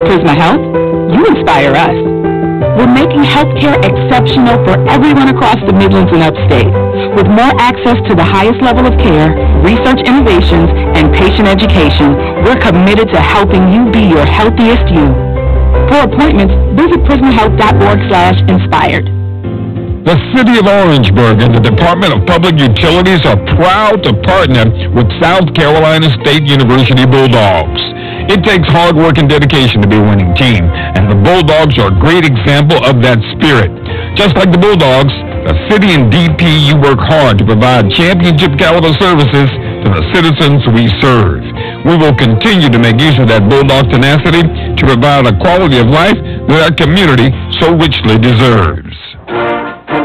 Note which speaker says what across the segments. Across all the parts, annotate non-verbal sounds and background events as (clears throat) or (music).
Speaker 1: Prisma Health, you inspire us. We're making healthcare exceptional for everyone across the Midlands and upstate. With more access to the highest level of care, research innovations, and patient education, we're committed to helping you be your healthiest you. For appointments, visit prismahealth.org slash inspired.
Speaker 2: The City of Orangeburg and the Department of Public Utilities are proud to partner with South Carolina State University Bulldogs. It takes hard work and dedication to be a winning team, and the Bulldogs are a great example of that spirit. Just like the Bulldogs, the city and DPU work hard to provide championship caliber services to the citizens we serve. We will continue to make use of that Bulldog tenacity to provide a quality of life that our community so richly deserves.
Speaker 3: Playing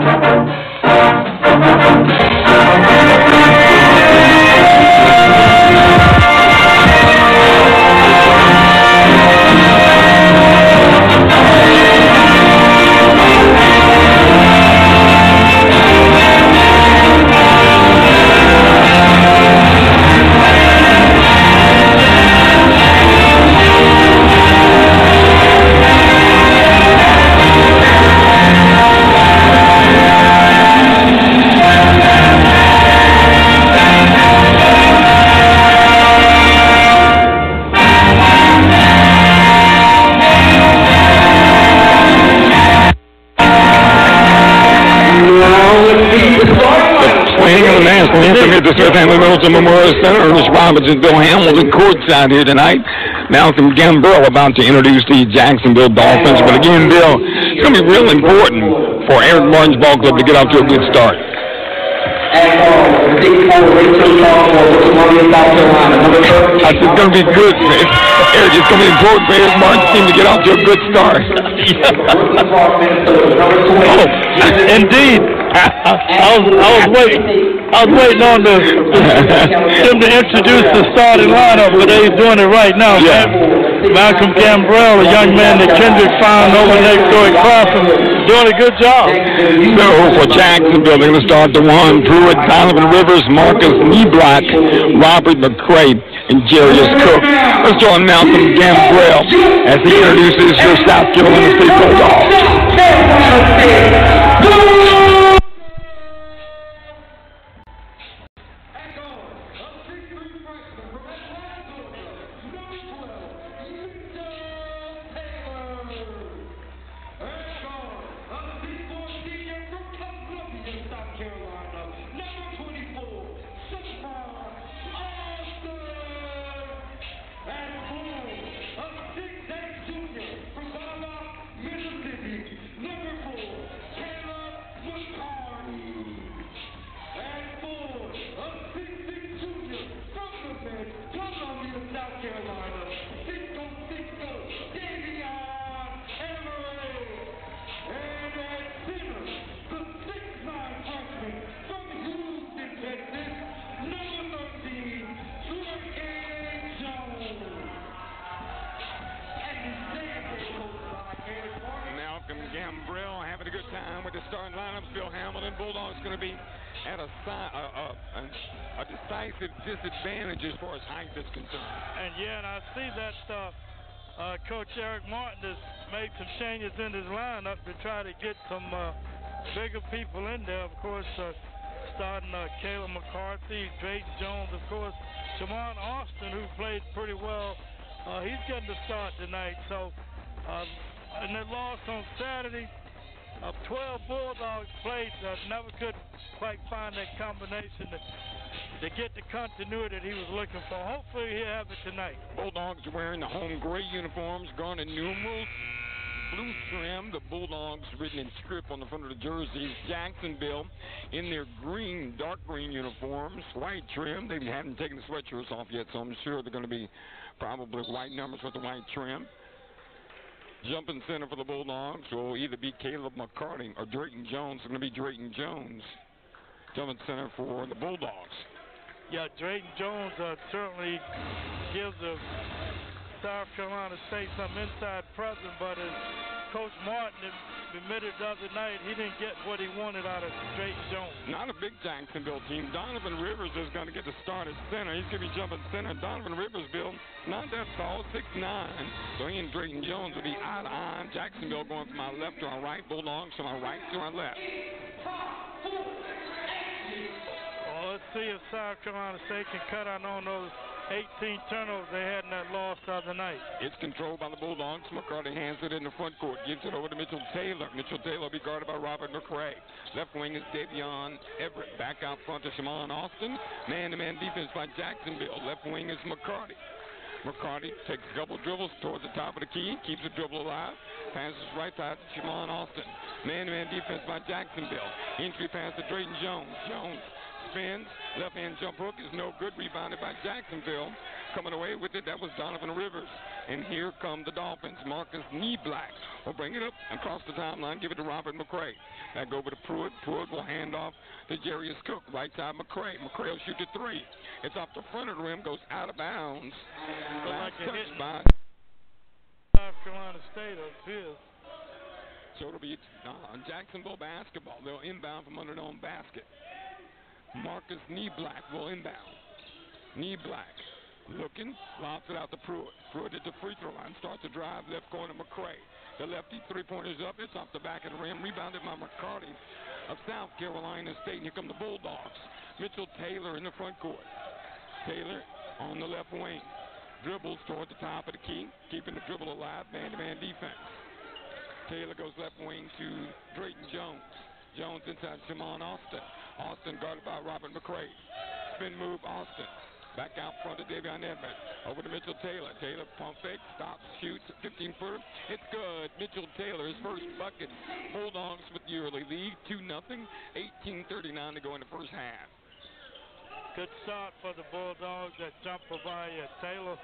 Speaker 3: at the Smith Hammond Middleton Memorial Center. Ernest Robinson, Bill Hamilton courtside here tonight. Malcolm Gambrell about to introduce the Jacksonville Dolphins. But again, Bill, it's going to be real important for Eric Martin's ball club to get off to a good start. I said it's going to be good. Eric, it's going to be important for Eric Martin's team to get off to a good start. (laughs)
Speaker 4: Oh, indeed. I was I was waiting I was waiting on the, them to introduce the starting lineup, but they're doing it right now.
Speaker 3: Yeah.
Speaker 4: Malcolm Gambrell, a young man that Kendrick found over next door at Claflin, doing a good job.
Speaker 3: So for Jacksonville, they're going to start the one. Pruitt, Donovan Rivers, Marcus Niblack, Robert McCray, and Jarius Cook. Let's join Malcolm Gambrell as he introduces your South Carolina State Bulldogs. Disadvantage as far as height is concerned.
Speaker 4: And yeah, and I see that uh, uh, Coach Eric Martin has made some changes in his lineup to try to get some uh, bigger people in there. Of course, uh, starting uh, Caleb McCarty, Drayton Jones, of course, Jamon Austin, who played pretty well. Uh, he's getting the start tonight. So, um, in that loss on Saturday, of 12 Bulldogs played, uh, never could quite find that combination to, to get the continuity that he was looking for. Hopefully he'll have it tonight.
Speaker 3: Bulldogs wearing the home gray uniforms, garnet numerals, blue trim. The Bulldogs written in script on the front of the jerseys. Jacksonville in their green, dark green uniforms, white trim. They haven't taken the sweatshirts off yet, so I'm sure they're going to be probably white numbers with the white trim. Jumping center for the Bulldogs will either be Caleb McCarty or Drayton Jones. It's going to be Drayton Jones. Jumping center for the Bulldogs.
Speaker 4: Yeah, Drayton Jones uh, certainly gives the South Carolina State some inside presence, but as Coach Martin admitted the other night he didn't get what he wanted out of Drayton Jones.
Speaker 3: Not a big Jacksonville team. Donovan Rivers is going to get the start at center. He's going to be jumping center. Donovan Rivers, Bill, not that tall, 6'9". So he and Drayton Jones will be eye to eye. Jacksonville going from our left to our right. Bulldogs from our right to our left.
Speaker 4: Well, let's see if South Carolina State can cut out on those 18 turnovers they had in that loss the other night.
Speaker 3: It's controlled by the Bulldogs. McCarty hands it in the front court, gives it over to Mitchell Taylor. Mitchell Taylor will be guarded by Robert McCray. Left wing is Davion Everett. Back out front to Shimon Austin. Man-to-man defense by Jacksonville. Left wing is McCarty. McCarty takes a couple dribbles towards the top of the key, keeps the dribble alive, passes right side to Shimon Austin. Man-to-man defense by Jacksonville. Entry pass to Drayton Jones. Jones spins. Left hand jump hook is no good. Rebounded by Jacksonville. Coming away with it, that was Donovan Rivers. And here come the Dolphins. Marcus Niblack will bring it up across the timeline, give it to Robert McCray. Back over to Pruitt. Pruitt will hand off to Jarius Cook. Right side McCray. McCray will shoot the three. It's off the front of the rim, goes out of bounds. Last
Speaker 4: like
Speaker 3: touch by
Speaker 4: South Carolina State up here.
Speaker 3: So it'll be uh, Jacksonville basketball. They'll inbound from under their own basket. Marcus Black will inbound. Black looking, lobs it out to Pruitt. Pruitt at the free throw line, starts to drive, left corner McCray. The lefty three-pointers up, it's off the back of the rim, rebounded by McCarty of South Carolina State. And here come the Bulldogs. Mitchell Taylor in the front court. Taylor on the left wing. Dribbles toward the top of the key, keeping the dribble alive, man-to-man defense. Taylor goes left wing to Drayton Jones. Jones inside Shimon Austin. Austin guarded by Robert McCray. Spin move, Austin. Back out front to Davion Everett. Over to Mitchell Taylor. Taylor pump fake, stops, shoots, 15 footer. It's good. Mitchell Taylor's first bucket. Bulldogs with the early lead, 2 0. 18:39 to go in the first half.
Speaker 4: Good start for the Bulldogs. That jumper by uh, Taylor.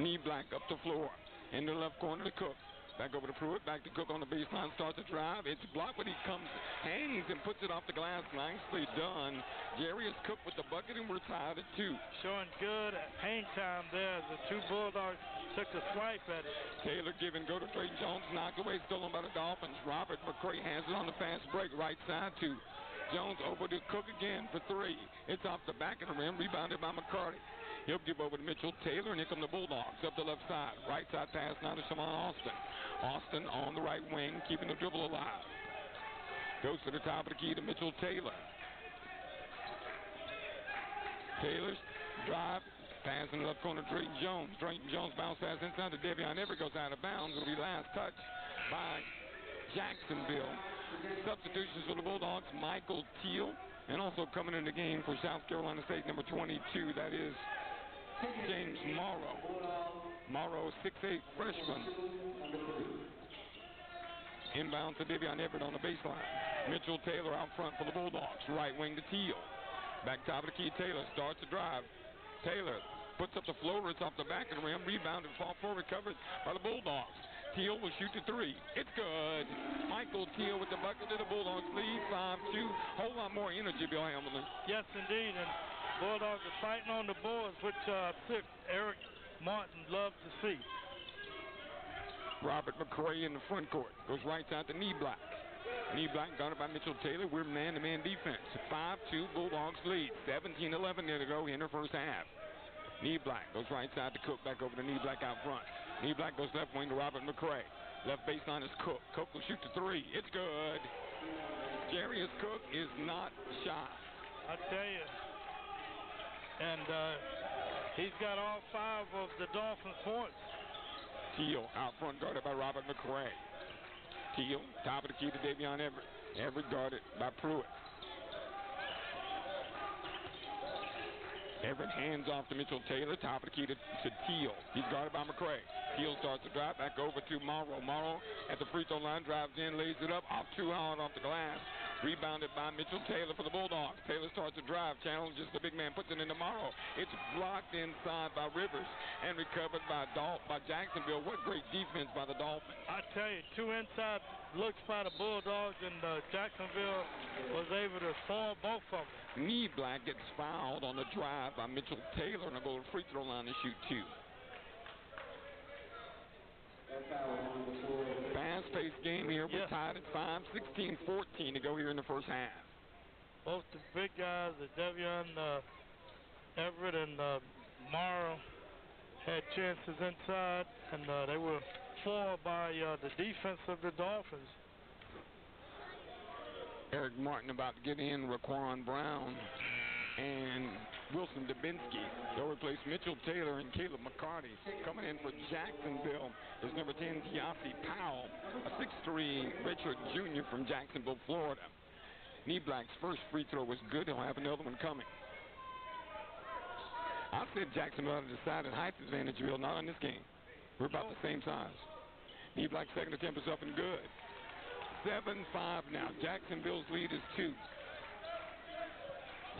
Speaker 3: Niblack up the floor. In the left corner to Cook. Back over to Pruitt. Back to Cook on the baseline. Starts to drive. It's blocked, but he comes, hangs, and puts it off the glass. Nicely done. Jarius Cook with the bucket, and we're tied at two.
Speaker 4: Showing good hang time there. The two Bulldogs took a swipe at it.
Speaker 3: Taylor giving go to Trey Jones. Knocked away. Stolen by the Dolphins. Robert McCray has it on the fast break. Right side to Jones over to Cook again for three. It's off the back of the rim. Rebounded by McCarty. He'll give over to Mitchell Taylor, and here come the Bulldogs up the left side. Right side pass now to Shimon Austin. Austin on the right wing, keeping the dribble alive. Goes to the top of the key to Mitchell Taylor. Taylor's drive, pass in the left corner, Drayton Jones. Drayton Jones bounce pass inside to Davion Everett, goes out of bounds. It'll be last touch by Jacksonville. Substitutions for the Bulldogs, Michael Teal. And also coming in the game for South Carolina State, number 22, that is James Morrow. Morrow, 6'8 freshman. Inbound to Davion Everett on the baseline. Mitchell Taylor out front for the Bulldogs. Right wing to Teal. Back top of the key, Taylor starts to drive. Taylor puts up the floater. It's off the back of the rim. Rebounded, fall forward, covered by the Bulldogs. Teal will shoot the three. It's good. Michael Teal with the bucket to the Bulldogs lead 5-2. Whole lot more energy, Bill Hamilton.
Speaker 4: Yes, indeed. And Bulldogs are fighting on the boards, which uh, Eric Martin loved to see.
Speaker 3: Robert McCray in the front court. Goes right side to Niblack. Knee Black guarded by Mitchell Taylor. We're man-to-man defense. 5-2 Bulldogs lead. 17-11 there to go in the first half. Niblack goes right side to Cook. Back over to Niblack out front. Niblack goes left wing to Robert McCray. Left baseline is Cook. Cook will shoot the three. It's good. Jarius Cook is not shy.
Speaker 4: I tell you, and uh, he's got all five of the Dolphins' points.
Speaker 3: Teal out front guarded by Robert McCray. Teal, top of the key to Davion Everett. Everett guarded by Pruitt. Everett hands off to Mitchell Taylor, top of the key to, to Teal. He's guarded by McCray. Teal starts to drive back over to Morrow. Morrow at the free throw line, drives in, lays it up, off two hard off the glass. Rebounded by Mitchell Taylor for the Bulldogs. Taylor starts to drive, challenges the big man, puts it in tomorrow. It's blocked inside by Rivers and recovered by Dol- by Jacksonville. What great defense by the Dolphins.
Speaker 4: I tell you, two inside looks by the Bulldogs, and uh, Jacksonville was able to form both of them.
Speaker 3: Niblack gets fouled on the drive by Mitchell Taylor, and will go to the free throw line and shoot two. Pass 5, 16-14 to go here in the first half.
Speaker 4: Both the big guys, the Devion uh, Everett and uh, Morrow, had chances inside, and uh, they were foiled by uh, the defense of the Dolphins.
Speaker 3: Eric Martin about to get in, Raquan Brown and Wilson Dubinsky. They'll replace Mitchell Taylor and Caleb McCarty. Coming in for Jacksonville is number 10, Gyasi Powell, a 6'3 redshirt junior from Jacksonville, Florida. Black's first free throw was good. He'll have another one coming. I said Jacksonville had decided height advantage, Bill, not in this game. We're about the same size. Black's second attempt is up and good. 7-5 now. Jacksonville's lead is two.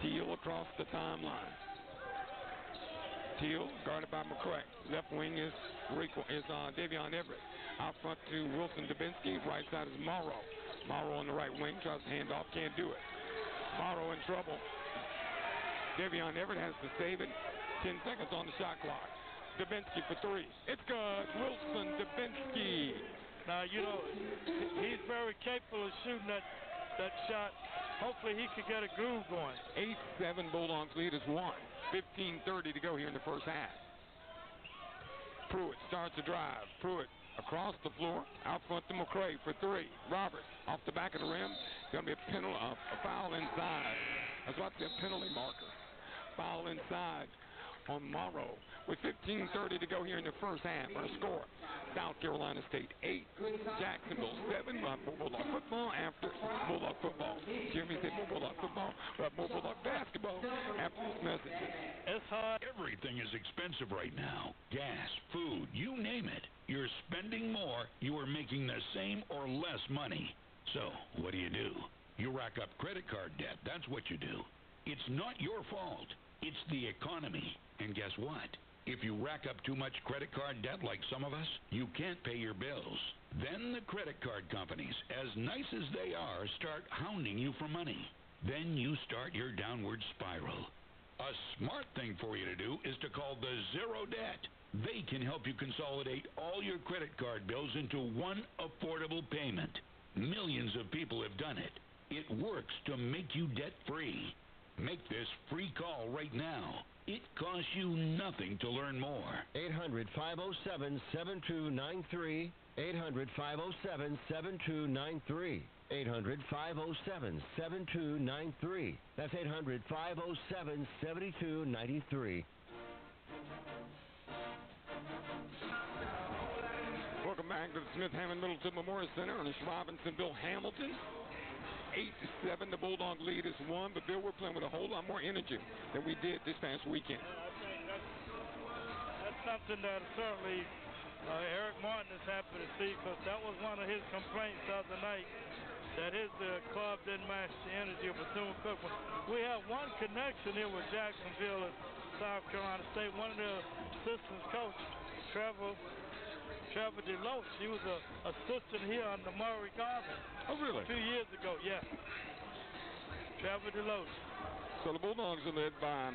Speaker 3: Teal across the timeline. Teal guarded by McCray. Left wing is Rico, is uh, Davion Everett. Out front to Wilson Dubinsky. Right side is Morrow. Morrow on the right wing tries to hand off, can't do it. Morrow in trouble. Davion Everett has to save it. Ten seconds on the shot clock. Dubinsky for three. It's good. Wilson Dubinsky.
Speaker 4: Now, you know, he's very capable of shooting that, that shot. Hopefully he could get a groove going.
Speaker 3: 8-7 Bulldogs lead is one. 15.30 to go here in the first half. Pruitt starts the drive. Pruitt across the floor, out front to McCray for three. Robert off the back of the rim. Going to be a penalty, a, a foul inside. That's what's the penalty marker. Foul inside on Morrow with 15.30 to go here in the first half. Our score, South Carolina State 8, Jacksonville 7. We'll Bulldog football after Bulldog football. Jeremy said more Bulldog football. We'll have basketball after this message.
Speaker 5: Everything is expensive right now. Gas, food, you name it. You're spending more, you are making the same or less money. So, what do you do? You rack up credit card debt. That's what you do. It's not your fault. It's the economy. And guess what? If you rack up too much credit card debt like some of us, you can't pay your bills. Then the credit card companies, as nice as they are, start hounding you for money. Then you start your downward spiral. A smart thing for you to do is to call the Zero Debt. They can help you consolidate all your credit card bills into one affordable payment. Millions of people have done it. It works to make you debt free. Make this free call right now. It costs you nothing to learn more.
Speaker 6: 800 507 7293. 800 507 7293. 800 507 7293. That's 800 507 7293.
Speaker 3: Welcome back to the Smith Hammond Middleton Memorial Center. Ernest Robinson, Bill Hamilton eight to seven. The Bulldog lead is one, but Bill, we're playing with a whole lot more energy than we did this past weekend.
Speaker 4: Think that's, that's something that certainly uh, Eric Martin is happy to see because that was one of his complaints the other night that his uh, club didn't match the energy of Bethune-Cookman. We have one connection here with Jacksonville and South Carolina State. One of their assistant coach, Trevor Trevor DeLoach. He was a assistant here under Murray Garvin.
Speaker 3: Oh, really?
Speaker 4: Two years ago, yeah. Trevor DeLoach.
Speaker 3: So the Bulldogs are led by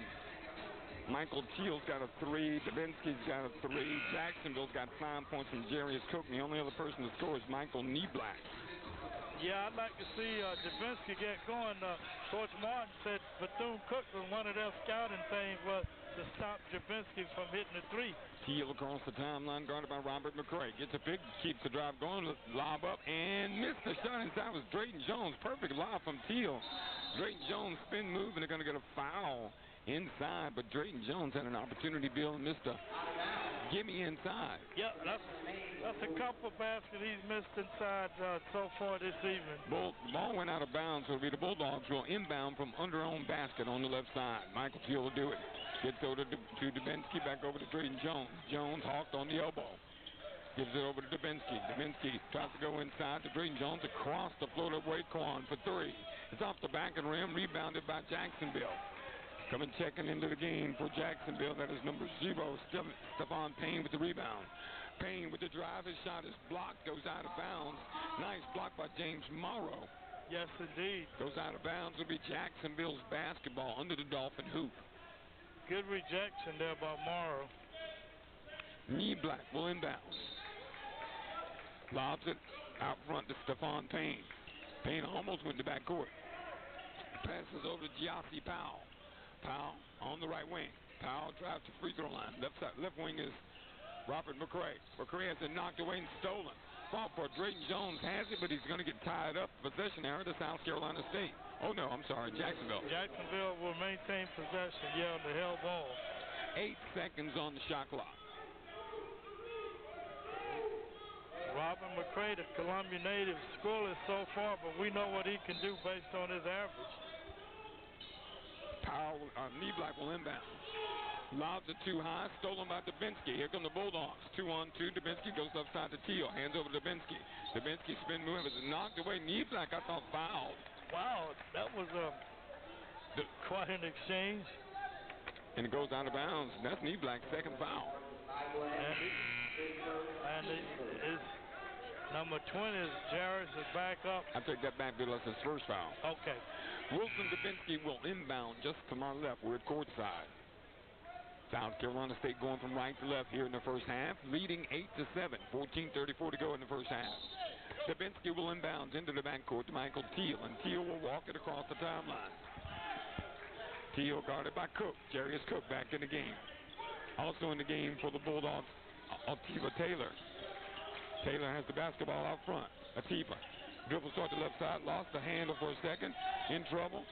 Speaker 3: Michael Teal's got a three. Dubinsky's got a three. Jacksonville's got five points from Jarius Cook. And the only other person to score is Michael Niblack.
Speaker 4: Yeah, I'd like to see uh, Dubinsky get going. Uh, Coach Martin said Bethune-Cookman, one of their scouting things was to stop Dubinsky from hitting the three.
Speaker 3: Teal across the timeline, guarded by Robert McCray. Gets a pick, keeps the drive going, lob up, and missed the shot inside was Drayton Jones. Perfect lob from Teal. Drayton Jones spin move, and they're going to get a foul inside, but Drayton Jones had an opportunity, Bill, and missed a gimme inside.
Speaker 4: Yeah, that's, that's a couple baskets he's missed inside uh, so far this evening.
Speaker 3: Bull, ball went out of bounds, so it'll be the Bulldogs will inbound from under own basket on the left side. Michael Teal will do it. Gets over to, to Dubinsky, back over to Drayton Jones. Jones hawked on the elbow. Gives it over to Dubinsky. Dubinsky tries to go inside to Drayton Jones across the floor to Raekwon for three. It's off the back and rim, rebounded by Jacksonville. Coming checking into the game for Jacksonville. That is number zero, Stephon Payne with the rebound. Payne with the drive. His shot is blocked, goes out of bounds. Nice block by James Morrow.
Speaker 4: Yes, indeed.
Speaker 3: Goes out of bounds. Will be Jacksonville's basketball under the Dolphin hoop.
Speaker 4: Good rejection there by Morrow.
Speaker 3: Niblack will inbound. Lobs it Out front to Stephon Payne. Payne almost went to back court. Passes over to Gyasi Powell. Powell on the right wing. Powell drives to free throw line. Left side, left wing is Robert McCray. McCray has it knocked away and stolen. Ball for Drayton Jones has it, but he's going to get tied up. Possession error to South Carolina State. Oh no, I'm sorry, Jacksonville.
Speaker 4: Jacksonville will maintain possession. Yeah, the hell ball.
Speaker 3: Eight seconds on the shot clock.
Speaker 4: Robin McCray, the Columbia native, scoreless so far, but we know what he can do based on his average.
Speaker 3: Powell, uh, Niblack will inbound. Lobs it too high, stolen by Dubinsky. Here come the Bulldogs. Two on two. Dubinsky goes left side to Teal. Hands over to Dubinsky. Dubinsky spin move is knocked away. Niblack, I thought fouled.
Speaker 4: Wow, that was um, a quite an exchange.
Speaker 3: And it goes out of bounds. That's Niblack, second foul.
Speaker 4: And, it, and it, number 20 is Jarris is back up.
Speaker 3: I take that back, Bill. That's his first foul.
Speaker 4: Okay.
Speaker 3: Wilson Dubinsky will inbound just to my left. We're at courtside. South Carolina State going from right to left here in the first half, leading 8 to 7. 14:34 to go in the first half. Dubinsky will inbound into the backcourt to Michael Teal, and Teal will walk it across the timeline. Teal guarded by Cook. Jarius Cook back in the game. Also in the game for the Bulldogs, Atiba Taylor. Taylor has the basketball out front. Atiba dribbles toward the left side, lost the handle for a second, in trouble.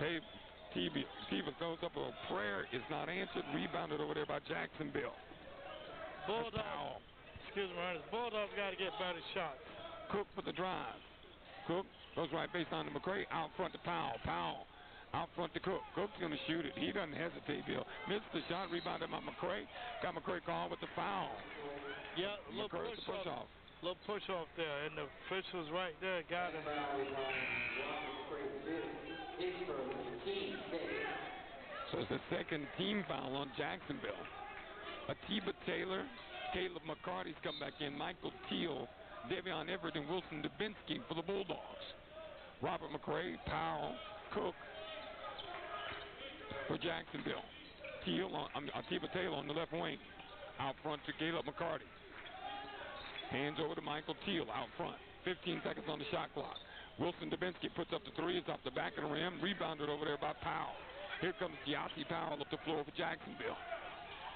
Speaker 3: Atiba throws up a prayer, is not answered, rebounded over there by Jacksonville.
Speaker 4: Bulldogs, excuse me, Ernest, Bulldogs got to get better shots.
Speaker 3: Cook for the drive. Cook goes right baseline to McCray, out front to Powell. Powell out front to Cook. Cook's going to shoot it. He doesn't hesitate, Bill. Missed the shot, rebounded by McCray. Got McCray called with the foul.
Speaker 4: Yeah, a little
Speaker 3: McCray
Speaker 4: push,
Speaker 3: push
Speaker 4: off.
Speaker 3: off.
Speaker 4: Little push off there, and the officials right there got him.
Speaker 3: So it's the second team foul on Jacksonville. Atiba Taylor, Caleb McCarty's come back in, Michael Teal, Devion Everett, and Wilson Dubinsky for the Bulldogs. Robert McCray, Powell, Cook for Jacksonville. Teal on, um, Atiba Taylor on the left wing. Out front to Caleb McCarty. Hands over to Michael Teal out front. 15 seconds on the shot clock. Wilson Dubinsky puts up the three. It's off the back of the rim. Rebounded over there by Powell. Here comes Gyasi Powell up the floor for Jacksonville.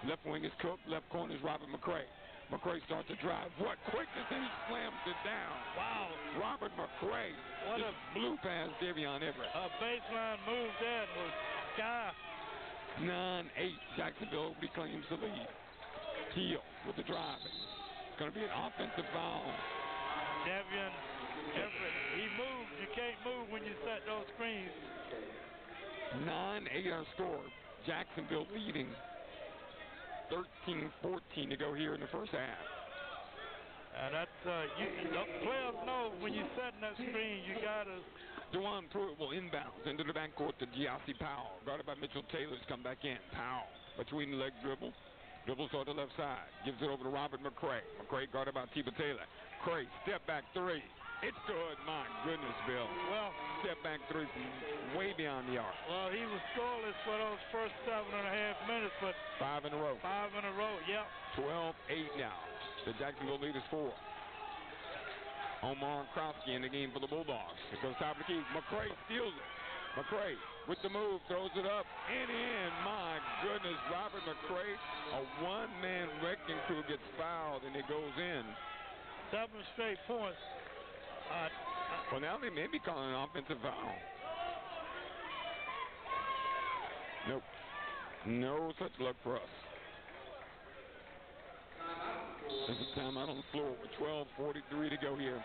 Speaker 3: Left wing is Cook. Left corner is Robert McCray. McCray starts to drive. What quickness, and he slams it down.
Speaker 4: Wow.
Speaker 3: Robert McCray
Speaker 4: What
Speaker 3: just blew past Devion Everett.
Speaker 4: A baseline move there was sky.
Speaker 3: 9-8. Jacksonville reclaims the lead. Teal with the drive. It's going to be an offensive foul.
Speaker 4: Devion Everett, he moved. You can't move when you set those screens.
Speaker 3: 9-8 our score. Jacksonville leading 13-14 to go here in the first half.
Speaker 4: And that's uh, you, the players know when you're setting that screen, you gotta.
Speaker 3: Dewan Pruitt will inbounds into the backcourt to Gyasi Powell. Guarded by Mitchell Taylor's come back in. Powell between the leg dribble. Dribbles toward the left side. Gives it over to Robert McCray. McCray guarded by Tiba Taylor. Cray, step back three. It's good. My goodness, Bill.
Speaker 4: Well,
Speaker 3: Step back three from way beyond the arc.
Speaker 4: well, he was scoreless for those first seven and a half minutes, but
Speaker 3: Five in a row.
Speaker 4: five in a row. Yep.
Speaker 3: 12-8 now. The Jacksonville lead is four. Omar Krowski in the game for the Bulldogs. It goes top of the key. McCray steals it. McCray with the move, throws it up and in. My goodness, Robert McCray, a one-man wrecking crew gets fouled and it goes in.
Speaker 4: Seven straight points. Uh,
Speaker 3: Well, now they may be calling an offensive foul. Nope. No such luck for us. There's a timeout on the floor with 12.43 to go here.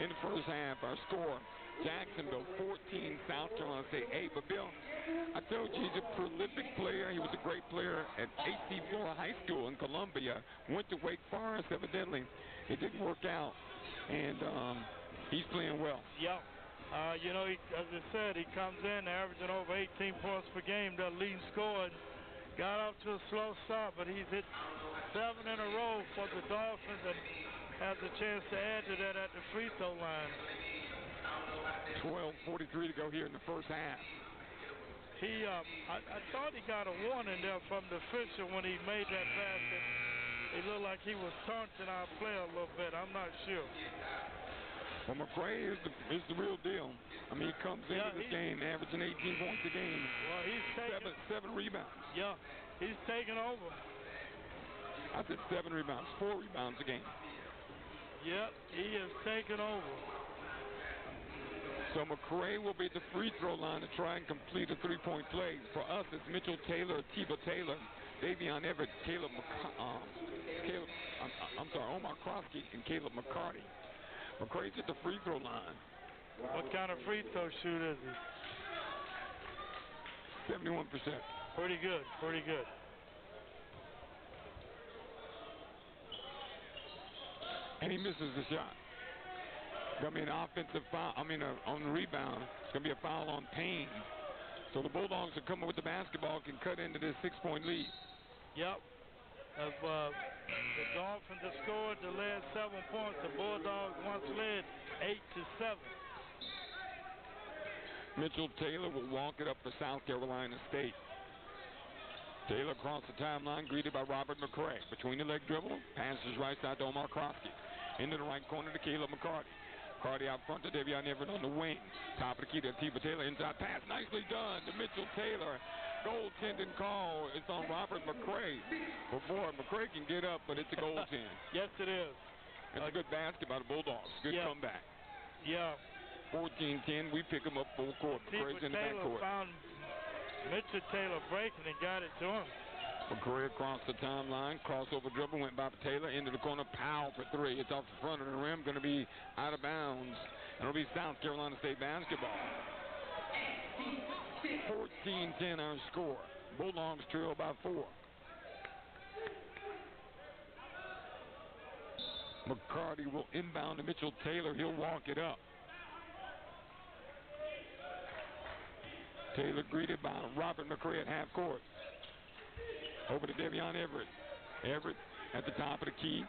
Speaker 3: In the first half, our score, Jacksonville 14, South Carolina State 8. But Bill, I told you he's a prolific player. He was a great player at AC Flora High School in Columbia. Went to Wake Forest, evidently. It didn't work out. And um, he's playing well.
Speaker 4: yep. Uh, you know, he, as I said, he comes in averaging over 18 points per game, the leading scorer. Got off to a slow start, but he's hit seven in a row for the Dolphins and has a chance to add to that at the free throw line.
Speaker 3: 12.43 to go here in the first half.
Speaker 4: He, um, I, I thought he got a warning there from the official when he made that basket. it looked like he was taunting our player a little bit. I'm not sure.
Speaker 3: Well, McCray is the, is the real deal. I mean, he comes
Speaker 4: Yeah,
Speaker 3: into this game averaging 18 points a game,
Speaker 4: Well, he's taking.
Speaker 3: seven seven rebounds.
Speaker 4: Yeah, he's taking over.
Speaker 3: I said seven rebounds, four rebounds a game.
Speaker 4: Yep, he is taking over.
Speaker 3: So McCray will be at the free throw line to try and complete a three-point play. For us, it's Mitchell Taylor, Tiba Taylor, Davion Everett, Caleb, McC- um, Caleb I'm, I'm sorry, Omar Krosky, and Caleb McCarty. McCray's at the free throw line,
Speaker 4: What kind of free throw shoot is he?
Speaker 3: 71%.
Speaker 4: Pretty good, pretty good.
Speaker 3: and he misses the shot. Gonna be an offensive foul. I mean, uh, on the rebound, it's gonna be a foul on Payne. So the Bulldogs are coming with the basketball, can cut into this six-point lead.
Speaker 4: Yep. If uh, the Dolphins have scored the last seven points, the Bulldogs once led eight to seven.
Speaker 3: Mitchell Taylor will walk it up for South Carolina State. Taylor across the timeline, greeted by Robert McCray. Between the leg dribble, passes right side to Omar Krosky. Into the right corner to Caleb McCarty. McCarty out front to Devion Everett on the wing. Top of the key to Tiba Taylor. Inside pass, nicely done to Mitchell Taylor. Goaltending call. It's on Robert McCray. Before McCray can get up, but it's a goaltend. (laughs)
Speaker 4: Yes, it is.
Speaker 3: It's a good basket by the Bulldogs. Good
Speaker 4: Yeah.
Speaker 3: comeback.
Speaker 4: Yeah.
Speaker 3: 14-10. We pick them up full court. McCray's in the
Speaker 4: Taylor
Speaker 3: backcourt.
Speaker 4: found Mitchell Taylor breaking and got it to him.
Speaker 3: McCray across the timeline, crossover dribble, went by Taylor into the corner, Powell for three. It's off the front of the rim, going to be out of bounds. And it'll be South Carolina State basketball. 14-10 our score. Bulldogs trail by four. McCarty will inbound to Mitchell Taylor. He'll walk it up. Taylor greeted by Robert McCray at half court. Over to Devion Everett. Everett at the top of the key.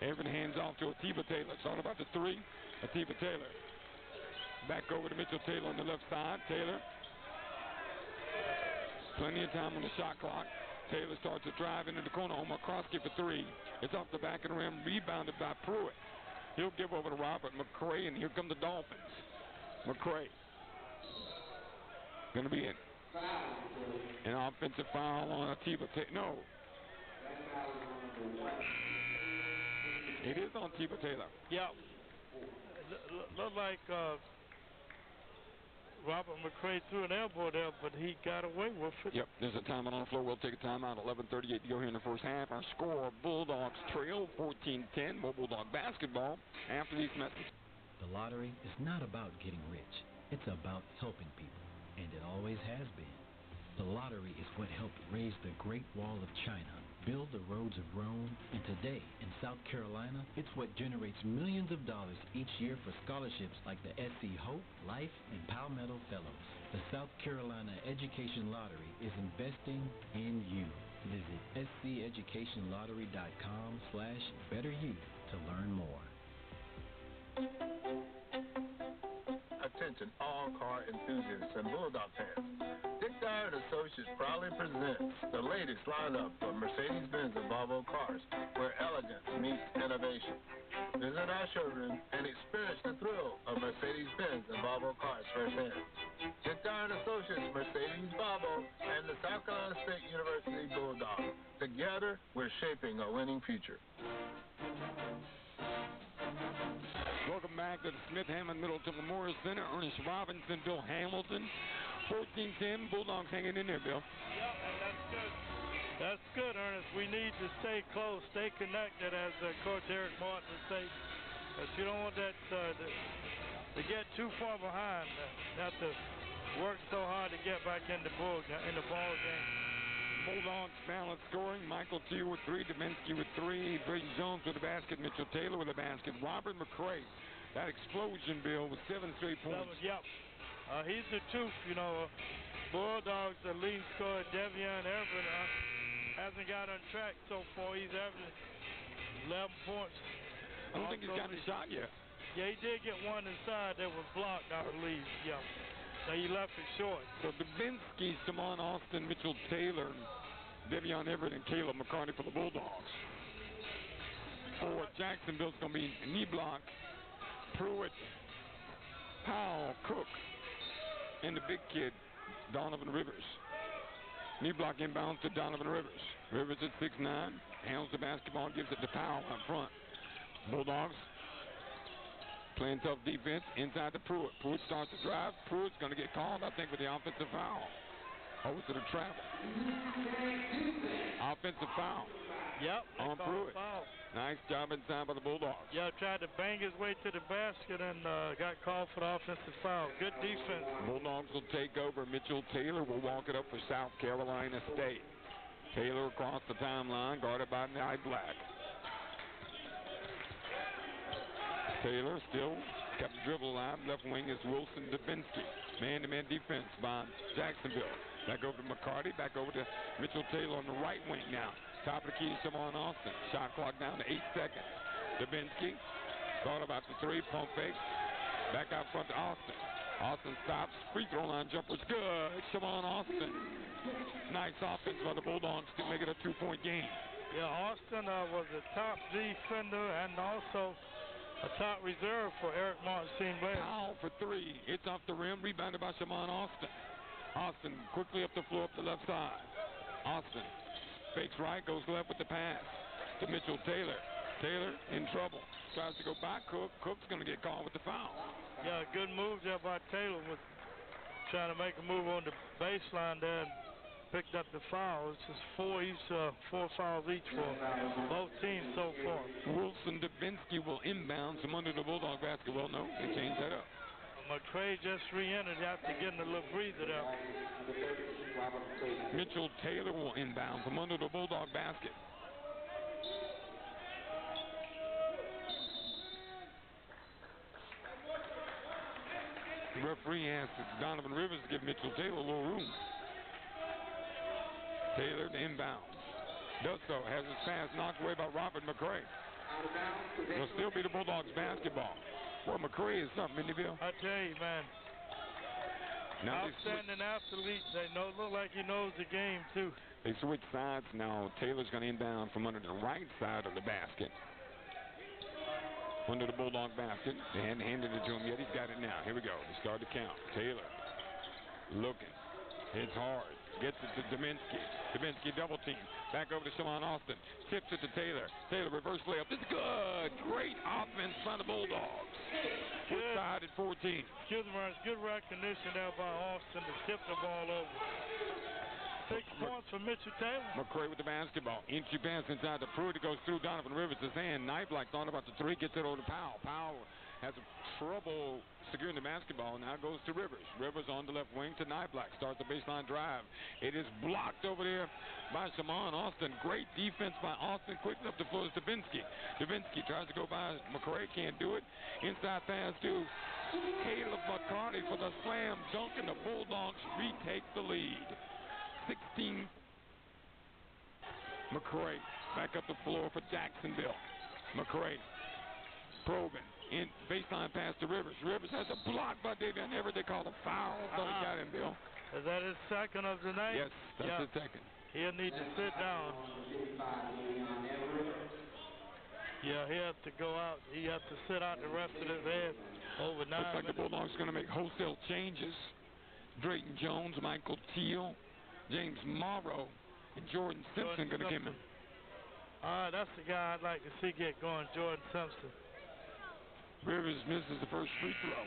Speaker 3: Everett hands off to Atiba Taylor. It's all about the three. Atiba Taylor. Back over to Mitchell Taylor on the left side. Taylor. Plenty of time on the shot clock. Taylor starts to drive into the corner. Omar Krosky for three. It's off the back of the rim, rebounded by Pruitt. He'll give over to Robert McCray, and here come the Dolphins. McCray. Going to be an, an offensive foul on Atiba Taylor. No. It is on Atiba Taylor.
Speaker 4: Yep. Looked like uh, Robert McCray threw an elbow there, but he got away with it.
Speaker 3: Yep, there's a timeout on the floor. We'll take a timeout. 11:38 to go here in the first half. Our score: Bulldogs trail 14-10. More Bulldog basketball after these messages.
Speaker 7: The lottery is not about getting rich. It's about helping people, and it always has been. The lottery is what helped raise the Great Wall of China, build the roads of Rome, and today in South Carolina, it's what generates millions of dollars each year for scholarships like the SC Hope, Life, and Palmetto Fellows. The South Carolina Education Lottery is investing in you. Visit sceducationlottery.com slash betteryou to learn more.
Speaker 8: Attention all car enthusiasts and Bulldog fans. Dick Dyer and Associates proudly presents the latest lineup of Mercedes-Benz and Volvo cars, where elegance meets innovation. Visit our showroom and experience the thrill of Mercedes-Benz and Volvo cars firsthand. Dick Dyer and Associates, Mercedes, Volvo, and the South Carolina State University Bulldog. Together, we're shaping a winning future.
Speaker 3: Welcome back to the Smith Hammond Middleton Memorial Center. Ernest Robinson, Bill Hamilton. 14-10. Bulldogs hanging in there, Bill.
Speaker 4: Yep, that's good. That's good, Ernest. We need to stay close, stay connected, as uh, Coach Eric Martin would say. You don't want that uh, to, to get too far behind. Uh, have to work so hard to get back in the in the ball game.
Speaker 3: Bulldogs balance scoring. Michael T with three, Dubinsky with three, Drayton Jones with a basket, Mitchell Taylor with a basket, Robert McCray. That explosion, Bill, with seven straight points.
Speaker 4: Seven, yep. Uh, he's the truth, you know. Bulldogs, the lead scorer, Devion Everett, uh, hasn't got on track so far. He's averaging 11 points.
Speaker 3: I don't think he's got a shot yet.
Speaker 4: Yeah, he did get one inside that was blocked, I believe. Yeah. So he left it short.
Speaker 3: So Dubinsky, Simon Austin, Mitchell Taylor, Devion Everett and Caleb McCarty for the Bulldogs. For Jacksonville, it's going to be Niblack, Pruitt, Powell, Cook, and the big kid, Donovan Rivers. Niblack inbounds to Donovan Rivers. Rivers at 6'9", handles the basketball, gives it to Powell up front. Bulldogs playing tough defense inside the Pruitt. Pruitt starts to drive. Pruitt's going to get called, I think, with the offensive foul. Over to the travel. Offensive foul.
Speaker 4: Yep.
Speaker 3: On Pruitt.
Speaker 4: Foul.
Speaker 3: Nice job inside by the Bulldogs.
Speaker 4: Yeah, tried to bang his way to the basket and uh, got called for the offensive foul. Good defense.
Speaker 3: Bulldogs will take over. Mitchell Taylor will walk it up for South Carolina State. Taylor across the timeline, guarded by Niblack. Taylor still kept the dribble alive. Left wing is Wilson Dubinsky. Man-to-man defense by Jacksonville. Back over to McCarty. Back over to Mitchell Taylor on the right wing now. Top of the key, Simon Austin. Shot clock down to eight seconds. Dubinsky thought about the three, pump fake. Back out front to Austin. Austin stops. Free throw line jumper's good. Simon Austin. Nice offense by the Bulldogs to make it a two-point game.
Speaker 4: Yeah, Austin uh, was a top defender and also a top reserve for Eric Martin's team player.
Speaker 3: Powell for three. It's off the rim. Rebounded by Shimon Austin. Austin quickly up the floor up the left side. Austin fakes right, goes left with the pass to Mitchell Taylor. Taylor in trouble. Tries to go by Cook. Cook's going to get called with the foul.
Speaker 4: Yeah, good move there by Taylor with trying to make a move on the baseline there picked up the fouls. It's four each, uh, four fouls each for both teams so far.
Speaker 3: Wilson Dubinsky will inbound from under the Bulldog basket. Well, no, they changed that up.
Speaker 4: McCray just re-entered after getting a little breather there.
Speaker 3: Mitchell Taylor will inbound from under the Bulldog basket. The referee asks Donovan Rivers to give Mitchell Taylor a little room. Taylor to inbound. Does so. Has his pass knocked away by Robert McCray. Will still be the Bulldogs basketball. Well, McCray is something, isn't he, Bill?
Speaker 4: I tell you, man.
Speaker 3: Now
Speaker 4: Outstanding athlete. They know, look like he knows the game, too.
Speaker 3: they switch sides now. Taylor's going to inbound from under the right side of the basket. Under the Bulldog basket. They hadn't handed it to him yet. He's got it now. Here we go. They start to count. Taylor looking. Hits hard. Gets it to Dubinsky. Dubinsky double team. Back over to Shalon Austin. Tips it to Taylor. Taylor reverse layup. It's good. Great offense by the Bulldogs.
Speaker 4: Good.
Speaker 3: tied at 14.
Speaker 4: Excuse me, Good recognition there by Austin to tip the ball over. Six points for Mitchell Taylor.
Speaker 3: McCray with the basketball. Inchy pass inside the Pruitt. It goes through Donovan Rivers' hand. Knife like thought about the three. Gets it over to Powell. Powell has trouble securing the basketball. Now goes to Rivers. Rivers on the left wing to Niblack. Starts the baseline drive. It is blocked over there by Shimon Austin. Great defense by Austin. Quickly up the floor is Dubinsky. Dubinsky tries to go by McCray. Can't do it. Inside pass to Caleb McCarty for the slam dunk. And the Bulldogs retake the lead. 16 McCray back up the floor for Jacksonville. McCray probing in baseline pass to Rivers. Rivers has a block by Davion Everett. They call a foul. Thought he uh-huh. got him, Bill.
Speaker 4: Is that his second of the night?
Speaker 3: Yes, that's
Speaker 4: yeah.
Speaker 3: the second.
Speaker 4: He'll need to sit down. Yeah, he has to go out. He has to sit out the rest of his head over nine
Speaker 3: Looks like the
Speaker 4: minutes.
Speaker 3: Bulldogs going to make wholesale changes. Drayton Jones, Michael Teal, James Morrow, and Jordan Simpson going to come in.
Speaker 4: All right, that's the guy I'd like to see get going, Jordan Simpson.
Speaker 3: Rivers misses the first free throw.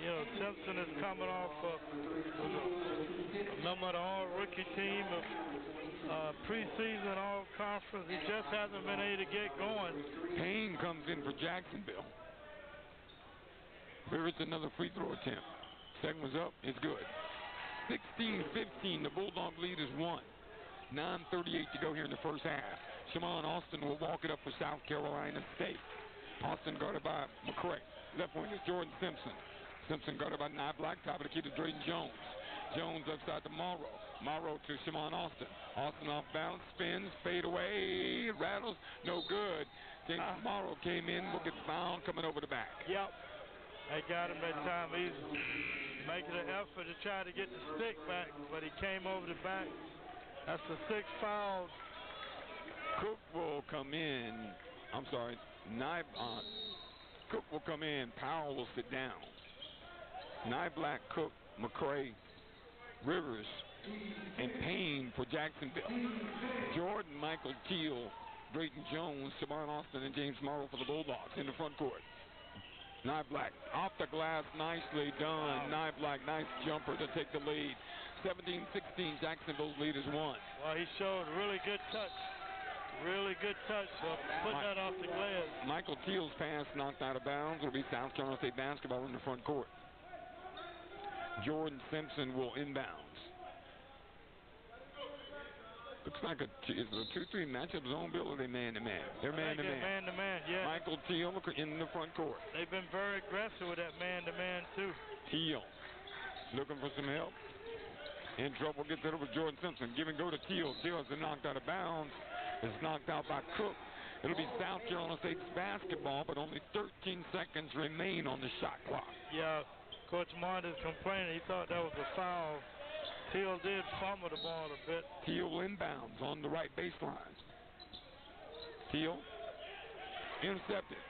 Speaker 4: You know, Simpson is coming off uh, a member of the all-rookie team of uh, preseason all-conference. He just hasn't been able to get going.
Speaker 3: Payne comes in for Jacksonville. Rivers another free throw attempt. Second was up. It's good. 16-15. The Bulldog lead is one. 9.38 to go here in the first half. Shimon Austin will walk it up for South Carolina State. Austin guarded by McCray. Left wing is Jordan Simpson. Simpson guarded by Niblack. Top of the key to Drayton Jones. Jones upside to Morrow. Morrow to Shimon Austin. Austin off balance, spins, fade away, rattles, no good. James
Speaker 4: Ah.
Speaker 3: Morrow came in, will get found coming over the back.
Speaker 4: Yep. They got him that time He's making an effort to try to get the stick back, but he came over the back. That's the sixth foul.
Speaker 3: Cook will come in. I'm sorry, Nye, uh, Cook will come in. Powell will sit down. Niblack, Cook, McCray, Rivers, and Payne for Jacksonville. Jordan, Michael Teal, Drayton Jones, Savon Austin, and James Morrow for the Bulldogs in the front court. Niblack off the glass, nicely done. Niblack, nice jumper to take the lead. 17-16, Jacksonville's lead is one.
Speaker 4: Well, he showed really good touch. Really good touch putting that off the glass.
Speaker 3: Michael Teal's pass knocked out of bounds. It'll be South Carolina State basketball in the front court. Jordan Simpson will inbounds. Looks like a is a two-three matchup zone bill or they man-to-man? They're man-to-man.
Speaker 4: Man-to-man, yeah.
Speaker 3: Michael Teal in the front court.
Speaker 4: They've been very aggressive with that man-to-man too.
Speaker 3: Teal looking for some help. In trouble, gets it over Jordan Simpson. Give and go to Teal. Teal has been knocked out of bounds. Is knocked out by Cook. It'll be South Carolina State's basketball, but only 13 seconds remain on the shot clock.
Speaker 4: Yeah, Coach Martin is complaining. He thought that was a foul. Teal did fumble the ball a bit.
Speaker 3: Teal inbounds on the right baseline. Teal intercepted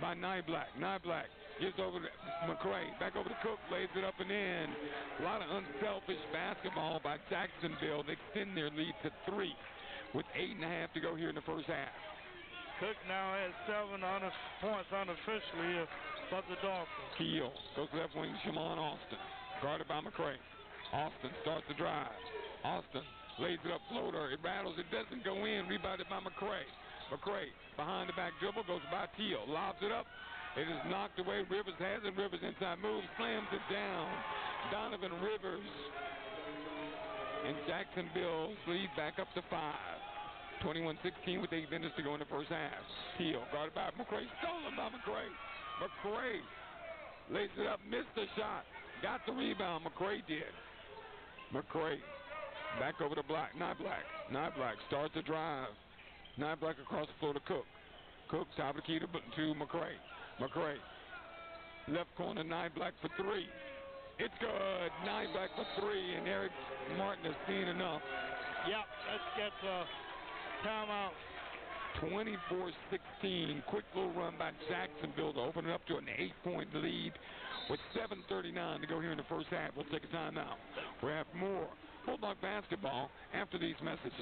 Speaker 3: by Niblack. Niblack gives over to McCray. Back over to Cook. Lays it up and in. A lot of unselfish basketball by Jacksonville. They extend their lead to three with eight and a half to go here in the first half.
Speaker 4: Cook now has seven points unofficially for the Dolphins.
Speaker 3: Teal goes left wing, Shimon Austin. Guarded by McCray. Austin starts the drive. Austin lays it up floater. It rattles. It doesn't go in. Rebounded by McCray. McCray behind the back dribble goes by Teal. Lobs it up. It is knocked away. Rivers has it. Rivers inside moves. Slams it down. Donovan Rivers. And Jacksonville lead back up to five. 21-16 with eight minutes to go in the first half. Teal guarded by McCray. Stolen by McCray. McCray lays it up. Missed the shot. Got the rebound. McCray did. McCray back over to Black. Niblack. Not Black starts the drive. Niblack across the floor to Cook. Cook top of the key to, to McCray. McCray left corner Niblack for three. It's good. Niblack for three, and Eric Martin has seen enough.
Speaker 4: Yep, let's get uh, timeout.
Speaker 3: 24-16. Quick little run by Jacksonville to open it up to an eight-point lead with 7.39 to go here in the first half. We'll take a timeout. We'll have more Bulldog basketball after these messages.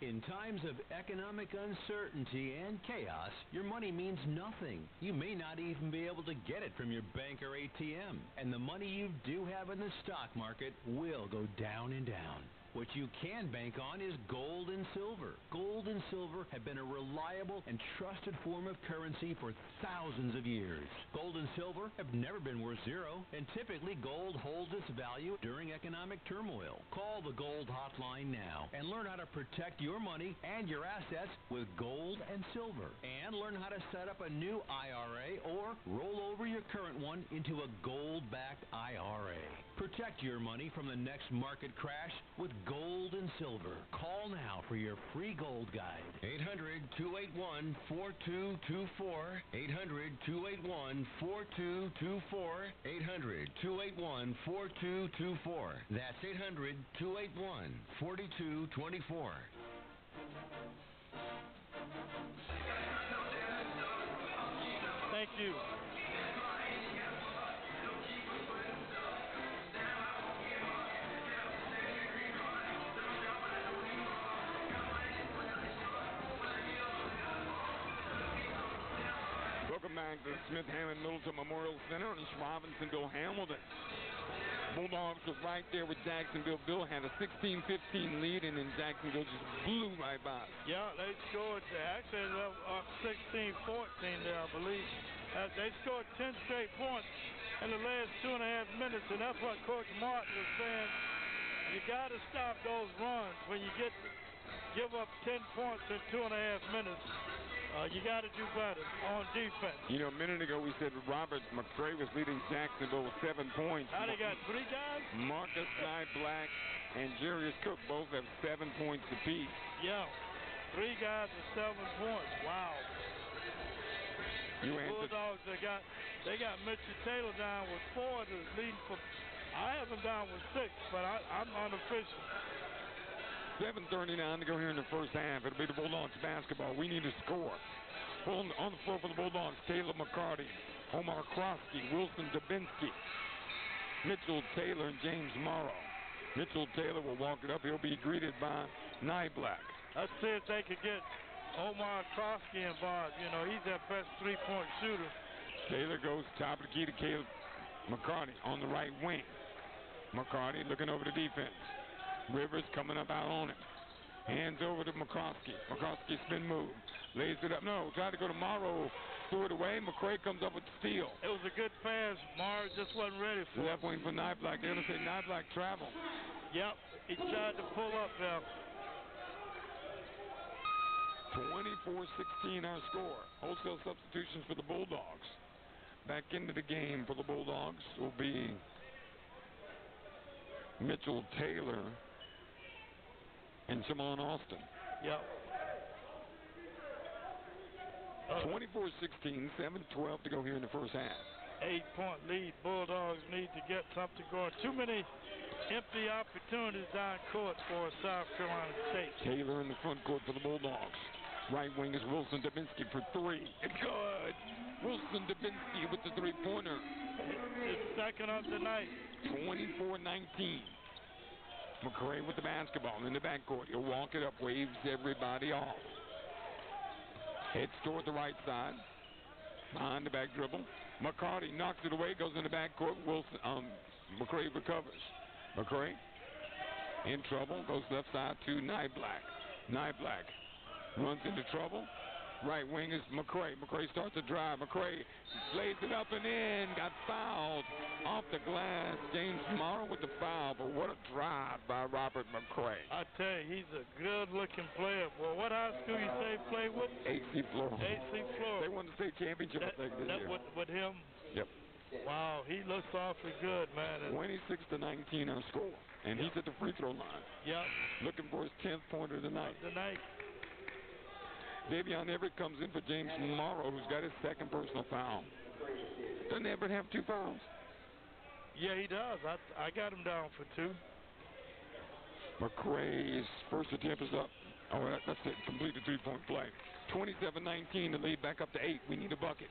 Speaker 9: In times of economic uncertainty and chaos, your money means nothing. You may not even be able to get it from your bank or ATM. And the money you do have in the stock market will go down and down. What you can bank on is gold and silver. Gold and silver have been a reliable and trusted form of currency for thousands of years. Gold and silver have never been worth zero, and typically gold holds its value during economic turmoil. Call the Gold Hotline now and learn how to protect your money and your assets with gold and silver. And learn how to set up a new IRA or roll over your current one into a gold backed IRA. Protect your money from the next market crash with gold and silver. Call now for your free gold guide.
Speaker 6: 800 281 4224. 800 281 4224. 800 281 4224. That's 800 281 4224.
Speaker 4: Thank you.
Speaker 3: Back to Smith Hammond Middleton Memorial Center in Robinsonville, Hamilton. Bulldogs was right there with Jacksonville. Bill had a 16-15 lead, and then Jacksonville just blew right by.
Speaker 4: Yeah, they scored. Actually, up 16-14 there, I believe. Uh, they scored 10 straight points in the last two and a half minutes, and that's what Coach Martin was saying. You got to stop those runs when you get give up 10 points in two and a half minutes. Uh, you got to do better on defense.
Speaker 3: You know, a minute ago we said Robert McCray was leading Jacksonville with seven points.
Speaker 4: How they got three guys?
Speaker 3: Marcus Nye Black and Jarius Cook both have seven points apiece.
Speaker 4: Yeah, three guys with seven points. Wow.
Speaker 3: You the
Speaker 4: Bulldogs, they got they got Mitchell Taylor down with four, leading for I have him down with six, but I, I'm unofficial.
Speaker 3: 7.39 to go here in the first half. It'll be the Bulldogs basketball. We need a score. On, on the floor for the Bulldogs, Caleb McCarty, Omar Krosky, Wilson Dubinsky, Mitchell Taylor, and James Morrow. Mitchell Taylor will walk it up. He'll be greeted by Niblack.
Speaker 4: Let's see if they could get Omar Krosky involved. You know, he's their best three-point shooter.
Speaker 3: Taylor goes top of the key to Caleb McCarty on the right wing. McCarty looking over the defense. Rivers coming up out on it. Hands over to McCroskey. McCroskey spin move. Lays it up. No, tried to go to Morrow. Threw it away. McCray comes up with the steal.
Speaker 4: It was a good pass. Morrow just wasn't ready for
Speaker 3: Left
Speaker 4: it.
Speaker 3: wing for Niblack. They're going to say Niblack travel.
Speaker 4: Yep, he tried to pull up there.
Speaker 3: 24-16 our score. Wholesale substitutions for the Bulldogs. Back into the game for the Bulldogs will be Mitchell Taylor and Shimon Austin.
Speaker 4: Yep. Uh,
Speaker 3: 24-16, 7-12 to go here in the first half.
Speaker 4: Eight-point lead. Bulldogs need to get something going. Too many empty opportunities down court for South Carolina State.
Speaker 3: Taylor in the front court for the Bulldogs. Right wing is Wilson Dubinsky for three. Good. Wilson Dubinsky with the three-pointer.
Speaker 4: His second of the night.
Speaker 3: 24-19. McCray with the basketball in the backcourt. He'll walk it up, waves everybody off. Heads toward the right side. Behind the back dribble. McCarty knocks it away, goes in the backcourt. Wilson, um, McCray recovers. McCray in trouble, goes left side to Niblack. Niblack runs into trouble. Right wing is McCray. McCray starts to drive. McCray lays it up and in. Got fouled off the glass. James Morrow with the foul, but what a drive by Robert McCray.
Speaker 4: I tell you, he's a good-looking player. Boy, what high school you say he played with?
Speaker 3: AC Florida.
Speaker 4: AC Florida.
Speaker 3: They won the state championship,
Speaker 4: That,
Speaker 3: I think, this
Speaker 4: that
Speaker 3: year.
Speaker 4: with, with him?
Speaker 3: Yep.
Speaker 4: Wow, he looks awfully good, man. And,
Speaker 3: 26 to 19 our score. And he's at the free throw line.
Speaker 4: yep,
Speaker 3: Looking for his 10th pointer tonight.
Speaker 4: tonight.
Speaker 3: Davion Everett comes in for James Morrow, who's got his second personal foul. Doesn't Everett have two fouls?
Speaker 4: Yeah, he does. I I got him down for two.
Speaker 3: McCray's first attempt is up. Oh, that, that's it. Complete the three-point play. 27-19, the lead back up to eight. We need a bucket.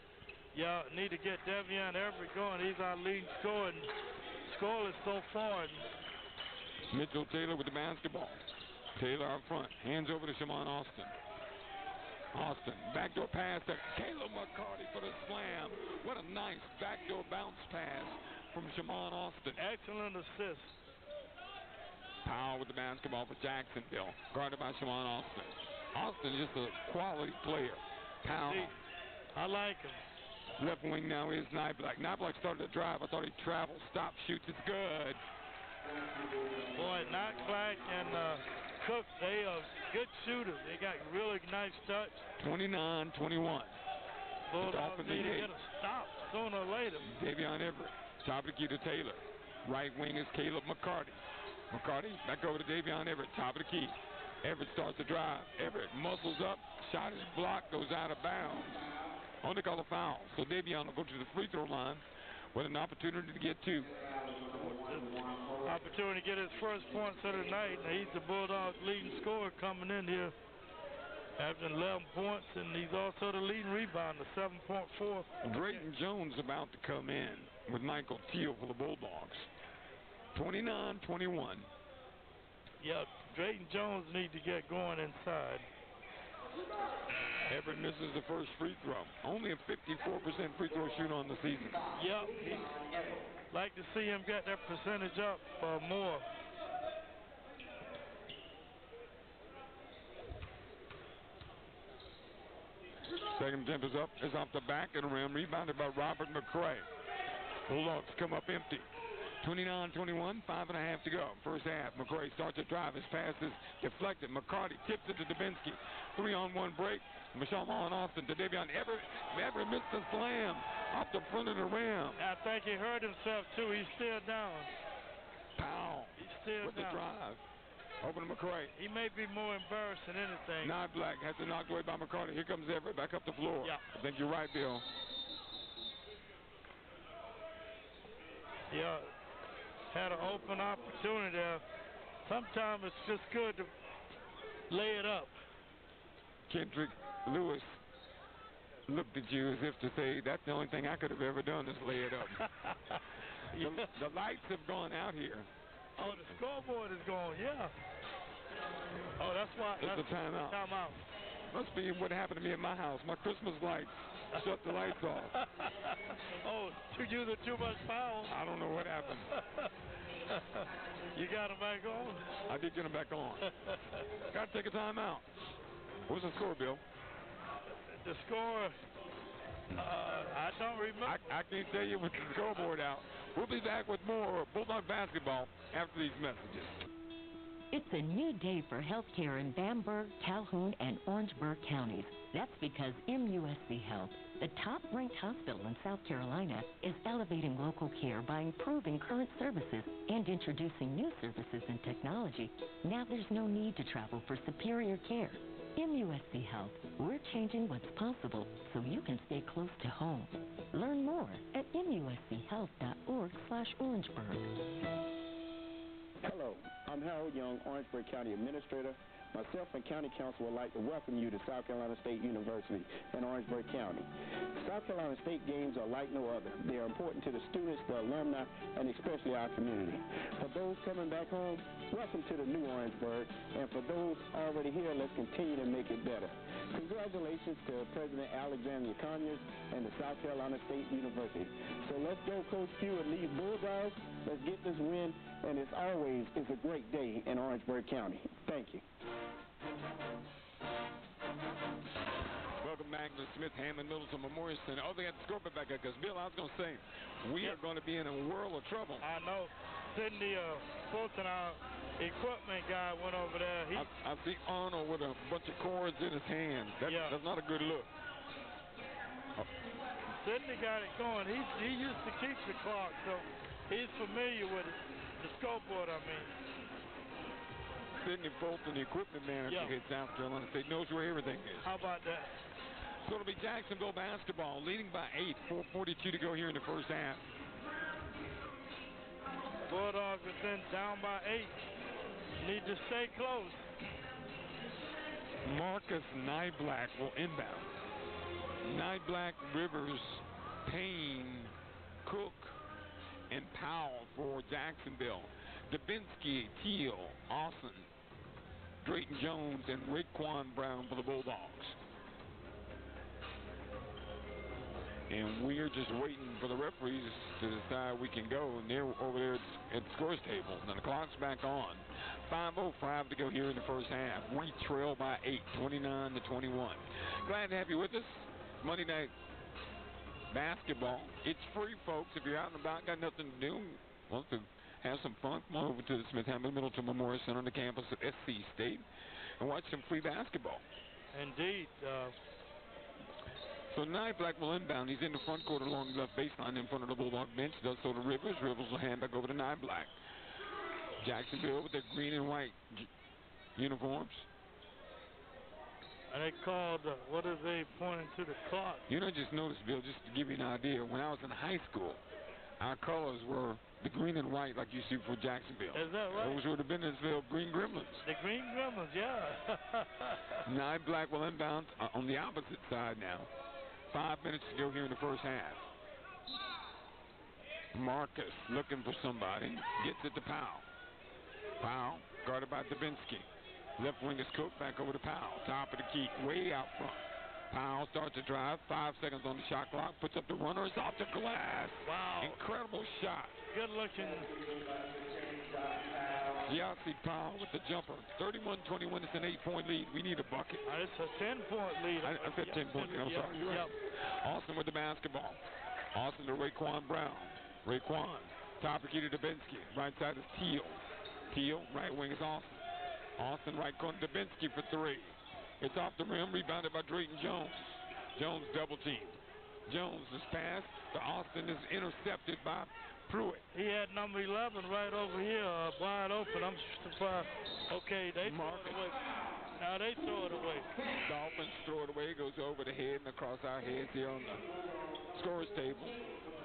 Speaker 4: Yeah, need to get Devion Everett going. He's our leading scorer. and Scoreless so far.
Speaker 3: Mitchell Taylor with the basketball. Taylor up front. Hands over to Shimon Austin. Austin, backdoor pass to Caleb McCarty for the slam. What a nice backdoor bounce pass from Shimon Austin.
Speaker 4: Excellent assist.
Speaker 3: Powell with the basketball for Jacksonville. Guarded by Shimon Austin. Austin just a quality player. Powell.
Speaker 4: I like him.
Speaker 3: Left wing now is Niblack. Niblack started to drive. I thought he'd travel. Stop, shoots. It's good.
Speaker 4: Boy, Knock Black and uh, Cook, they are good shooters. They got really nice touch.
Speaker 3: 29-21.
Speaker 4: Bulldogs need to get a stop sooner or later.
Speaker 3: Davion Everett. Top of the key to Taylor. Right wing is Caleb McCarty. McCarty back over to Davion Everett. Top of the key. Everett starts to drive. Everett muscles up. Shot is blocked. Goes out of bounds. On the call a foul. So Davion will go to the free throw line with an opportunity to get two.
Speaker 4: Opportunity to get his first points of the night. And he's the Bulldogs' leading scorer coming in here. Having 11 points, and he's also the leading rebounder, 7.4.
Speaker 3: Drayton Jones about to come in with Michael Teal for the Bulldogs. 29-21.
Speaker 4: Yeah, Drayton Jones need to get going inside.
Speaker 3: Everett misses the first free throw. Only a 54% free throw shooter on the season.
Speaker 4: Yep, he like to see him get that percentage up uh, more.
Speaker 3: Second attempt is up, is off the back of the rim, rebounded by Robert McCray. Bulldogs come up empty. 29-21, five and a half to go. First half, McCray starts to drive. His pass is deflected. McCarty tips it to Dubinsky. Three on one break. Michelle Mullen Austin to Davion Everett. Everett missed the slam off the front of the rim.
Speaker 4: I think he hurt himself too. He's still down.
Speaker 3: Pow.
Speaker 4: He's still
Speaker 3: With the drive. Open to McCray.
Speaker 4: He may be more embarrassed than anything.
Speaker 3: Niblack has it knocked away by McCarty. Here comes Everett back up the floor.
Speaker 4: Yeah.
Speaker 3: I think you're right, Bill.
Speaker 4: Yeah. had an open opportunity there. Sometimes it's just good to lay it up.
Speaker 3: Kendrick Lewis looked at you as if to say, that's the only thing I could have ever done is lay it up. (laughs)
Speaker 4: Yeah.
Speaker 3: the, the lights have gone out here.
Speaker 4: Oh, the scoreboard is gone. Yeah. Oh, that's why.
Speaker 3: It's
Speaker 4: that's
Speaker 3: a timeout.
Speaker 4: Timeout.
Speaker 3: Must be what happened to me at my house. My Christmas lights shut the lights off. (laughs)
Speaker 4: oh, too using too much power.
Speaker 3: I don't know what happened. (laughs)
Speaker 4: you got them back on?
Speaker 3: I did get them back on. Got to take a timeout. What's the score, Bill?
Speaker 4: The score, uh, I don't remember.
Speaker 3: I, I can't tell you with the scoreboard out. We'll be back with more Bulldog basketball after these messages.
Speaker 10: It's a new day for healthcare in Bamberg, Calhoun, and Orangeburg counties. That's because MUSC Health, the top ranked hospital in South Carolina, is elevating local care by improving current services and introducing new services and technology. Now there's no need to travel for superior care. MUSC Health, we're changing what's possible so you can stay close to home. Learn more at muschealth.org slash Orangeburg.
Speaker 11: Hello, I'm Harold Young, Orangeburg County Administrator. Myself and County Council would like to welcome you to South Carolina State University in Orangeburg County. South Carolina State games are like no other. They are important to the students, the alumni, and especially our community. For those coming back home, welcome to the new Orangeburg. And for those already here, let's continue to make it better. Congratulations to President Alexander Conyers and the South Carolina State University. So let's go, Coach Q and lead Bulldogs. Let's get this win. And as always, it's a great day in Orangeburg County. Thank you.
Speaker 3: Welcome back to Smith Hammond Middleton Memorial Center. Oh, they got the scoreboard back up because Bill, I was going to say we are going to be in a world of trouble.
Speaker 4: I know. Sydney uh, Fulton, our equipment guy, went over there. He,
Speaker 3: I, I see Arnold with a bunch of cords in his hand. That,
Speaker 4: Yeah.
Speaker 3: That's not a good look.
Speaker 4: Sydney got it going. He he used to keep the clock, so he's familiar with it. The scoreboard, I mean.
Speaker 3: Sidney Fulton, the equipment manager
Speaker 4: Yeah.
Speaker 3: at South Carolina State, knows where everything is.
Speaker 4: How about that?
Speaker 3: Going to be Jacksonville basketball, leading by eight, 4:42 to go here in the first half.
Speaker 4: Bulldogs are then down by eight. Need to stay close.
Speaker 3: Marcus Niblack will inbound. Niblack, Rivers, Payne, Cook, and Powell for Jacksonville. Dubinsky, Teal, Austin, Drayton Jones, and Raekwon Brown for the Bulldogs. And we are just waiting for the referees to decide we can go. And they're over there at, at the scores table. Now the clock's back on. 5.05 to go here in the first half. We trail by 8, 29 to 21. Glad to have you with us. Monday night basketball. It's free, folks. If you're out and about, got nothing to do, want to have some fun, come on over to the Smith Hammond Middleton Memorial Center on the campus at SC State and watch some free basketball.
Speaker 4: Indeed. Uh,
Speaker 3: So Niblack will inbound. He's in the front court along the left baseline in front of the Bulldog bench. Does so to Rivers. Rivers will hand back over to Niblack. Jacksonville with their green and white j- uniforms.
Speaker 4: And they called, uh, what are they pointing to the clock?
Speaker 3: You know, just notice, Bill, just to give you an idea, when I was in high school, our colors were the green and white like you see for Jacksonville.
Speaker 4: Is that right?
Speaker 3: Those were the Bennettsville Green Gremlins.
Speaker 4: The Green Gremlins, yeah. (laughs)
Speaker 3: Niblack will inbound uh, on the opposite side now. Five minutes to go here in the first half. Marcus looking for somebody. Gets it to Powell. Powell guarded by Dubinsky. Left wing is Cook back over to Powell. Top of the key, way out front. Powell starts to drive. Five seconds on the shot clock. Puts up the runner. It's off the glass.
Speaker 4: wow.
Speaker 3: Incredible shot.
Speaker 4: Good looking.
Speaker 3: Gyasi Powell with the jumper. 31-21. It's an eight-point lead. We need a bucket.
Speaker 4: Uh, it's a 10 point lead.
Speaker 3: I, I said 10 points. I'm
Speaker 4: Yep,
Speaker 3: sorry. You're right.
Speaker 4: yep.
Speaker 3: Austin with the basketball. Austin to Raekwon Brown. Raekwon. Top of key to Dubinsky. Right side is Teal. Teal. Right wing is Austin. Austin right corner. Dubinsky for three. It's off the rim. Rebounded by Drayton Jones. Jones double team. Jones is passed. To Austin is intercepted by Pruitt.
Speaker 4: He had number 11 right over here, uh, wide open. I'm surprised. Okay, they throw it away. Now they throw it away.
Speaker 3: Dolphins throw it away. Goes over the head and across our heads here on the scores table.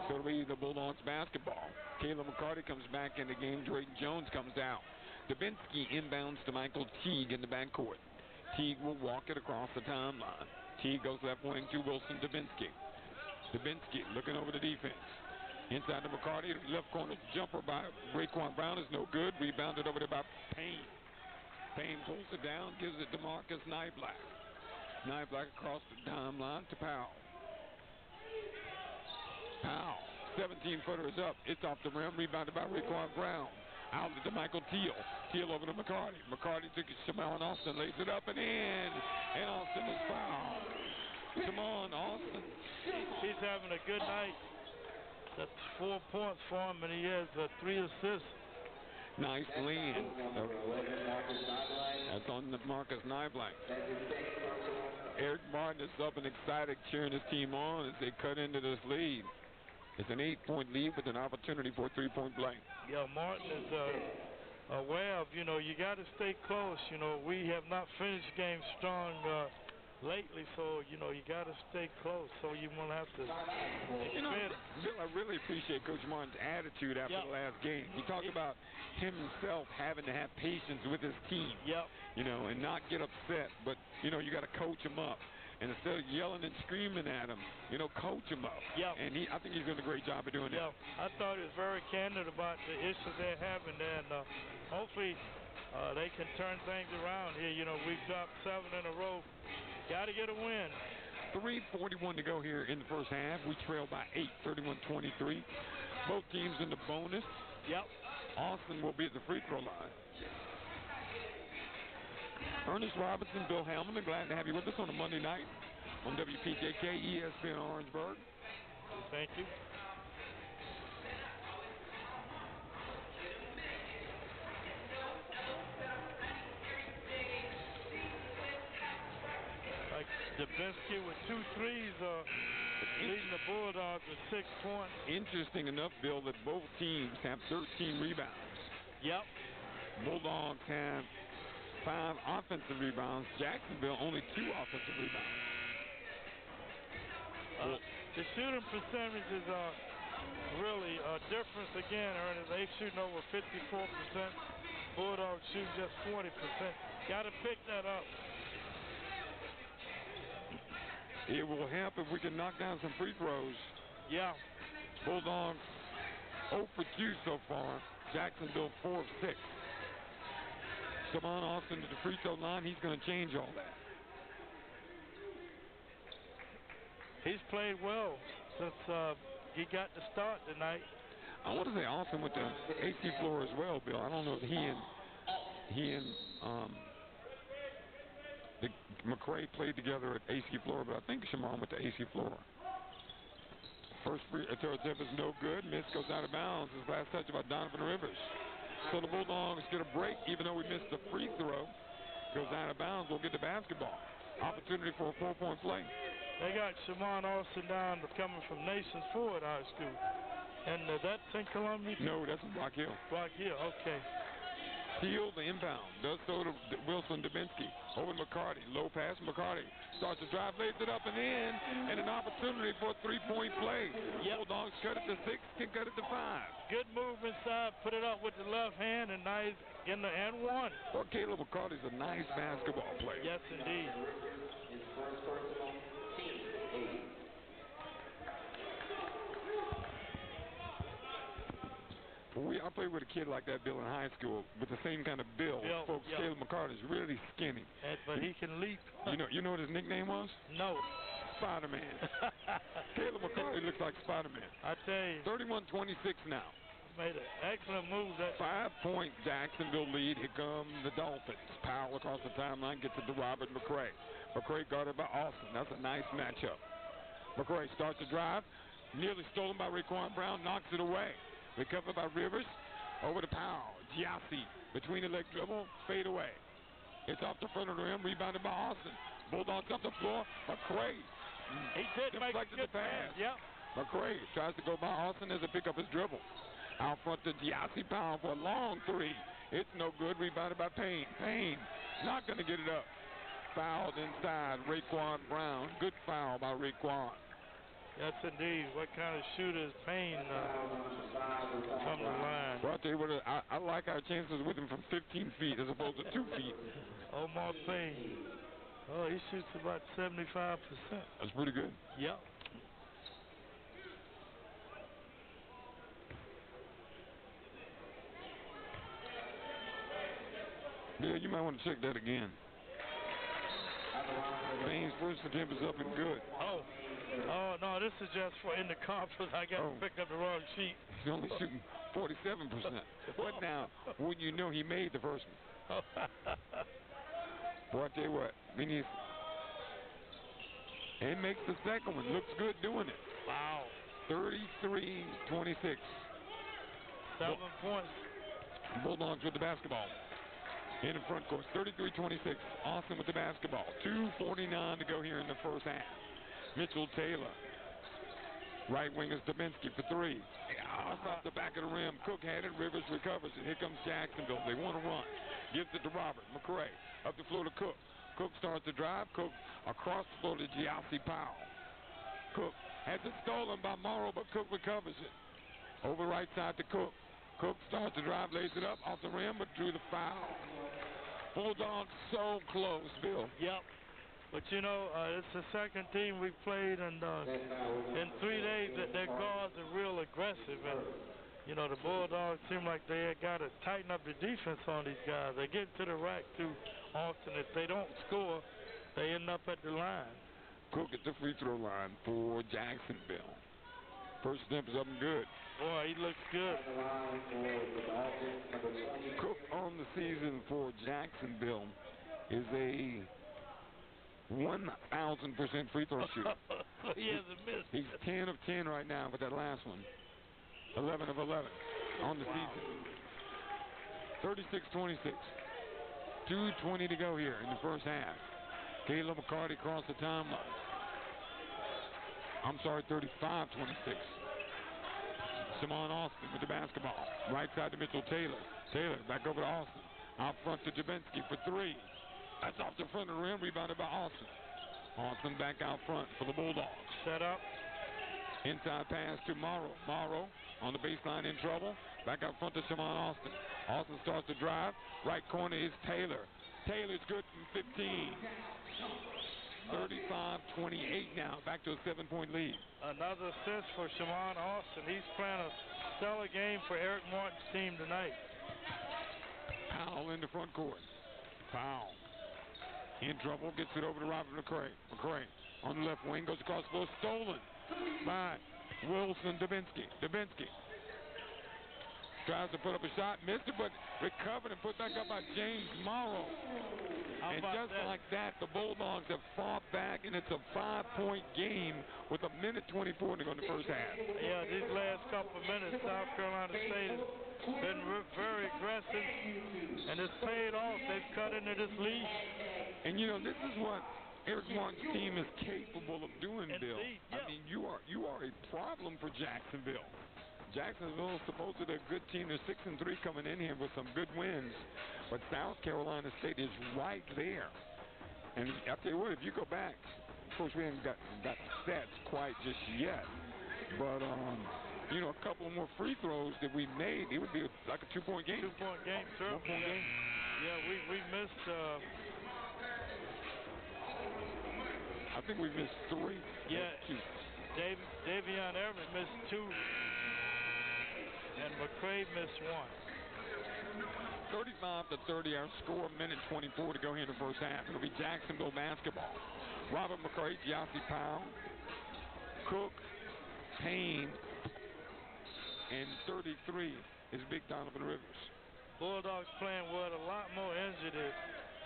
Speaker 3: So it'll be the Bulldogs basketball. Caleb McCarty comes back in the game. Drayton Jones comes out. Dubinsky inbounds to Michael Teal in the backcourt. Teal will walk it across the timeline. Teal goes left wing to Wilson Dubinsky. Dubinsky looking over the defense. Inside to McCarty, left corner jumper by Raquan Brown is no good. Rebounded over there by Payne. Payne pulls it down, gives it to Marcus Niblack. Niblack across the timeline to Powell. Powell, 17 footer is up. It's off the rim, rebounded by Raquan Brown. Out to Michael Teal. Teal over to McCarty. McCarty took it to Shimon Austin, lays it up and in. And Austin is fouled. Shimon Austin.
Speaker 4: He's having a good night. That's four points for him, and he has uh, three assists.
Speaker 3: Nice lean. That's on the Marcus Niblack. Eric Martin is up and excited, cheering his team on as they cut into this lead. It's an eight-point lead with an opportunity for a three-point blank.
Speaker 4: Yeah, Martin is uh, aware of, you know, you got to stay close. You know, we have not finished games strong uh, lately, so, you know, you got to stay close. So you won't have to
Speaker 3: You know. Bill, I really appreciate Coach Martin's attitude after
Speaker 4: Yep.
Speaker 3: the last game. He talked about himself having to have patience with his team.
Speaker 4: Yep.
Speaker 3: You know, and not get upset, but you know, you got to coach him up. And instead of yelling and screaming at him, you know, coach him up.
Speaker 4: Yep.
Speaker 3: And he, I think he's doing a great job of doing
Speaker 4: Yeah,
Speaker 3: that.
Speaker 4: I thought he was very candid about the issues they're having there, and uh, hopefully uh, they can turn things around here. You know, we've dropped seven in a row. Got to get a win.
Speaker 3: 3:41 to go here in the first half. We trail by eight, 31-23. Both teams in the bonus.
Speaker 4: Yep.
Speaker 3: Austin will be at the free throw line. Ernest Robinson, Bill Hellman, glad to have you with us on a Monday night on WPJK ESPN Orangeburg.
Speaker 4: Thank you. Like Dubinsky with two threes, uh, leading the Bulldogs with six points.
Speaker 3: Interesting enough, Bill, that both teams have 13 rebounds.
Speaker 4: Yep.
Speaker 3: Bulldogs have five offensive rebounds. Jacksonville only two offensive rebounds.
Speaker 4: Uh, the shooting percentages are really a difference again, Ernest. They shooting over 54%. Bulldogs shoot just 40%. Got to pick that up.
Speaker 3: It will help if we can knock down some free throws.
Speaker 4: Yeah.
Speaker 3: Bulldogs 0 for 2 so far. Jacksonville 4 of 6. Simon Austin to the free throw line. He's going to change all that.
Speaker 4: He's played well since uh, he got the start tonight.
Speaker 3: I want to say Austin went to AC Flora as well, Bill. I don't know if he and he and um, the McCray played together at AC Flora, but I think Shimon went to AC Flora. First free uh, throw attempt is no good. Miss goes out of bounds. His last touch by Donovan Rivers. So the Bulldogs get a break, even though we missed the free throw. Goes out of bounds. We'll get the basketball. Opportunity for a four-point play.
Speaker 4: They got Shimon Austin down coming from Nations Ford High School. And uh, that's in Columbia?
Speaker 3: No, that's in Rock Hill.
Speaker 4: Rock Hill, okay.
Speaker 3: Steal the inbound. Does so to Wilson Dubinsky. Over to McCarty. Low pass. McCarty starts to drive, lays it up and in. And an opportunity for a three-point play. Bulldogs cut it to six, can cut it to five.
Speaker 4: Good move inside, put it up with the left hand, and nice in the and one.
Speaker 3: Well, Caleb McCarty's a nice basketball player.
Speaker 4: Yes, indeed.
Speaker 3: We, I played with a kid like that, Bill, in high school, with the same kind of build.
Speaker 4: Bill,
Speaker 3: Folks,
Speaker 4: yeah.
Speaker 3: Caleb McCarty's really skinny.
Speaker 4: And, but he can leap.
Speaker 3: You know, you know what his nickname was?
Speaker 4: No.
Speaker 3: Spider-Man. (laughs) Caleb McCarty looks like Spider-Man.
Speaker 4: I tell you.
Speaker 3: 31-26 now.
Speaker 4: Made an excellent move. That
Speaker 3: Five-point Jacksonville lead. Here come the Dolphins. Powell across the timeline gets it to Robert McCray. McCray guarded by Austin. That's a nice matchup. McCray starts to drive. Nearly stolen by Raquan Brown. Knocks it away. Recovered by Rivers. Over to Powell. Gyasi between the leg dribble. Fade away. It's off the front of the rim. Rebounded by Austin. Bulldogs up the floor. McCray.
Speaker 4: He did make a good
Speaker 3: the pass.
Speaker 4: pass. Yep.
Speaker 3: McCray tries to go by Austin as a pick up his dribble. Out front to Gyasi Powell for a long three. It's no good. Rebounded by Payne. Payne not going to get it up. Fouled inside. Raquan Brown. Good foul by Raquan.
Speaker 4: Yes, indeed. What kind of shooter is Payne uh, from the line?
Speaker 3: Well, I'll tell you what, I, I like our chances with him from 15 feet as opposed to 2 (laughs) feet.
Speaker 4: Omar Payne. Oh, he shoots about 75%.
Speaker 3: That's pretty good.
Speaker 4: Yep.
Speaker 3: Yeah, you might want to check that again. Payne's first attempt is up and good.
Speaker 4: Oh. Oh, no, this is just for in the conference. I got
Speaker 3: Oh.
Speaker 4: to pick up the wrong sheet.
Speaker 3: He's only shooting 47%. But (laughs) now, wouldn't you know he made the first one? Boy, I tell you what, I mean, he's, and makes the second one. Looks good doing it.
Speaker 4: Wow.
Speaker 3: 33-26.
Speaker 4: Seven points.
Speaker 3: Bulldogs with the basketball. In the front court, 33-26. Austin with the basketball. 2.49 to go here in the first half. Mitchell Taylor. Right wing is Dubinsky for three. Off the back of the rim. Cook had it. Rivers recovers it. Here comes Jacksonville. They want to run. Gives it to Robert. McCray. Up the floor to Cook. Cook starts to drive. Cook across the floor to Gyasi Powell. Cook has it stolen by Morrow, but Cook recovers it. Over right side to Cook. Cook starts to drive, lays it up off the rim, but drew the foul. Bulldogs so close, Bill.
Speaker 4: Yep. But you know, uh, it's the second team we've played, and uh, in three days that their guards are real aggressive, and you know the Bulldogs seem like they got to tighten up the defense on these guys. They get to the rack too often. If they don't score, they end up at the line.
Speaker 3: Cook at the free throw line for Jacksonville. First attempt is up and good.
Speaker 4: Boy, he looks good.
Speaker 3: Cook on the season for Jacksonville is a 1,000% free throw shooter. (laughs)
Speaker 4: he hasn't missed.
Speaker 3: He's 10 of 10 right now with that last one. 11 of 11 on the season. 36-26. 2.20 to go here in the first half. Caleb McCarty across the timeline. I'm sorry, 35-26. Simon Austin with the basketball. Right side to Mitchell Taylor. Taylor back over to Austin. Out front to Dubinsky for three. That's off the front of the rim, rebounded by Austin. Austin back out front for the Bulldogs.
Speaker 4: Set up.
Speaker 3: Inside pass to Morrow. Morrow on the baseline in trouble. Back out front to Simon Austin. Austin starts to drive. Right corner is Taylor. Taylor's good from 15. 35-28 now. Back to a seven-point lead.
Speaker 4: Another assist for Shimon Austin. He's playing a stellar game for Eric Martin's team tonight.
Speaker 3: Powell in the front court. Powell in trouble. Gets it over to Robert McCray. McCray on the left wing. Goes across the floor. Stolen by Wilson Dubinsky. Dubinsky tries to put up a shot. Missed it, but recovered and put back up by James Morrow.
Speaker 4: How
Speaker 3: and just
Speaker 4: that?
Speaker 3: like that, the Bulldogs have fought back, and it's a five-point game with a minute 24 to go in the first half.
Speaker 4: Yeah, these last couple of minutes, South Carolina State has been very aggressive, and it's paid off. They've cut into this lead.
Speaker 3: And you know, this is what Eric Martin's team is capable of doing, Bill.
Speaker 4: Indeed,
Speaker 3: I mean, you are you are a problem for Jacksonville. Jacksonville is supposedly a good team. They're six and three coming in here with some good wins, but South Carolina State is right there. And I tell you what, if you go back, of course we haven't got got stats quite just yet, but um, you know, a couple more free throws that we made, it would be like a two-point game.
Speaker 4: Two-point game, certainly.
Speaker 3: One-point
Speaker 4: yeah.
Speaker 3: game.
Speaker 4: Yeah, we we missed. Uh,
Speaker 3: I think we missed three.
Speaker 4: Yeah. Davion Everett missed two, and McCray missed one.
Speaker 3: 35 to 30, our score, minute 24 to go here in the first half. It'll be Jacksonville basketball. Robert McCray, Gyasi Powell, Cook, Payne, and 33 is Big Donovan Rivers.
Speaker 4: Bulldogs playing with a lot more energy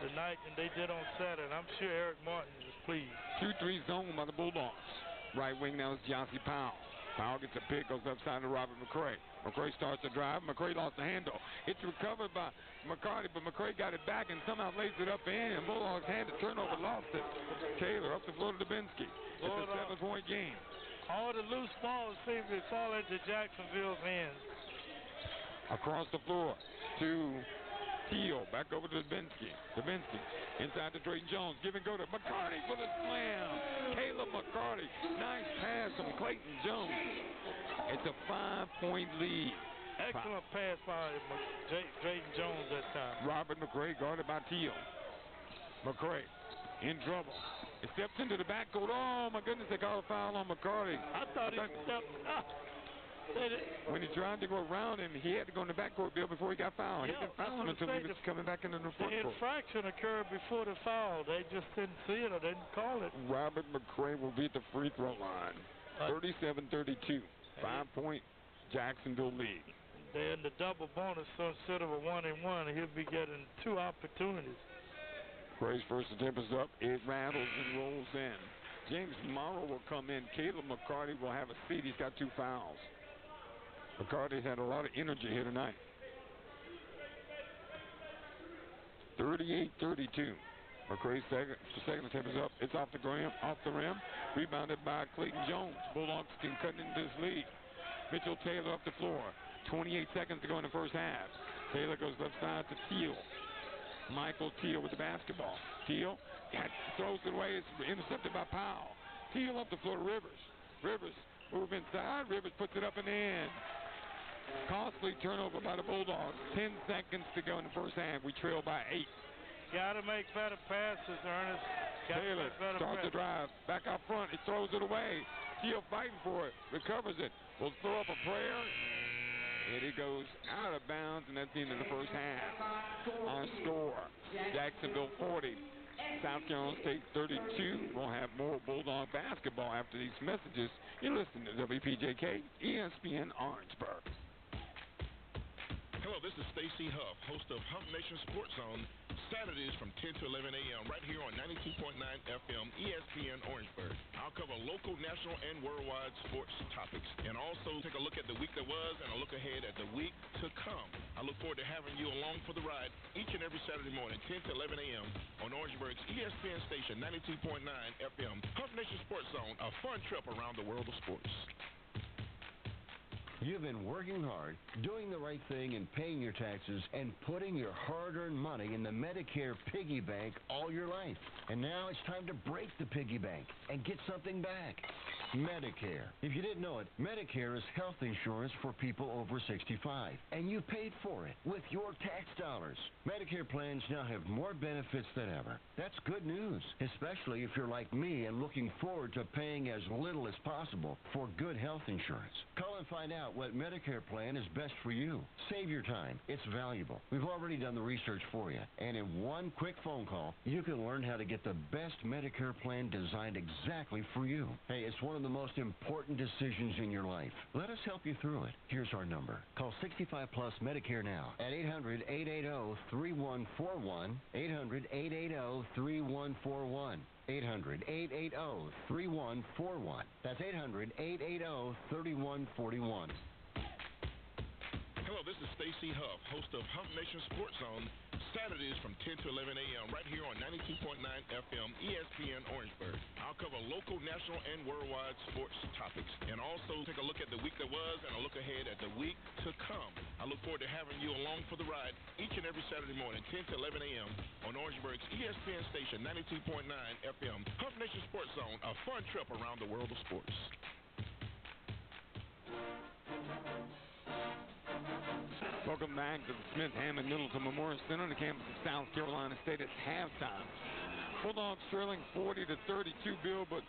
Speaker 4: tonight than they did on Saturday. I'm sure Eric Martin is pleased.
Speaker 3: 2-3 zone by the Bulldogs. Right wing now is Gyasi Powell. Powell gets a pick, goes left side to Robert McCray. McCray starts to drive. McCray lost the handle. It's recovered by McCarty, but McCray got it back and somehow lays it up in. And Bulldogs had the turnover, lost it. Taylor up the floor to Dubinsky. It's a seven-point game.
Speaker 4: All the loose balls seem to fall into Jacksonville's hands.
Speaker 3: Across the floor to Teal. Back over to Dubinsky. Dubinsky inside to Drayton Jones. Give and go to McCarty for the slam. Caleb McCarty. Nice pass from Drayton Jones. It's a five-point lead.
Speaker 4: Excellent pass by Drayton Jones that time.
Speaker 3: Robert McCray guarded by Teal. McCray in trouble. He steps into the backcourt. Oh, my goodness, they got a foul on McCarty.
Speaker 4: I thought he stepped. (laughs)
Speaker 3: When he tried to go around him, he had to go in the backcourt, Bill, before he got fouled.
Speaker 4: Yeah,
Speaker 3: he didn't foul him until he was coming back into the front
Speaker 4: The
Speaker 3: court.
Speaker 4: infraction occurred before the foul. They just didn't see it or didn't call it.
Speaker 3: Robert McCray will be at the free throw line.
Speaker 4: Uh,
Speaker 3: 37-32. Five-point Jacksonville lead.
Speaker 4: They're the double bonus, so instead of a one and one, he'll be getting two opportunities.
Speaker 3: Gray's first attempt is up. It rattles and rolls in. James Morrow will come in. Caleb McCarty will have a seat. He's got two fouls. McCarty's had a lot of energy here tonight. 38-32. McCray's second, second attempt is up. It's off the rim, off the rim. Rebounded by Drayton Jones. Bulldogs can cut into this lead. Mitchell Taylor up the floor. 28 seconds to go in the first half. Taylor goes left side to Teal. Michael Teal with the basketball. Teal throws it away. It's intercepted by Powell. Teal up the floor to Rivers. Rivers move inside. Rivers puts it up and in. Costly turnover by the Bulldogs. Ten seconds to go in the first half. We trail by eight.
Speaker 4: Got to make better passes, Ernest. Gotta
Speaker 3: Taylor starts the drive. Back out front. He throws it away. Still fighting for it. Recovers it. Will throw up a prayer. And it goes out of bounds, and that's the end of the first half. Our score, Jacksonville 40, South Carolina State 32. We'll have more Bulldog basketball after these messages. You're listening to WPJK, ESPN Orangeburg.
Speaker 12: Hello, this is Stacy Huff, host of Hump Nation Sports Zone, Saturdays from 10 to 11 a.m. right here on 92.9 FM ESPN Orangeburg. I'll cover local, national, and worldwide sports topics, and also take a look at the week that was and a look ahead at the week to come. I look forward to having you along for the ride each and every Saturday morning, 10 to 11 a.m. on Orangeburg's ESPN station, 92.9 FM. Hump Nation Sports Zone, a fun trip around the world of sports.
Speaker 6: You've been working hard, doing the right thing, and paying your taxes, and putting your hard earned money in the Medicare piggy bank all your life. And now it's time to break the piggy bank and get something back. Medicare. If you didn't know it, Medicare is health insurance for people over 65, and you paid for it with your tax dollars. Medicare plans now have more benefits than ever. That's good news, especially if you're like me and looking forward to paying as little as possible for good health insurance. Call and find out what Medicare plan is best for you. Save your time. It's valuable. We've already done the research for you, and in one quick phone call, you can learn how to get the best Medicare plan designed exactly for you. Hey, it's one of the most important decisions in your life. Let us help you through it. Here's our number. Call 65 Plus Medicare now at 800 880 3141. 800 880 3141. 800 880 3141. That's 800 880 3141.
Speaker 12: Hello, this is Stacy Huff, host of Hump Nation Sports Zone, Saturdays from 10 to 11 a.m. right here on 92.9 FM ESPN Orangeburg. I'll cover local, national, and worldwide sports topics, and also take a look at the week that was and a look ahead at the week to come. I look forward to having you along for the ride each and every Saturday morning, 10 to 11 a.m. on Orangeburg's ESPN station, 92.9 FM. Hump Nation Sports Zone, a fun trip around the world of sports.
Speaker 3: Welcome back to the Smith Hammond Middleton Memorial Center on the campus of South Carolina State at halftime. Bulldogs trailing 40 to 32, Bill, but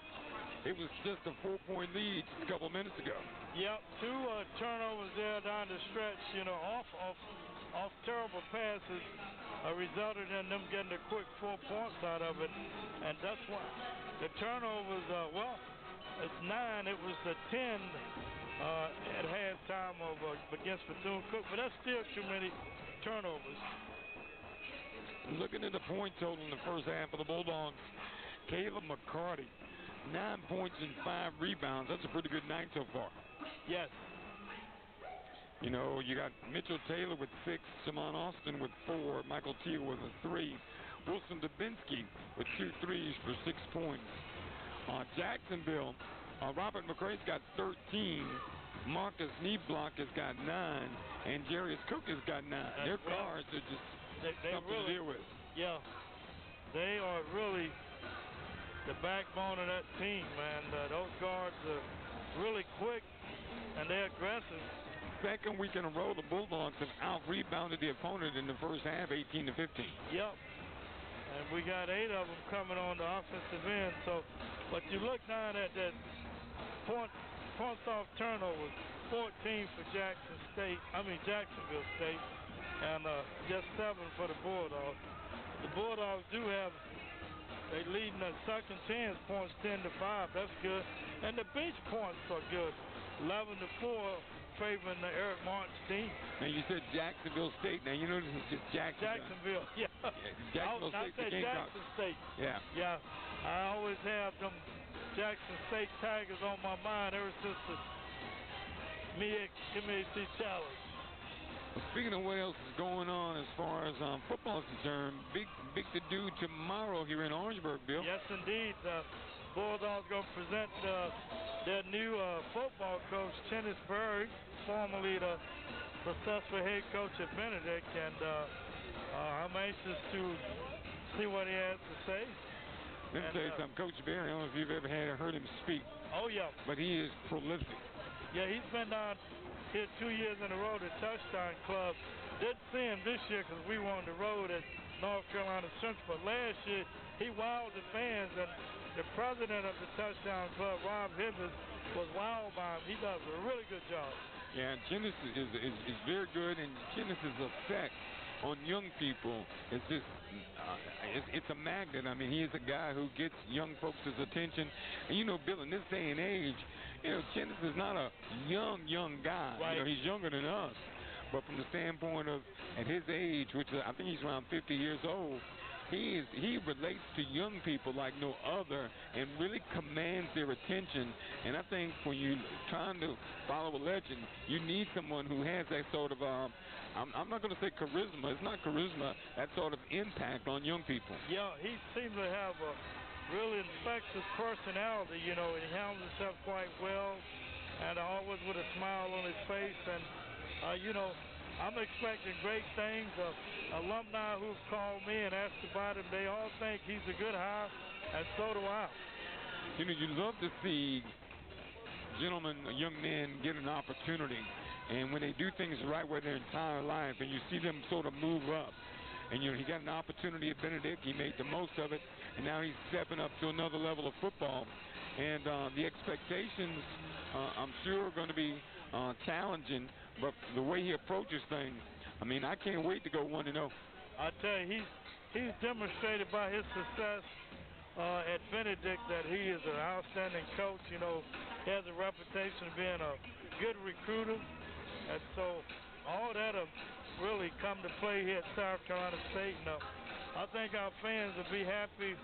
Speaker 3: it was just a four-point lead a couple minutes ago.
Speaker 4: Yep, two uh, turnovers there down the stretch. You know, off off off terrible passes uh, resulted in them getting a quick four points out of it, and that's why the turnovers. Uh, well, it's nine. It was the ten uh, at halftime of uh, against Bethune Cook, but that's still too many turnovers.
Speaker 3: Looking at the point total in the first half of the Bulldogs, Caleb McCarty, nine points and five rebounds. That's a pretty good night so far.
Speaker 4: Yes.
Speaker 3: You know, you got Mitchell Taylor with six, Simon Austin with four, Michael Teal with a three, Wilson Dubinsky with two threes for six points. Uh, Jacksonville, uh, Robert McCray's got 13, Marcus Niblack has got nine, and Jarius Cook has got nine. Their
Speaker 4: That's right.
Speaker 3: guards are just
Speaker 4: They, they
Speaker 3: something
Speaker 4: really,
Speaker 3: to deal with.
Speaker 4: yeah, they are really the backbone of that team, man. Uh, those guards are really quick and they're aggressive.
Speaker 3: Second week in a row, the Bulldogs have out rebounded the opponent in the first half, 18 to 15.
Speaker 4: Yep. And we got eight of them coming on the offensive end. So, but you look down at that point, points off turnovers, 14 for Jackson State. I mean Jacksonville State, and uh, just seven for the Bulldogs. The Bulldogs do have they leading the second chance points 10 to 5. That's good. And the bench points are good. 11 to 4 favoring the Eric Martin team.
Speaker 3: And you said Jacksonville State. Now you know this is just Jackson.
Speaker 4: Jacksonville, yeah. (laughs)
Speaker 3: yeah Jacksonville
Speaker 4: I,
Speaker 3: State.
Speaker 4: I Jackson State.
Speaker 3: Yeah.
Speaker 4: Yeah. I always have them Jackson State Tigers on my mind ever since the MEAC Community Challenge.
Speaker 3: Well, speaking of what else is going on as far as um, football is concerned, big big to do tomorrow here in Orangeburg, Bill.
Speaker 4: Yes, indeed. Uh, Bulldogs going to present uh, their new uh, football coach, Chennis Berry, formerly the successful head coach at Benedict, and uh, uh, I'm anxious to see what he has to say.
Speaker 3: Let me tell you uh, something, Coach Berry. I don't know if you've ever had heard him speak.
Speaker 4: Oh yeah.
Speaker 3: But he is prolific.
Speaker 4: Yeah, he's been down hit two years in a row the touchdown club. Didn't see him this year because we won the road at North Carolina Central. But last year, he wowed the fans, and the president of the touchdown club, Rob Hibbins, was wowed by him. He does a really good job.
Speaker 3: Yeah, Chennis is, is, is very good, and Chennis' effect on young people is just uh, it's, it's a magnet. I mean, he is a guy who gets young folks' attention. And you know, Bill, in this day and age, you know, Chennis is not a young, young guy.
Speaker 4: Right.
Speaker 3: You know, he's younger than us. But from the standpoint of at his age, which I think he's around 50 years old, he is he relates to young people like no other and really commands their attention. And I think when you're trying to follow a legend, you need someone who has that sort of um, I'm, I'm not going to say charisma. It's not charisma. That sort of impact on young people.
Speaker 4: Yeah, he seems to have a really infectious personality, you know, he handles himself quite well and always with a smile on his face. And, uh, you know, I'm expecting great things. Uh, alumni who've called me and asked about him, they all think he's a good hire, and so do I.
Speaker 3: You know, you love to see gentlemen, young men get an opportunity. And when they do things right way their entire life, and you see them sort of move up, and you know, he got an opportunity at Benedict. He made the most of it, and now he's stepping up to another level of football. And uh, the expectations, uh, I'm sure, are going to be uh, challenging. But the way he approaches things, I mean, I can't wait to go one to zero.
Speaker 4: I tell you, he's he's demonstrated by his success uh, at Benedict that he is an outstanding coach. You know, he has a reputation of being a good recruiter, and so all that have really come to play here at South Carolina State. Now, I think our fans will be happy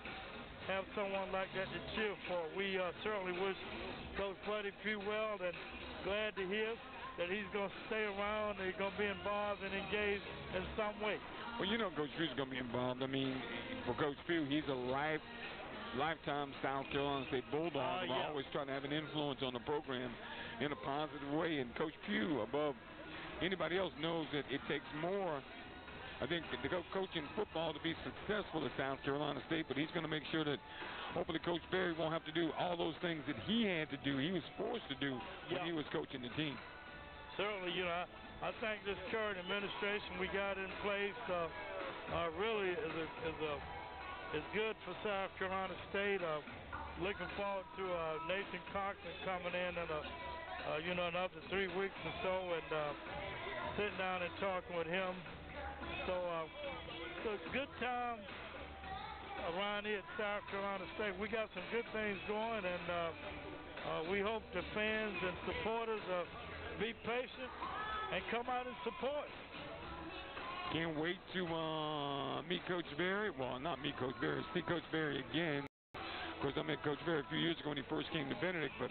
Speaker 4: have someone like that to cheer for. We uh, certainly wish Coach Buddy Pough well and glad to hear that he's going to stay around and he's going to be involved and engaged in some way.
Speaker 3: Well, you know Coach Pough's going to be involved. I mean, for Coach Pough, he's a life lifetime South Carolina State Bulldog. Uh,
Speaker 4: yeah.
Speaker 3: always trying to have an influence on the program in a positive way. And Coach Pough, above anybody else knows that it takes more, I think, to go coaching football to be successful at South Carolina State, but he's going to make sure that hopefully Coach Berry won't have to do all those things that he had to do, he was forced to do when
Speaker 4: yeah.
Speaker 3: he was coaching the team.
Speaker 4: Certainly, you know, I, I think this current administration we got in place uh, uh, really is a, is a is good for South Carolina State. Uh, looking forward to uh, Nathan Cochran coming in and a uh, you know, another three weeks or so, and uh, sitting down and talking with him. So, uh, so it's a good time around here at South Carolina State. We got some good things going, and uh, uh, we hope the fans and supporters uh, be patient and come out and support.
Speaker 3: Can't wait to uh, meet Coach Berry. Well, not meet Coach Berry, see Coach Berry again. Of course, I met Coach Berry a few years ago when he first came to Benedict, but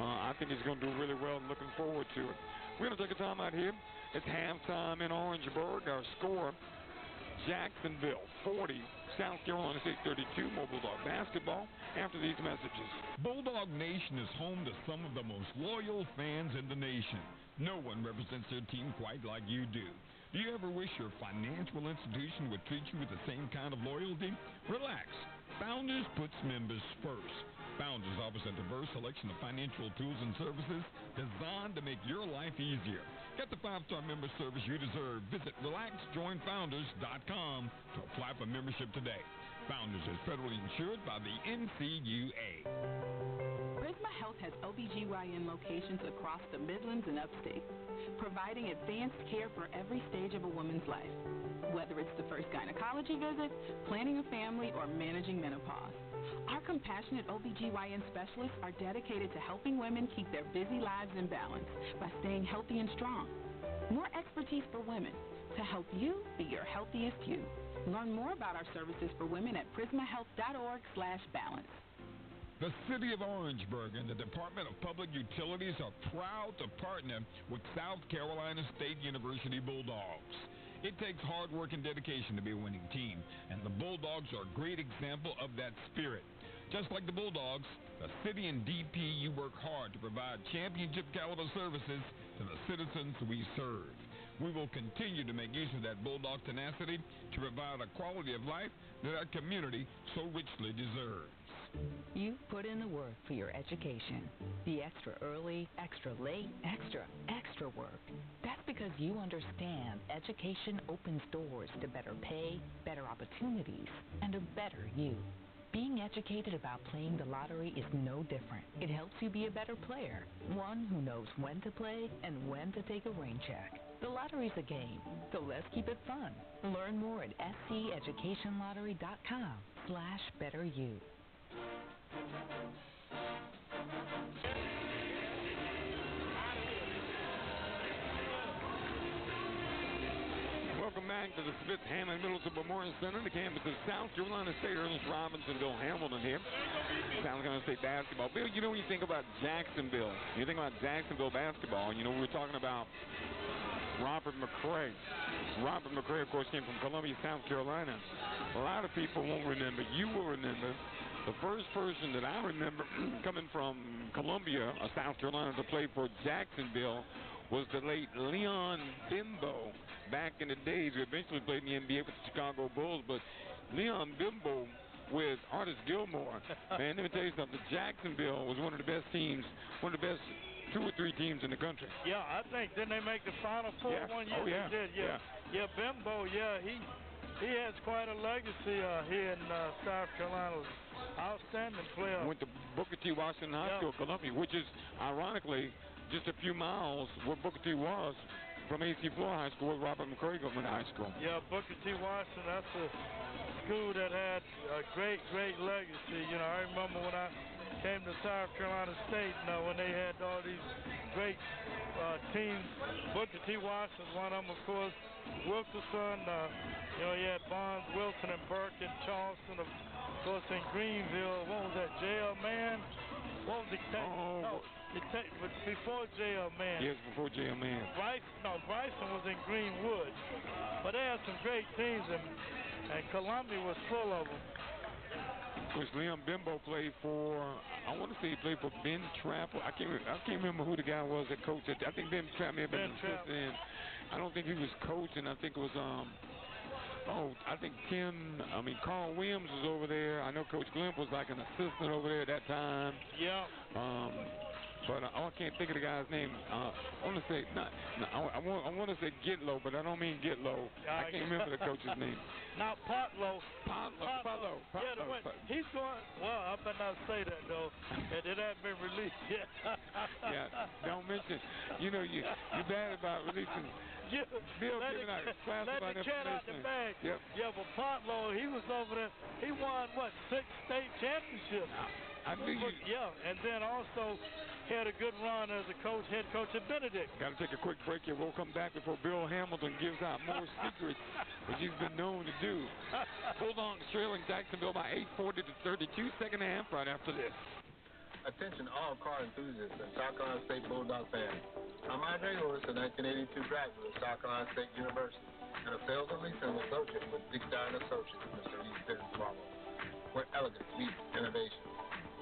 Speaker 3: uh, I think he's going to do really well and looking forward to it. We're going to take a time out here. It's halftime in Orangeburg. Our score, Jacksonville 40, South Carolina State 32, Mobile Dog basketball after these messages.
Speaker 2: Bulldog Nation is home to some of the most loyal fans in the nation. No one represents their team quite like you do. Do you ever wish your financial institution would treat you with the same kind of loyalty? Relax. Founders puts members first. Founders offers a diverse selection of financial tools and services designed to make your life easier. Get the five-star member service you deserve. Visit RelaxJoinFounders.com to apply for membership today. Founders is federally insured by the NCUA.
Speaker 1: Prisma Health has OBGYN locations across the Midlands and upstate, providing advanced care for every stage of a woman's life, whether it's the first gynecology visit, planning a family, or managing menopause. Our compassionate OBGYN specialists are dedicated to helping women keep their busy lives in balance by staying healthy and strong. More expertise for women to help you be your healthiest you. Learn more about our services for women at prismahealth.org slash balance.
Speaker 2: The City of Orangeburg and the Department of Public Utilities are proud to partner with South Carolina State University Bulldogs. It takes hard work and dedication to be a winning team, and the Bulldogs are a great example of that spirit. Just like the Bulldogs, the city and DPU work hard to provide championship caliber services to the citizens we serve. We will continue to make use of that Bulldog tenacity to provide a quality of life that our community so richly deserves.
Speaker 13: You put in the work for your education. The extra early, extra late, extra, extra work. That's because you understand education opens doors to better pay, better opportunities, and a better you. Being educated about playing the lottery is no different. It helps you be a better player, one who knows when to play and when to take a rain check. The lottery's a game, so let's keep it fun. Learn more at sceducationlottery.com slash better you.
Speaker 3: Welcome back to the Smith Hammond Middleton Memorial Center, the campus of South Carolina State. Ernest Robinson, Bill Hamilton here. South Carolina State basketball. Bill, you know when you think about Jacksonville, you think about Jacksonville basketball. and You know we were talking about Robert McCray. Robert McCray, of course, came from Columbia, South Carolina. A lot of people won't remember. You will remember the first person that I remember (clears throat) coming from Columbia, uh, South Carolina, to play for Jacksonville was the late Leon Benbow. Back in the days, who eventually played in the NBA with the Chicago Bulls, but Leon Benbow with Artis Gilmore. (laughs) Man, let me tell you something. Jacksonville was one of the best teams, one of the best two or three teams in the country.
Speaker 4: Yeah, I think didn't they make the Final Four
Speaker 3: Yeah.
Speaker 4: one year?
Speaker 3: Oh, yeah.
Speaker 4: They did. Yeah. yeah, Benbow. Yeah, he he has quite a legacy uh, here in uh, South Carolina. Outstanding player.
Speaker 3: Went to Booker T. Washington High
Speaker 4: Yeah.
Speaker 3: School, Columbia, which is ironically just a few miles where Booker T. was from AC Flora High School, where Robert McCray went to high school.
Speaker 4: Yeah, Booker T. Washington, that's a school that had a great, great legacy. You know, I remember when I came to South Carolina State, you know, when they had all these great uh, teams. Booker T. Washington, one of them, of course. Wilkinson, uh, you know, he had Bonds, Wilson, and Burke in Charleston. Of course, in Greenville, what was that, J.L. Mann? What was the
Speaker 3: Oh,
Speaker 4: no, the ta- but before J.L. Mann.
Speaker 3: Yes, before J.M. Mann.
Speaker 4: Bryce, no, Bryson was in Greenwood. But they had some great teams, and, and Columbia was full of them.
Speaker 3: Course, Leon Benbow played for. I want to say he played for Ben Trapper. I can't. I can't remember who the guy was that coached. I think Ben Trapper may have been
Speaker 4: Ben Trapp.
Speaker 3: I don't think he was coaching. I think it was um. Oh, I think Ken. I mean, Carl Williams was over there. I know Coach Glimp was like an assistant over there at that time.
Speaker 4: Yeah.
Speaker 3: Um, but uh, oh, I can't think of the guy's name. Uh, I want to say not. No, I, I want. I want to say Gitlow, but I don't mean Gitlow. I can't remember the coach's (laughs) name.
Speaker 4: Now Potlow.
Speaker 3: Potlow. Potlow.
Speaker 4: Yeah, the one- he's going. Well, I better not say that though. (laughs) It, it hasn't been released yet.
Speaker 3: yeah, don't mention. You know, you you bad about releasing. (laughs)
Speaker 4: Yeah,
Speaker 3: Bill
Speaker 4: let
Speaker 3: giving
Speaker 4: the,
Speaker 3: out
Speaker 4: let
Speaker 3: classified
Speaker 4: the cat out the bag.
Speaker 3: Yep.
Speaker 4: Yeah, but Potlow, he was over there. He won what six state championships.
Speaker 3: I knew you.
Speaker 4: Yeah, and then also had a good run as a coach, head coach at Benedict.
Speaker 3: Got to take a quick break here. We'll come back before Bill Hamilton gives out more (laughs) secrets, which he's been known to do. Bulldogs trailing Jacksonville by 840 to 32. Second half right after this.
Speaker 8: Attention all car enthusiasts and South Carolina State Bulldog fans. I'm Andre Lewis, a 1982 graduate of South Carolina State University and a sales and leasing associate with Dick Dyer and Associates, Mr. East Business Marvel, where elegance meets innovation.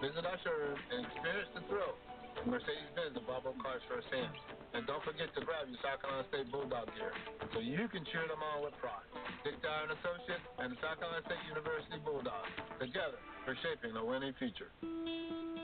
Speaker 8: Visit our showroom and experience the thrill of Mercedes-Benz and Volvo cars firsthand. And don't forget to grab your South State Bulldog gear so you can cheer them on with pride. Dick Dyer and Associates, and the South State University Bulldogs. Together, shaping a winning future.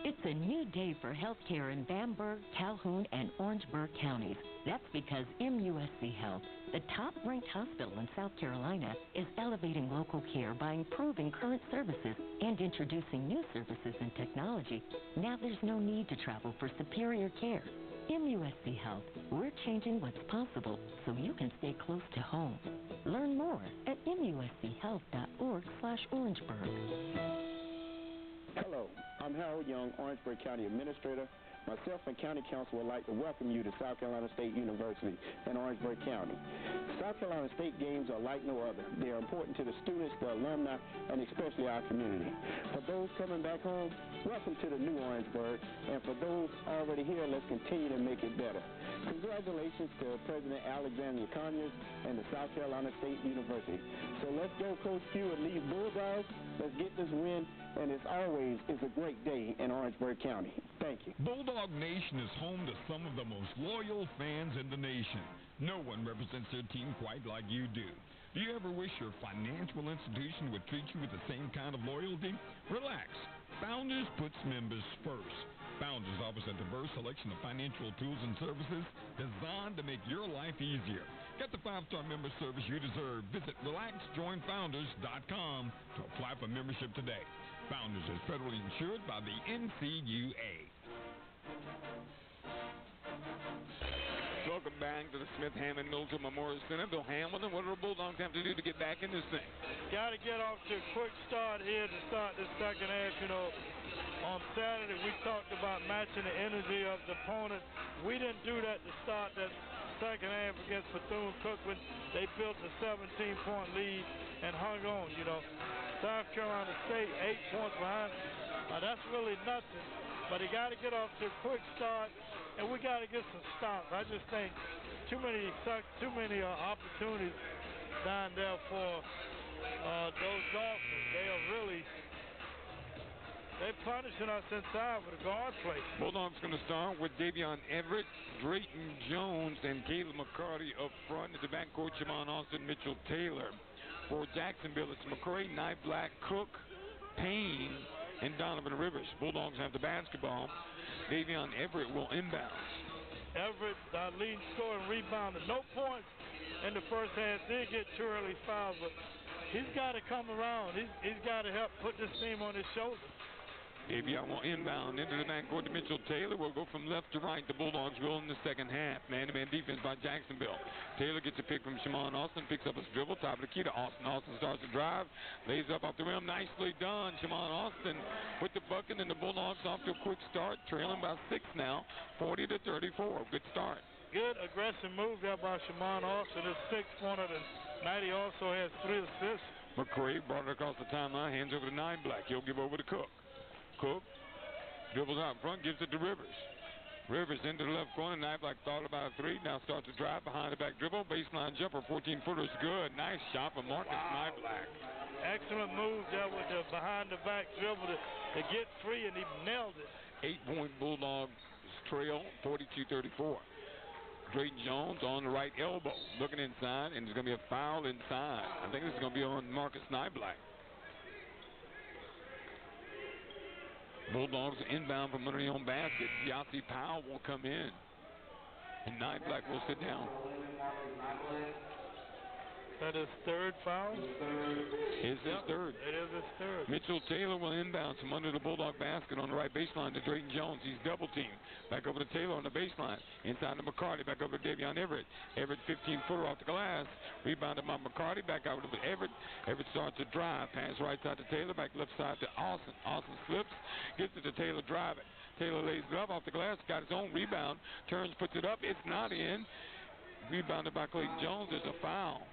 Speaker 10: It's a new day for healthcare in Bamberg, Calhoun, and Orangeburg counties. That's because MUSC Health, the top ranked hospital in South Carolina, is elevating local care by improving current services and introducing new services and technology. Now there's no need to travel for superior care. MUSC Health, we're changing what's possible so you can stay close to home. Learn more at muschealth.org slash Orangeburg.
Speaker 11: Hello, I'm Harold Young, Orangeburg County Administrator. Myself and County Council would like to welcome you to South Carolina State University in Orangeburg County. South Carolina State games are like no other. They are important to the students, the alumni, and especially our community. For those coming back home, welcome to the new Orangeburg. And for those already here, let's continue to make it better. Congratulations to President Alexander Conyers and the South Carolina State University. So let's go, Coach Q, and leave Bulldogs. Let's get this win. And as always, it's a great day in Orangeburg County. Thank you.
Speaker 2: Bulldog Nation is home to some of the most loyal fans in the nation. No one represents their team quite like you do. Do you ever wish your financial institution would treat you with the same kind of loyalty? Relax. Founders puts members first. Founders offers a diverse selection of financial tools and services designed to make your life easier. Get the five-star member service you deserve. Visit relaxjoinfounders.com to apply for membership today. Founders is federally insured by the NCUA.
Speaker 3: Welcome back to the Smith Hammond Middleton Memorial Center. Bill Hamilton, what do the Bulldogs have to do to get back in this thing?
Speaker 4: Got to get off to a quick start here to start this second half. You know, on Saturday we talked about matching the energy of the opponent. We didn't do that to start that second half against Bethune-Cookman. They built a 17-point lead and hung on. You know, South Carolina State eight points behind. Uh, that's really nothing. But they got to get off to a quick start and we got to get some stops. I just think too many too many uh, opportunities down there for uh, those Dolphins. They are really they're punishing us inside with a guard play.
Speaker 3: Bulldogs going to start with Davion Everett, Drayton Jones, and Caleb McCarty up front. At the backcourt, Jamon Austin, Mitchell Taylor. For Jacksonville, it's McCray, Niblack, Cook, Payne, and Donovan Rivers. Bulldogs have the basketball. Davion Everett will inbound.
Speaker 4: Everett, uh, leading scorer and rebounder. No points in the first half. Did get two early fouls, but he's got to come around. He's, he's got to help put this team on his shoulders.
Speaker 3: Davion will inbound into the backcourt to Mitchell Taylor. Will go from left to right. The Bulldogs will in the second half. Man-to-man defense by Jacksonville. Taylor gets a pick from Shimon Austin. Picks up his dribble. Top of the key to Austin. Austin starts to drive. Lays up off the rim. Nicely done. Shimon Austin with the bucket. And the Bulldogs off to a quick start. Trailing by six now. 40 to 34. Good start.
Speaker 4: Good aggressive move there by Shimon Austin. His sixth pointer. And Knighty also has three assists.
Speaker 3: McCray brought it across the timeline. Hands over to Niblack. He'll give over to Cook. Cook dribbles out front, gives it to Rivers. Rivers into the left corner. Niblack thought about a three. Now starts to drive behind the back dribble. Baseline jumper. 14 footer is good. Nice shot from Marcus wow. Black.
Speaker 4: Excellent move there with the behind the back dribble to, to get free, and he nailed it.
Speaker 3: Eight point Bulldogs trail 42 34. Drayton Jones on the right elbow, looking inside, and there's going to be a foul inside. I think this is going to be on Marcus Niblack. Bulldogs inbound from under the own basket. Gyasi Powell will come in. And Niblack will sit down.
Speaker 4: That is third foul?
Speaker 3: Is his third.
Speaker 4: It is his third.
Speaker 3: Mitchell Taylor will inbound from under the Bulldog basket on the right baseline to Drayton Jones. He's double teamed. Back over to Taylor on the baseline. Inside to McCarty. Back over to Davion Everett. Everett 15 footer off the glass. Rebounded by McCarty. Back out to Everett. Everett starts to drive. Pass right side to Taylor. Back left side to Austin. Austin slips. Gets it to Taylor driving. Taylor lays it up off the glass. Got his own rebound. Turns, puts it up. It's not in. Rebounded by Drayton Jones. There's a foul.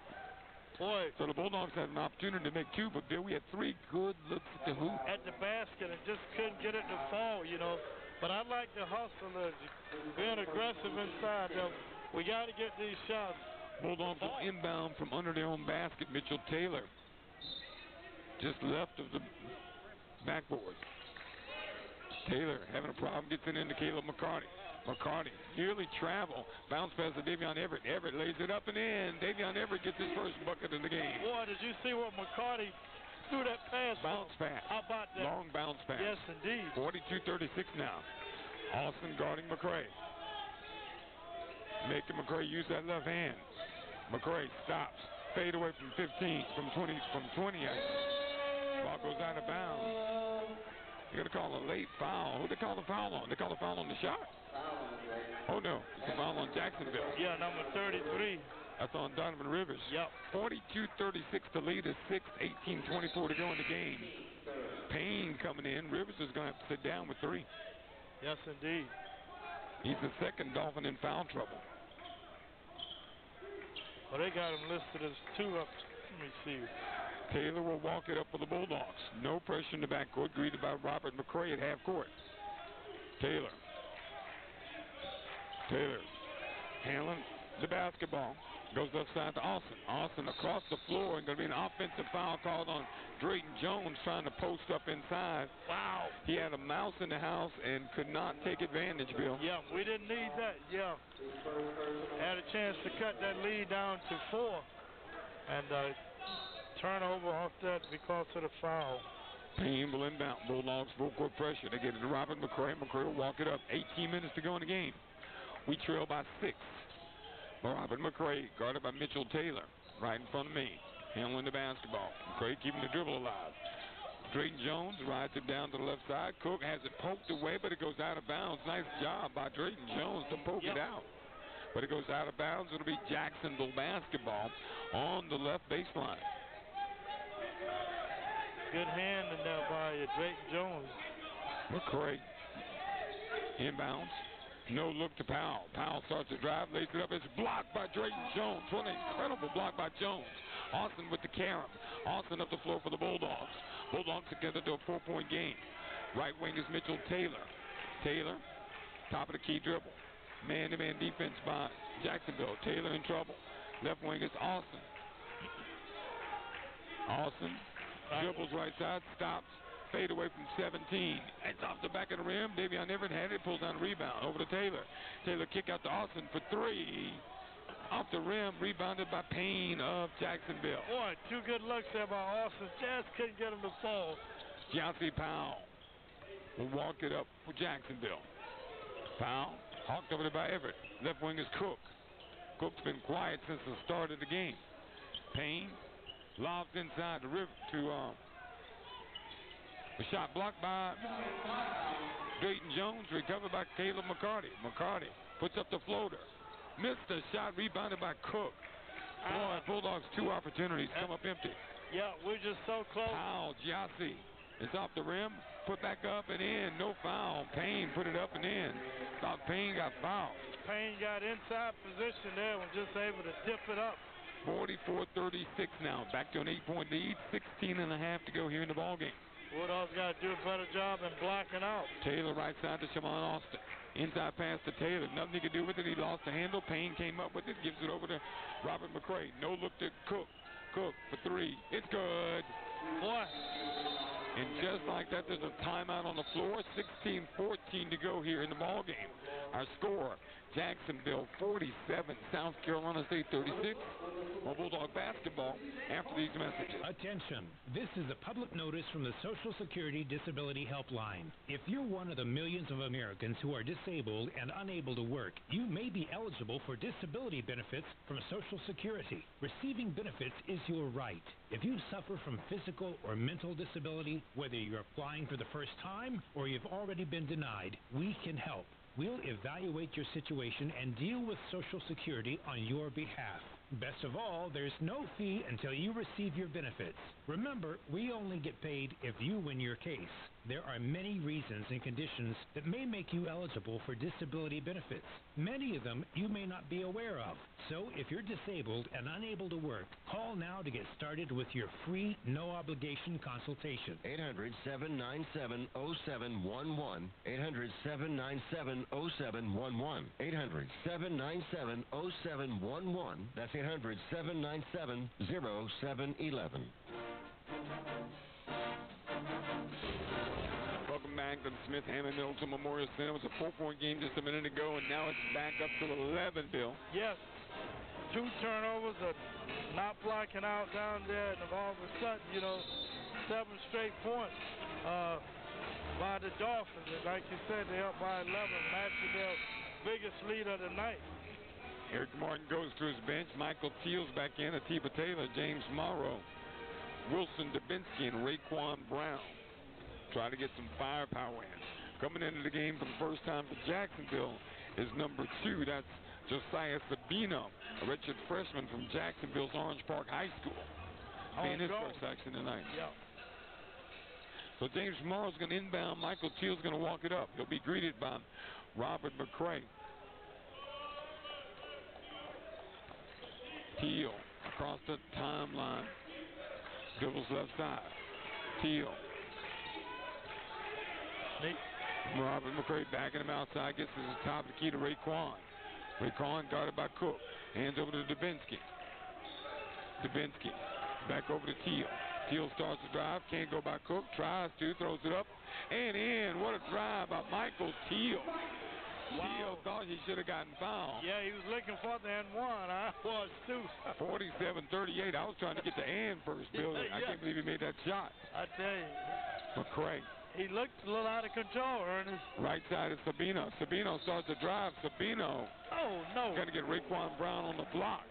Speaker 4: Boy.
Speaker 3: So the Bulldogs had an opportunity to make two, but then we had three good looks at the hoop.
Speaker 4: At the basket and just couldn't get it to fall, you know. But I like the hustle of being aggressive inside. Though. We got to get these shots.
Speaker 3: Bulldogs will inbound from under their own basket. Mitchell Taylor just left of the backboard. Taylor having a problem, gets it into Caleb McCarty. McCarty nearly travel, bounce pass to Davion Everett. Everett lays it up and in. Davion Everett gets his first bucket in the game.
Speaker 4: Boy, did you see what McCarty threw that pass?
Speaker 3: Bounce pass.
Speaker 4: How about that?
Speaker 3: Long bounce pass.
Speaker 4: Yes, indeed.
Speaker 3: 42-36 now. Austin guarding McCray. Making McCray use that left hand. McCray stops. Fade away from 15, from 20, from 20. Ball goes out of bounds. You're going to call a late foul. Who they call the foul on? They call the foul on the shot? Oh, no. It's a foul on Jacksonville.
Speaker 4: Yeah, number 33.
Speaker 3: That's on Donovan Rivers.
Speaker 4: Yep.
Speaker 3: 42-36 to lead is 6, 18, 24 to go in the game. Payne coming in. Rivers is going to have to sit down with three.
Speaker 4: Yes, indeed.
Speaker 3: He's the second Dolphin in foul trouble.
Speaker 4: Well, they got him listed as two up. Let me see.
Speaker 3: Taylor will walk it up for the Bulldogs. No pressure in the backcourt. Greeted by Robert McCray at half court. Taylor. Taylor handling the basketball. Goes left side to Austin. Austin across the floor and going to be an offensive foul called on Drayton Jones trying to post up inside.
Speaker 4: Wow.
Speaker 3: He had a mouse in the house and could not take advantage, Bill.
Speaker 4: Yeah, we didn't need that. Yeah. Had a chance to cut that lead down to four. And uh, turnover off that because of the foul.
Speaker 3: Payne will inbound. Bulldogs full court pressure. They get it to Robert McCray. McCray will walk it up. 18 minutes to go in the game. We trail by six. Robert McCray guarded by Mitchell Taylor right in front of me. Handling the basketball. McCray keeping the dribble alive. Drayton Jones rides it down to the left side. Cook has it poked away, but it goes out of bounds. Nice job by Drayton Jones to poke
Speaker 4: yep.
Speaker 3: it out. But it goes out of bounds. It'll be Jacksonville basketball on the left baseline.
Speaker 4: Good hand in there by Drayton Jones.
Speaker 3: McCray inbounds. No look to Powell. Powell starts to drive, lays it up. It's blocked by Drayton Jones. What an incredible block by Jones. Austin with the carom. Austin up the floor for the Bulldogs. Bulldogs together to a four-point game. Right wing is Mitchell Taylor. Taylor, top of the key dribble. Man-to-man defense by Jacksonville. Taylor in trouble. Left wing is Austin. Austin dribbles right side, stops, fade away from 17. It's off the back of the rim. Davion Everett had it, pulls down a rebound over to Taylor. Taylor kick out to Austin for three. Off the rim, rebounded by Payne of Jacksonville.
Speaker 4: Boy, two good looks there by Austin. Just couldn't get him to fall.
Speaker 3: Gyasi Powell will walk it up for Jacksonville. Powell, hawked over by Everett. Left wing is Cook. Cook's been quiet since the start of the game. Payne lobs inside the river to um, the shot blocked by Drayton Jones, recovered by Caleb McCarty. McCarty puts up the floater. Missed the shot, rebounded by Cook. Boy, Bulldogs two opportunities come up empty.
Speaker 4: Yeah, we're just so close.
Speaker 3: Powell, Gyasi is off the rim, put back up and in, no foul. Payne put it up and in. Thought Payne got fouled.
Speaker 4: Payne got inside position there and just able to dip it up.
Speaker 3: 44-36 now, back to an eight-point lead, 16 and a half to go here in the ballgame.
Speaker 4: Woodall's got to do a better job in blocking out.
Speaker 3: Taylor right side to Shamon Austin. Inside pass to Taylor. Nothing he could do with it. He lost the handle. Payne came up with it. Gives it over to Robert McCray. No look to Cook. Cook for three. It's good.
Speaker 4: What?
Speaker 3: And just like that, there's a timeout on the floor. 16-14 to go here in the ball game. Our score, Jacksonville 47, South Carolina State 36. Well, Bulldog basketball after these messages.
Speaker 14: Attention. This is a public notice from the Social Security Disability Helpline. If you're one of the millions of Americans who are disabled and unable to work, you may be eligible for disability benefits from Social Security. Receiving benefits is your right. If you suffer from physical or mental disability, whether you're applying for the first time or you've already been denied, we can help. We'll evaluate your situation and deal with Social Security on your behalf. Best of all, there's no fee until you receive your benefits. Remember, we only get paid if you win your case. There are many reasons and conditions that may make you eligible for disability benefits. Many of them you may not be aware of. So if you're disabled and unable to work, call now to get started with your free, no obligation consultation.
Speaker 6: 800 797 0711. 800 797 0711. 800 797 0711. That's 800 797 0711.
Speaker 3: Welcome back Franklin Smith Hammond Middleton Memorial Center. It was a four-point game just a minute ago, and now it's back up to 11, Bill.
Speaker 4: Yes. Two turnovers, are not blocking out down there, and all of a sudden, you know, seven straight points uh, by the Dolphins. And like you said, they're up by 11, matching their biggest lead of the night.
Speaker 3: Erik Martin goes to his bench. Michael Teal's back in. Atiba Taylor, James Morrow, Wilson Dubinsky, and Raquan Brown. Try to get some firepower in. Coming into the game for the first time for Jacksonville is number two. That's Josiah Sabino, a redshirt freshman from Jacksonville's Orange Park High School. Being his first action tonight. So James Morrow's going to inbound. Michael Teal's going to walk it up. He'll be greeted by Robert McCray. Teal across the timeline. Dribbles left side. Teal. Robert McCray backing him outside. Gets to the top of the key to Raekwon. Raekwon guarded by Cook. Hands over to Dubinsky. Dubinsky. Back over to Teal. Teal starts the drive. Can't go by Cook. Tries to. Throws it up. And in. What a drive by Michael Teal. Teal thought he should have gotten fouled.
Speaker 4: Yeah, he was looking for the and one. I (laughs) was too.
Speaker 3: 47-38. I was trying to get the and first, Bill.
Speaker 4: Yeah,
Speaker 3: I
Speaker 4: yeah.
Speaker 3: can't believe he made that shot.
Speaker 4: I tell you,
Speaker 3: McCray.
Speaker 4: he looked a little out of control, Ernest.
Speaker 3: Right side is Sabino. Sabino starts to drive. Sabino
Speaker 4: Oh no!
Speaker 3: going to get Raekwon Brown on the block.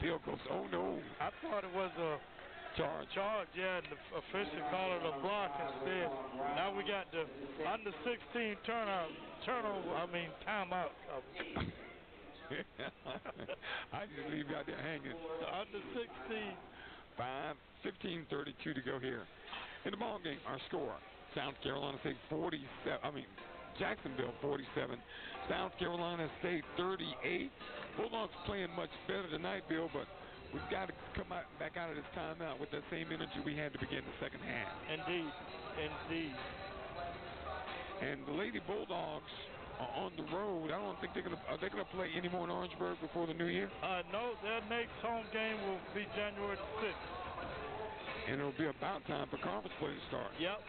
Speaker 3: Teal goes, oh no.
Speaker 4: I thought it was a
Speaker 3: Charge.
Speaker 4: charge. Yeah, and the official called it a block instead. Now we got the under 16 turnout, turnover. I mean timeout. (laughs)
Speaker 3: I just leave you out there hanging.
Speaker 4: under 16.
Speaker 3: 5, 15, 32 to go here. In the ball game, our score: South Carolina State 47. I mean, Jacksonville 47. South Carolina State 38. Bulldogs playing much better tonight, Bill, but we've got to come out, back out of this timeout with that same energy we had to begin the second half.
Speaker 4: Indeed, indeed.
Speaker 3: And the Lady Bulldogs are on the road. I don't think they're gonna are they gonna play anymore in Orangeburg before the new year?
Speaker 4: Uh, no, their next home game will be January the 6th.
Speaker 3: And it'll be about time for conference play to start.
Speaker 4: Yep,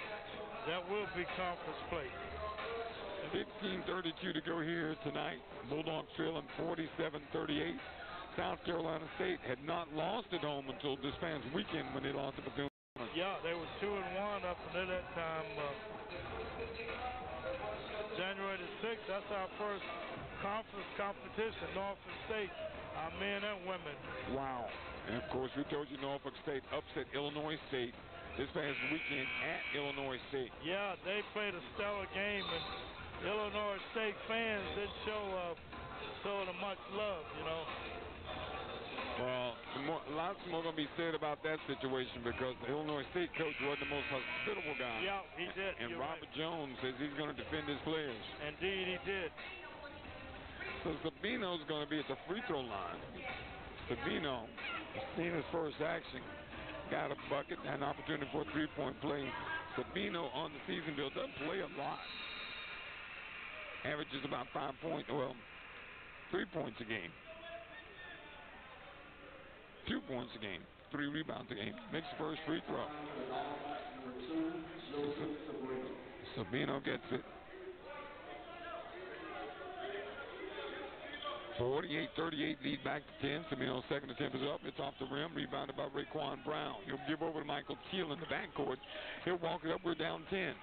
Speaker 4: that will be conference play.
Speaker 3: 15:32 to go here tonight. Bulldogs trailing 47-38. South Carolina State had not lost at home until this past weekend when they lost to Bethune.
Speaker 4: Yeah, they were two and one up until that time. Uh, January the 6th, that's our first conference competition, Norfolk State, our men and women.
Speaker 3: Wow. And of course, we told you Norfolk State upset Illinois State this past weekend at Illinois State.
Speaker 4: Yeah, they played a stellar game, and Illinois State fans didn't show uh, show them much love, you know.
Speaker 3: Well, more, lots more going to be said about that situation because the Illinois State coach wasn't the most hospitable guy.
Speaker 4: Yeah, he did.
Speaker 3: And
Speaker 4: You're
Speaker 3: Robert Jones says he's going to defend his players.
Speaker 4: Indeed, he did.
Speaker 3: So Sabino's going to be at the free throw line. Sabino, seen his first action, got a bucket, had an opportunity for a three-point play. Sabino on the season bill doesn't play a lot. Averages about five points, well, three points a game. Two points a game, three rebounds a game. Makes the first free throw. Sabino gets it. 48-38 lead back to 10. Sabino's second attempt is up. It's off the rim. Rebounded by Raekwon Brown. He'll give over to Michael Teal in the backcourt. He'll walk it up. We're down 10.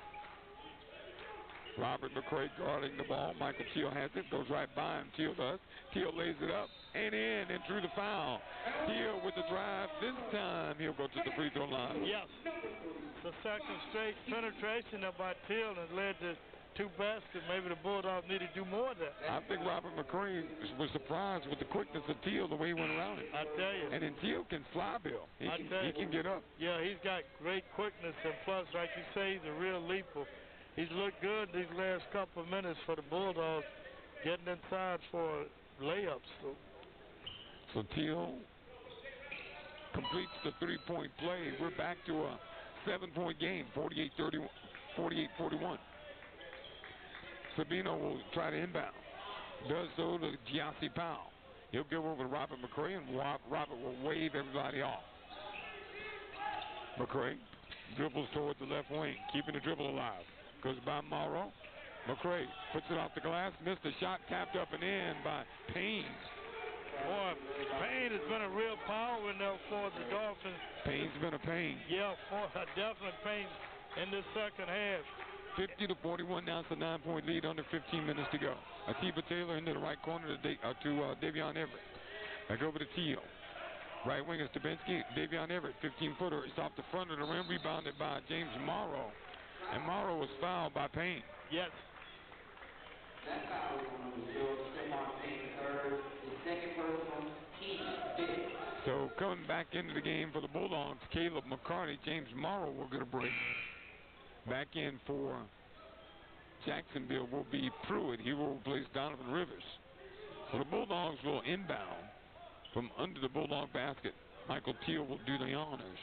Speaker 3: Robert McCray guarding the ball. Michael Teal has it. Goes right by him. Teal does. Teal lays it up and in and drew the foul. Teal with the drive. This time he'll go to the free throw line.
Speaker 4: Yes. The second straight penetration of by Teal has led to two baskets. Maybe the Bulldogs need to do more of that.
Speaker 3: I think Robert McCray was surprised with the quickness of Teal, the way he went around it.
Speaker 4: I tell you.
Speaker 3: And then Teal can fly, Bill. He,
Speaker 4: I
Speaker 3: can,
Speaker 4: tell
Speaker 3: he
Speaker 4: you.
Speaker 3: can get up.
Speaker 4: Yeah, he's got great quickness, and plus, like you say, he's a real leaper. He's looked good these last couple of minutes for the Bulldogs, getting inside for layups. So.
Speaker 3: So completes the three-point play. We're back to a seven-point game, 48-31, 48-41. Sabino will try to inbound. Does so to Gyasi Powell. He'll give over to Robert McCray, and Robert will wave everybody off. McCray dribbles toward the left wing, keeping the dribble alive. Goes by Morrow. McCray puts it off the glass. Missed a shot tapped up and in by Payne.
Speaker 4: Boy, Payne has been a real power in there for the Dolphins.
Speaker 3: Payne's been a pain.
Speaker 4: Yeah, for a (laughs) definite Payne in this second half.
Speaker 3: 50 to 41. Now it's a nine-point lead under 15 minutes to go. Atiba Taylor into the right corner to, da- uh, to uh, Davion Everett. Back over to Teal. Right wing is Dubinsky. Davion Everett, 15-footer. It's off the front of the rim, rebounded by James Morrow. And Morrow was fouled by Payne.
Speaker 4: Yes.
Speaker 3: So coming back into the game for the Bulldogs, Caleb McCarty, James Morrow will get a break. Back in for Jacksonville will be Pruitt. He will replace Donovan Rivers. So the Bulldogs will inbound from under the Bulldog basket. Michael Teal will do the honors.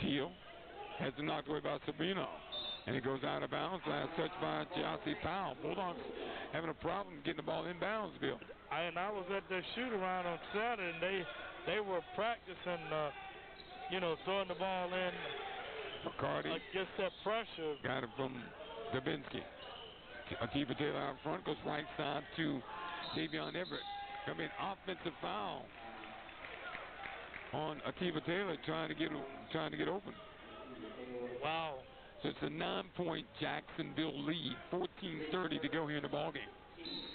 Speaker 3: Teal has it knocked away by Sabino. And it goes out of bounds. Last touch by Gyasi Powell. Bulldogs having a problem getting the ball in bounds, Bill.
Speaker 4: I, and I was at their shoot around on Saturday, and they they were practicing, uh, you know, throwing the ball in
Speaker 3: McCarty
Speaker 4: against that pressure.
Speaker 3: got it from Dubinsky. Atiba Taylor out front goes right side to Davion Everett. Come in offensive foul on Atiba Taylor trying to get trying to get open.
Speaker 4: Wow.
Speaker 3: So it's a nine-point Jacksonville lead. 14:30 to go here in the ballgame.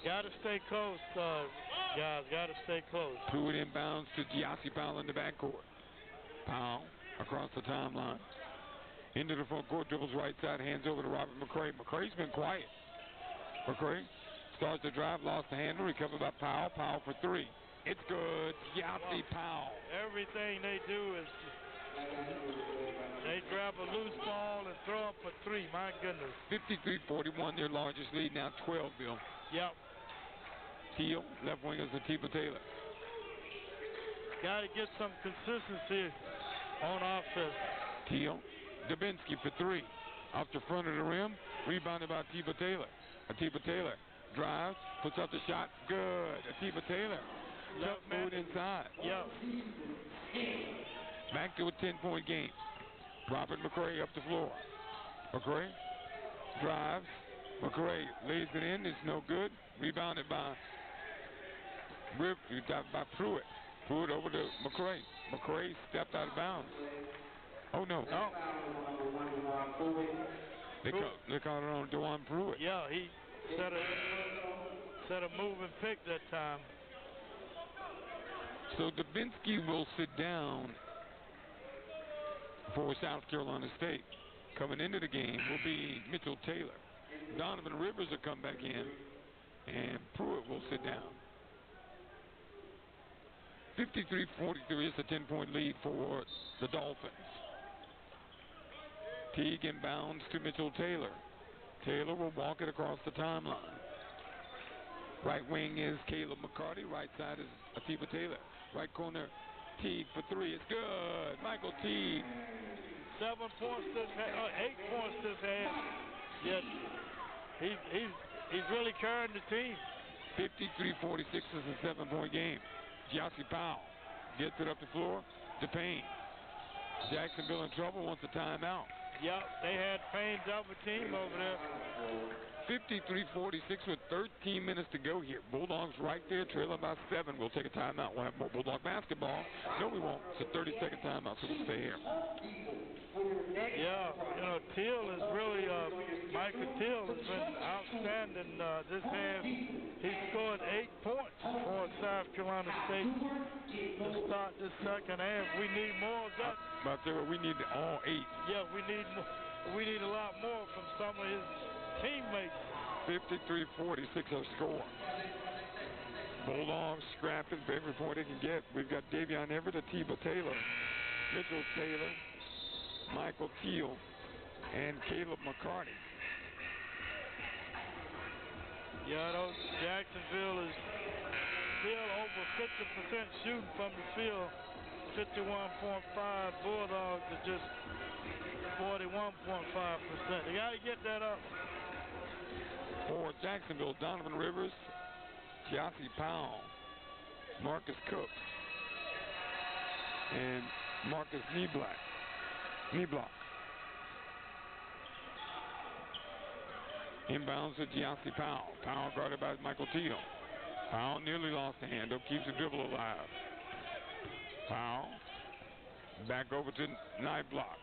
Speaker 4: Got to stay close, uh, guys. Got to stay close.
Speaker 3: Pruitt inbounds to Gyasi Powell in the backcourt. Powell across the timeline. Into the front court, dribbles right side, hands over to Robert McCray. McCray's been quiet. McCray starts the drive, lost the handle, recovered by Powell. Powell for three. It's good. Gyasi Powell.
Speaker 4: Everything they do is they grab a loose ball and throw up for three. My goodness.
Speaker 3: 53-41, their largest lead now 12, Bill.
Speaker 4: Yep.
Speaker 3: Teal, left wing is Atiba Taylor.
Speaker 4: Got to get some consistency on offense.
Speaker 3: Teal, Dubinsky for three. Off the front of the rim, rebounded by Atiba Taylor. Atiba Taylor drives, puts up the shot, good. Atiba Taylor, left move inside.
Speaker 4: Yep.
Speaker 3: Back to a 10-point game. Robert McCray up the floor. McCray drives. McCray lays it in. It's no good. Rebounded by Rip, uh, by Pruitt. Pruitt over to McCray. McCray stepped out of bounds. Oh no.
Speaker 4: No.
Speaker 3: They call, they call it on Dewan Pruitt.
Speaker 4: Yeah, he set a set a moving pick that time.
Speaker 3: So Dubinsky will sit down for South Carolina State. Coming into the game will be Mitchell Taylor. Donovan Rivers will come back in, and Pruitt will sit down. 53-43 is a 10-point lead for the Dolphins. Teal inbounds to Mitchell Taylor. Taylor will walk it across the timeline. Right wing is Caleb McCarty. Right side is Atiba Taylor. Right corner, Teal for three. It's good. Michael Teal.
Speaker 4: Seven points this half, uh, eight points this half. Yet he's he's he's really carrying the team.
Speaker 3: 53-46 is a seven-point game. Gyasi Powell gets it up the floor to Payne. Jacksonville in trouble wants a timeout.
Speaker 4: Yep, they had Payne double team over there.
Speaker 3: 53-46 with 13 minutes to go here. Bulldogs right there, trailing by seven. We'll take a timeout. We'll have more Bulldog basketball. No, we won't. It's a 30-second timeout, so we'll stay here.
Speaker 4: Yeah, you know, Teal is really, uh, Michael Teal has been outstanding uh, this half. He scored eight points for South Carolina State to start this second half. We need more of that.
Speaker 3: But there, we need all eight.
Speaker 4: Yeah, we need more. We need a lot more from some of his teammates.
Speaker 3: 53-46 our score. Bulldogs scrapping for every point they can get. We've got Davion Everett, Atiba Taylor, Mitchell Taylor, Michael Teal, and Caleb McCarty.
Speaker 4: Yeah, those Jacksonville is still over 50% shooting from the field. 51.5 Bulldogs are just 41.5%. They got to get that up.
Speaker 3: For Jacksonville, Donovan Rivers, Gyasi Powell, Marcus Cook, and Marcus Niblack. Niblack. Inbounds to Gyasi Powell. Powell guarded by Michael Teal. Powell nearly lost the handle, keeps the dribble alive. Powell back over to Niblack.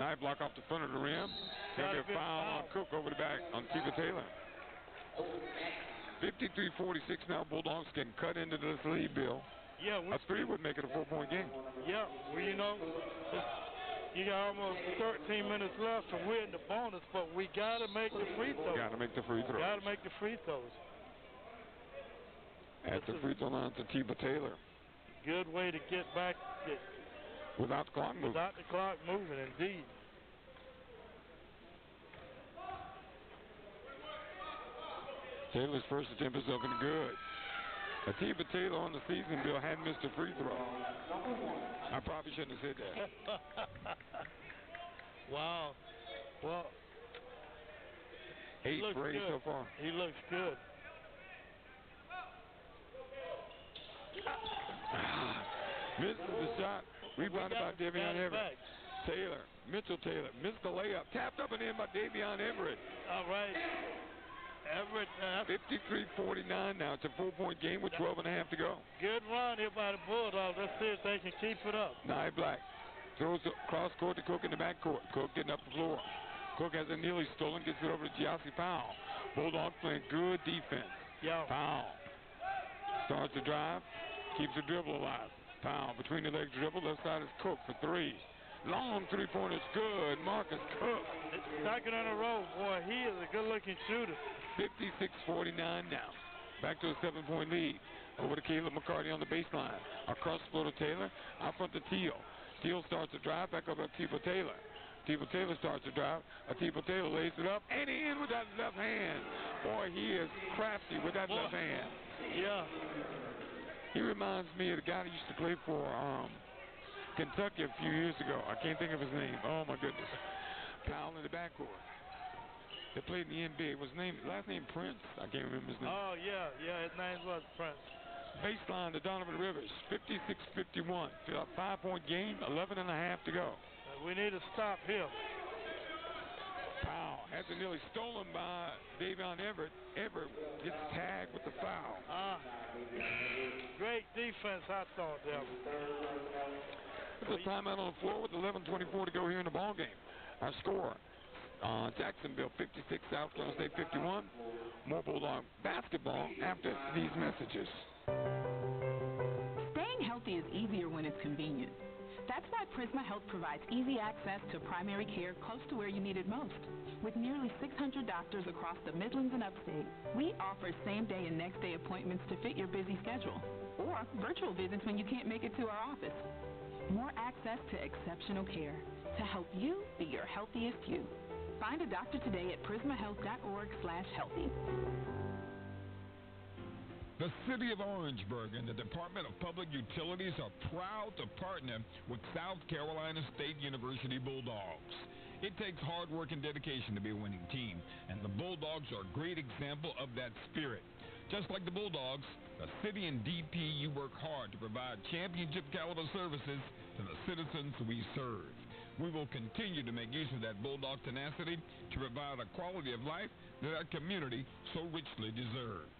Speaker 3: Niblack off the front of the rim. There'll be a foul on Cook over the back on Kiva Taylor. 53-46 now. Bulldogs can cut into this lead, Bill.
Speaker 4: Yeah, we,
Speaker 3: A three would make it a four-point game.
Speaker 4: yeah. Well, you know, you got almost 13 minutes left, and we're in the bonus, but we gotta make the free throws.
Speaker 3: Got to make the free throws.
Speaker 4: Gotta make the free throws.
Speaker 3: At the free throw line to Tiba Taylor.
Speaker 4: Good way to get back get,
Speaker 3: Without the clock moving.
Speaker 4: without the clock moving. Indeed.
Speaker 3: Taylor's first attempt is up and good. Atiba Taylor on the season, Bill, had missed a free throw. I probably shouldn't have said that. (laughs)
Speaker 4: wow. Well,
Speaker 3: Eight
Speaker 4: good.
Speaker 3: so far.
Speaker 4: He looks good. (sighs)
Speaker 3: Misses the shot. Rebounded by Davion Everett. Taylor, Mitchell Taylor, missed the layup. Tapped up and in by Davion Everett.
Speaker 4: All right. Everett, uh,
Speaker 3: 53-49 now. It's a four-point game with 12 and a half to go.
Speaker 4: good run here by the Bulldogs. Let's see if they can keep it up.
Speaker 3: Niblack throws cross court to Cook in the backcourt. Cook getting up the floor. Cook has it nearly stolen, gets it over to Gyasi Powell. Bulldogs playing good defense.
Speaker 4: Yeah.
Speaker 3: Powell starts the drive, keeps the dribble alive. Powell between the legs dribble, left side is Cook for three. Long three pointers, good. Marcus Cook.
Speaker 4: Second in a row, boy. He is a good-looking shooter.
Speaker 3: 56-49 now. Back to a seven-point lead. Over to Caleb McCarty on the baseline. Across the floor to Taylor. Out front to Teal. Teal starts to drive. Back up to Atiba Taylor. Atiba Taylor starts to drive. Atiba Taylor lays it up and he in with that left hand. Boy, he is crafty with that
Speaker 4: Boy.
Speaker 3: left hand.
Speaker 4: Yeah.
Speaker 3: He reminds me of the guy that used to play for um, Kentucky a few years ago. I can't think of his name. Oh my goodness. Powell in the backcourt. They played in the NBA. Was his name last name Prince? I can't remember his name.
Speaker 4: Oh, yeah. Yeah, his name was Prince.
Speaker 3: Baseline to Donovan Rivers, 56-51. A five-point game, 11 and a half to go.
Speaker 4: Uh, we need to stop him.
Speaker 3: Powell has it nearly stolen by Davion Everett. Everett gets tagged with the foul.
Speaker 4: Ah. Great defense I thought, Devil.
Speaker 3: There's a timeout on the floor with 11:24 to go here in the ball game. Our score: uh, Jacksonville 56, South Carolina State 51. More Bulldog basketball after these messages.
Speaker 15: Staying healthy is easier when it's convenient. That's why Prisma Health provides easy access to primary care close to where you need it most. With nearly 600 doctors across the Midlands and Upstate, we offer same-day and next-day appointments to fit your busy schedule, or virtual visits when you can't make it to our office. More access to exceptional care to help you be your healthiest you. Find a doctor today at prismahealth.org/healthy.
Speaker 2: The City of Orangeburg and the Department of Public Utilities are proud to partner with South Carolina State University Bulldogs. It takes hard work and dedication to be a winning team, and the Bulldogs are a great example of that spirit. Just like the Bulldogs, the city and DPU work hard to provide championship caliber services to the citizens we serve. We will continue to make use of that Bulldog tenacity to provide a quality of life that our community so richly deserves.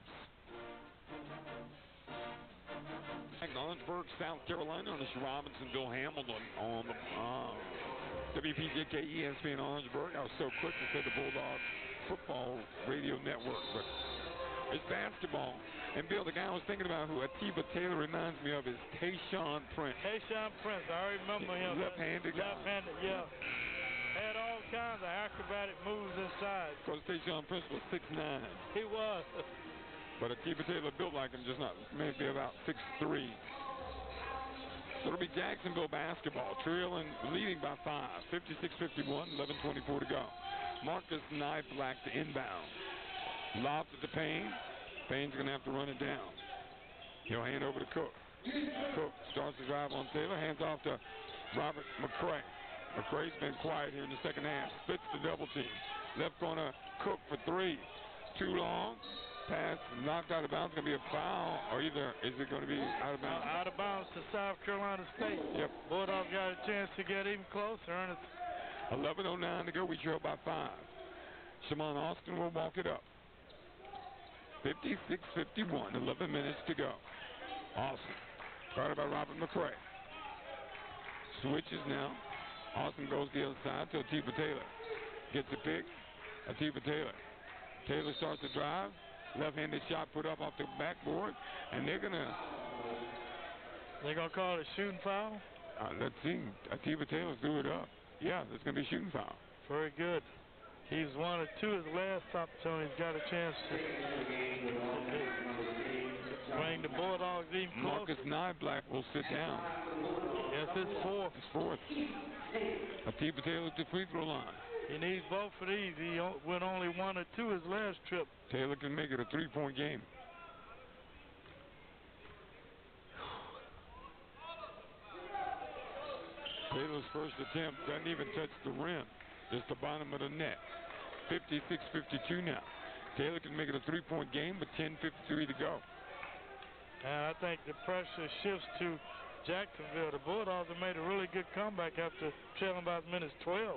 Speaker 3: Orangeburg, South Carolina. This is Robinson, Bill Hamilton on the uh, WPJK ESPN Orangeburg. I was so quick to say the Bulldog Football Radio Network, but it's basketball. And Bill, the guy I was thinking about who Atiba Taylor reminds me of is Tayshaun Prince.
Speaker 4: Tayshaun Prince, I remember him.
Speaker 3: Left-handed guy.
Speaker 4: Left-handed, yeah. Had all kinds of acrobatic moves inside.
Speaker 3: Because Tayshaun Prince was 6'9".
Speaker 4: He was.
Speaker 3: But Atiba Taylor built like him, just not maybe about 6'3". So it'll be Jacksonville basketball, trailing, leading by five, 56-51, 11:24 to go. Marcus Knife Black to inbound. Lobs it to Payne. Payne's going to have to run it down. He'll hand over to Cook. Cook starts the drive on Taylor, hands off to Robert McCray. McCray's been quiet here in the second half. Splits the double team. Left corner, Cook for three. Too long. pass knocked out of bounds. Going to be a foul, or either is it going to be out of bounds?
Speaker 4: Out of bounds to South Carolina State.
Speaker 3: Yep.
Speaker 4: Bulldogs got a chance to get even closer, and it's
Speaker 3: 11.09 to go. We trail by five. Shimon Austin will walk it up. 56-51, 11 minutes to go. Austin, guarded by Robert McCray. Switches now. Austin goes the other side to Atiba Taylor. Gets a pick. Atiba Taylor. Taylor starts to drive. Left-handed shot put up off the backboard, and they're gonna.
Speaker 4: They're gonna call it a shooting foul.
Speaker 3: Uh, let's see. Atiba Taylor threw it up. Yeah, there's gonna be a shooting foul.
Speaker 4: Very good. He's one or two his last opportunity. He's got a chance to bring the Bulldogs even closer.
Speaker 3: Marcus Niblack will sit down.
Speaker 4: Yes, it's fourth.
Speaker 3: It's fourth. Atiba Taylor at the free throw line.
Speaker 4: He needs both of these. He went only one or two his last trip.
Speaker 3: Taylor can make it a three-point game. Taylor's first attempt doesn't even touch the rim. Just the bottom of the net. 56-52 now. Taylor can make it a three-point game, but 10:53 to go.
Speaker 4: And I think the pressure shifts to Jacksonville. The Bulldogs have made a really good comeback after trailing many as 12.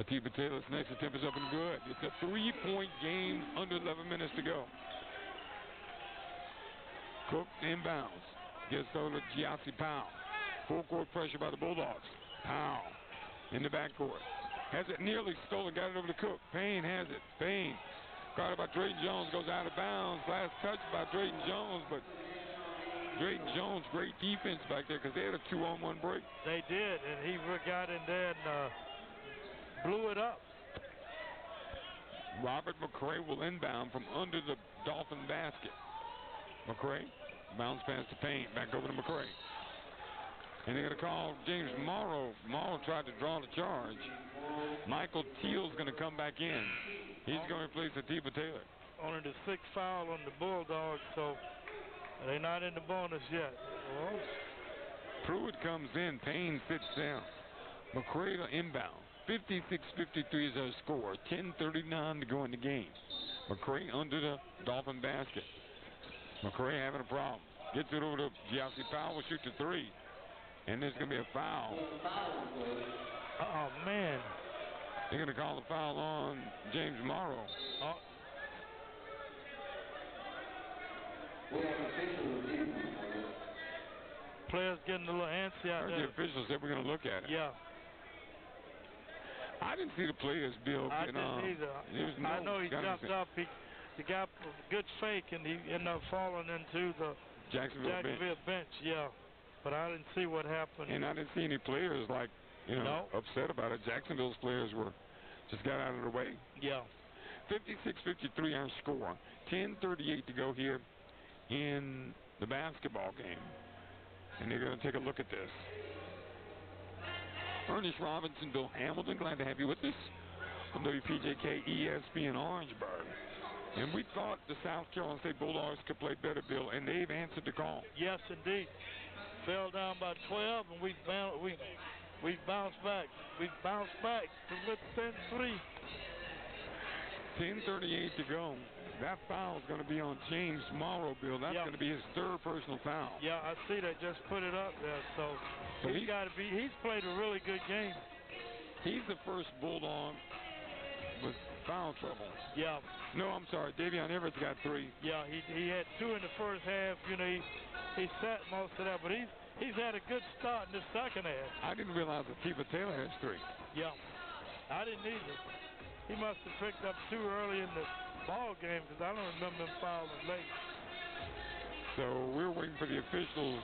Speaker 3: Atiba Taylor's next attempt is up and good. It's a three-point game under 11 minutes to go. Cook inbounds. Gets over to Gyasi Powell. Full court pressure by the Bulldogs. Powell in the backcourt. Has it nearly stolen. Got it over to Cook. Payne has it. Payne guarded by Drayton Jones. Goes out of bounds. Last touch by Drayton Jones, but Drayton Jones, great defense back there because they had a two-on-one break.
Speaker 4: They did, and he got in there and uh, blew it up.
Speaker 3: Robert McCray will inbound from under the Dolphin basket. McCray bounce pass to Payne. Back over to McCray. And they're going to call James Morrow. Morrow tried to draw the charge. Michael Teal's going to come back in. He's going to replace Atiba Taylor.
Speaker 4: Only the sixth foul on the Bulldogs, so they're not in the bonus yet. Well,
Speaker 3: Pruitt comes in. Payne sits down. McCray inbound. 56-53 is our score. 10:39 to go in the game. McCray under the Dolphin basket. McCray having a problem. Gets it over to Gyasi Powell. Will shoot the three. And there's going to be a foul.
Speaker 4: Oh, man.
Speaker 3: They're going to call the foul on James Morrow.
Speaker 4: Oh. Players getting a little antsy out there.
Speaker 3: the officials said we're going to look at it.
Speaker 4: Yeah.
Speaker 3: I didn't see the players, Bill.
Speaker 4: I didn't
Speaker 3: on.
Speaker 4: either.
Speaker 3: Was
Speaker 4: I know he jumped up. He, he got a good fake, and he ended up falling into the
Speaker 3: Jacksonville, bench.
Speaker 4: Jacksonville bench. Yeah, but I didn't see what happened.
Speaker 3: And I didn't see any players like you know
Speaker 4: No.
Speaker 3: upset about it. Jacksonville's players were just got out of the way.
Speaker 4: Yeah.
Speaker 3: 56-53 our score. 10:38 to go here in the basketball game, and they're going to take a look at this. Ernest Robinson, Bill Hamilton, glad to have you with us from WPJK ESPN Orangeburg. And we thought the South Carolina State Bulldogs could play better, Bill, and they've answered the call.
Speaker 4: Yes, indeed. Fell down by 12, and we bound, we we bounced back. We bounced back to within three.
Speaker 3: 10:38 to go. That foul is going to be on James Morrow, Bill. That's
Speaker 4: Yeah.
Speaker 3: going to be his third personal foul.
Speaker 4: Yeah, I see that. just put it up there. So,
Speaker 3: So
Speaker 4: he's
Speaker 3: he-
Speaker 4: got to be. He's played a really good game.
Speaker 3: He's the first Bulldog with foul trouble.
Speaker 4: Yeah,
Speaker 3: No, I'm sorry. Davion Everett's got three.
Speaker 4: yeah. He he had two in the first half. You know, he he set most of that, but he's he's had a good start in the second half.
Speaker 3: I didn't realize that Tifa Taylor has three.
Speaker 4: Yeah, I didn't either. He must have picked up too early in the ball game because I don't remember him fouling late.
Speaker 3: So we're waiting for the officials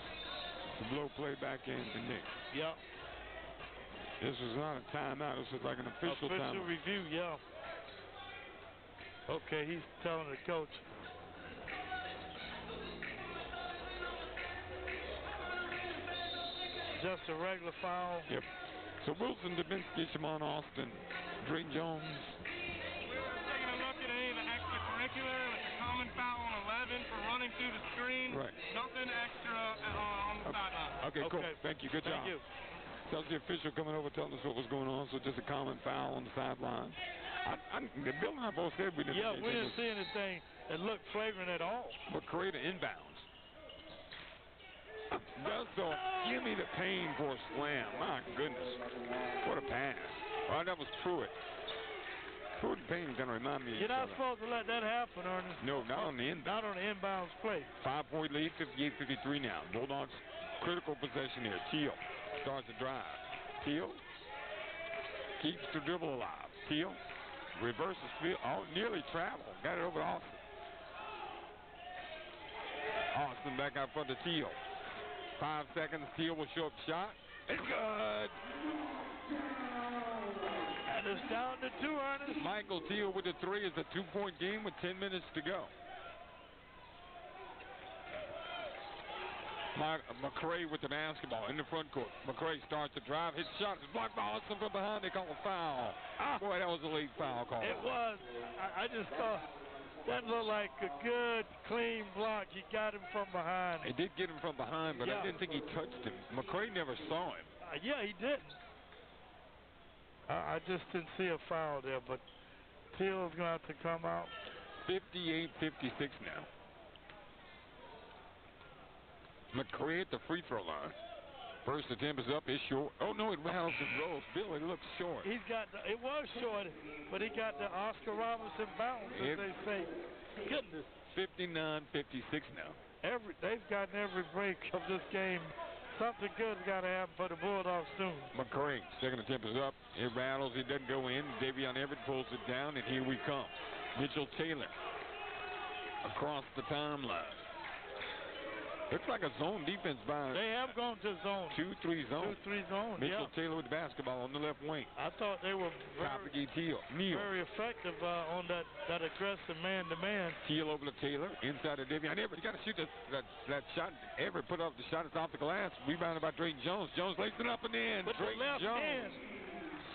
Speaker 3: to blow play back into Nick.
Speaker 4: Yeah,
Speaker 3: This is not a timeout. This is like an official,
Speaker 4: official
Speaker 3: timeout.
Speaker 4: review. Yeah. Okay, he's telling the coach. Just a regular foul.
Speaker 3: Yep. So Wilson, Dubinsky, Shimon Austin, Drake Jones.
Speaker 16: taking a look at any of the extracurricular, like a common foul on 11 for running through the screen.
Speaker 3: Right.
Speaker 16: Nothing extra uh, on the sideline.
Speaker 3: Okay, cool. Thank you. Good
Speaker 16: Thank
Speaker 3: job.
Speaker 16: you.
Speaker 3: That the official coming over telling us what was going on, so just a common foul on the sideline. I, I, the Bill and I both said we didn't.
Speaker 4: Yeah,
Speaker 3: see
Speaker 4: we didn't see anything that looked flagrant at all.
Speaker 3: McCray to inbounds. Gusto, give me the pain for a slam. My goodness. What a pass. Well, that was Pruitt. Pruitt and Payne kind of remind me
Speaker 4: You're not supposed to let that happen, Ernest.
Speaker 3: No, not on the end.
Speaker 4: Not on the inbounds play.
Speaker 3: Five point lead, 58 53 now. Bulldogs critical possession here. Teal starts the drive. Teal keeps the dribble alive. Teal reverses field. Oh, nearly travel. Got it over to Austin. Austin back out front to Teal. Five seconds. Teal will show up shot. It's good.
Speaker 4: And it's down to two, Ernest.
Speaker 3: Michael Teal with the three is a two point game with 10 minutes to go. My, McCray with the basketball in the front court. McCray starts to drive. His shot is blocked by Austin from behind. They call a foul. Ah. Boy, that was a late foul call.
Speaker 4: It was. I, I just thought that looked like a good, clean block. He got him from behind.
Speaker 3: He did get him from behind, but
Speaker 4: Yeah.
Speaker 3: I didn't think he touched him. McCray never saw him.
Speaker 4: Uh, yeah, he did. I, I just didn't see a foul there, but Teal's going to have to come out.
Speaker 3: 58 56 now. McCray at the free throw line. First attempt is up, it's short. Oh no, it rattles and rolls. Bill, it looks short.
Speaker 4: He's got the, it was short, but he got the Oscar Robertson bounce, as
Speaker 3: It-
Speaker 4: they say. Goodness,
Speaker 3: 59 56 now.
Speaker 4: every they've gotten every break of this game. Something good's got to happen for the Bulldogs soon.
Speaker 3: McCray, second attempt is up. It rattles, it doesn't go in. Davion Everett pulls it down, and here we come. Mitchell Taylor across the timeline. Looks like a zone defense by
Speaker 4: They have gone to zone.
Speaker 3: 2-3 zone.
Speaker 4: Two, three zone.
Speaker 3: Mitchell
Speaker 4: yeah.
Speaker 3: Taylor with the basketball on the left wing.
Speaker 4: I thought they were very,
Speaker 3: Teal. Neal.
Speaker 4: very effective uh, on that, that aggressive man-to-man.
Speaker 3: Teal over to Taylor. Inside of Davion Everett. You got to shoot that, that, that shot. Everett put up the shot. It's off the glass. Rebounded by Drayton Jones. Jones lays it up and in.
Speaker 4: With the
Speaker 3: Drayton
Speaker 4: left
Speaker 3: Jones.
Speaker 4: hand.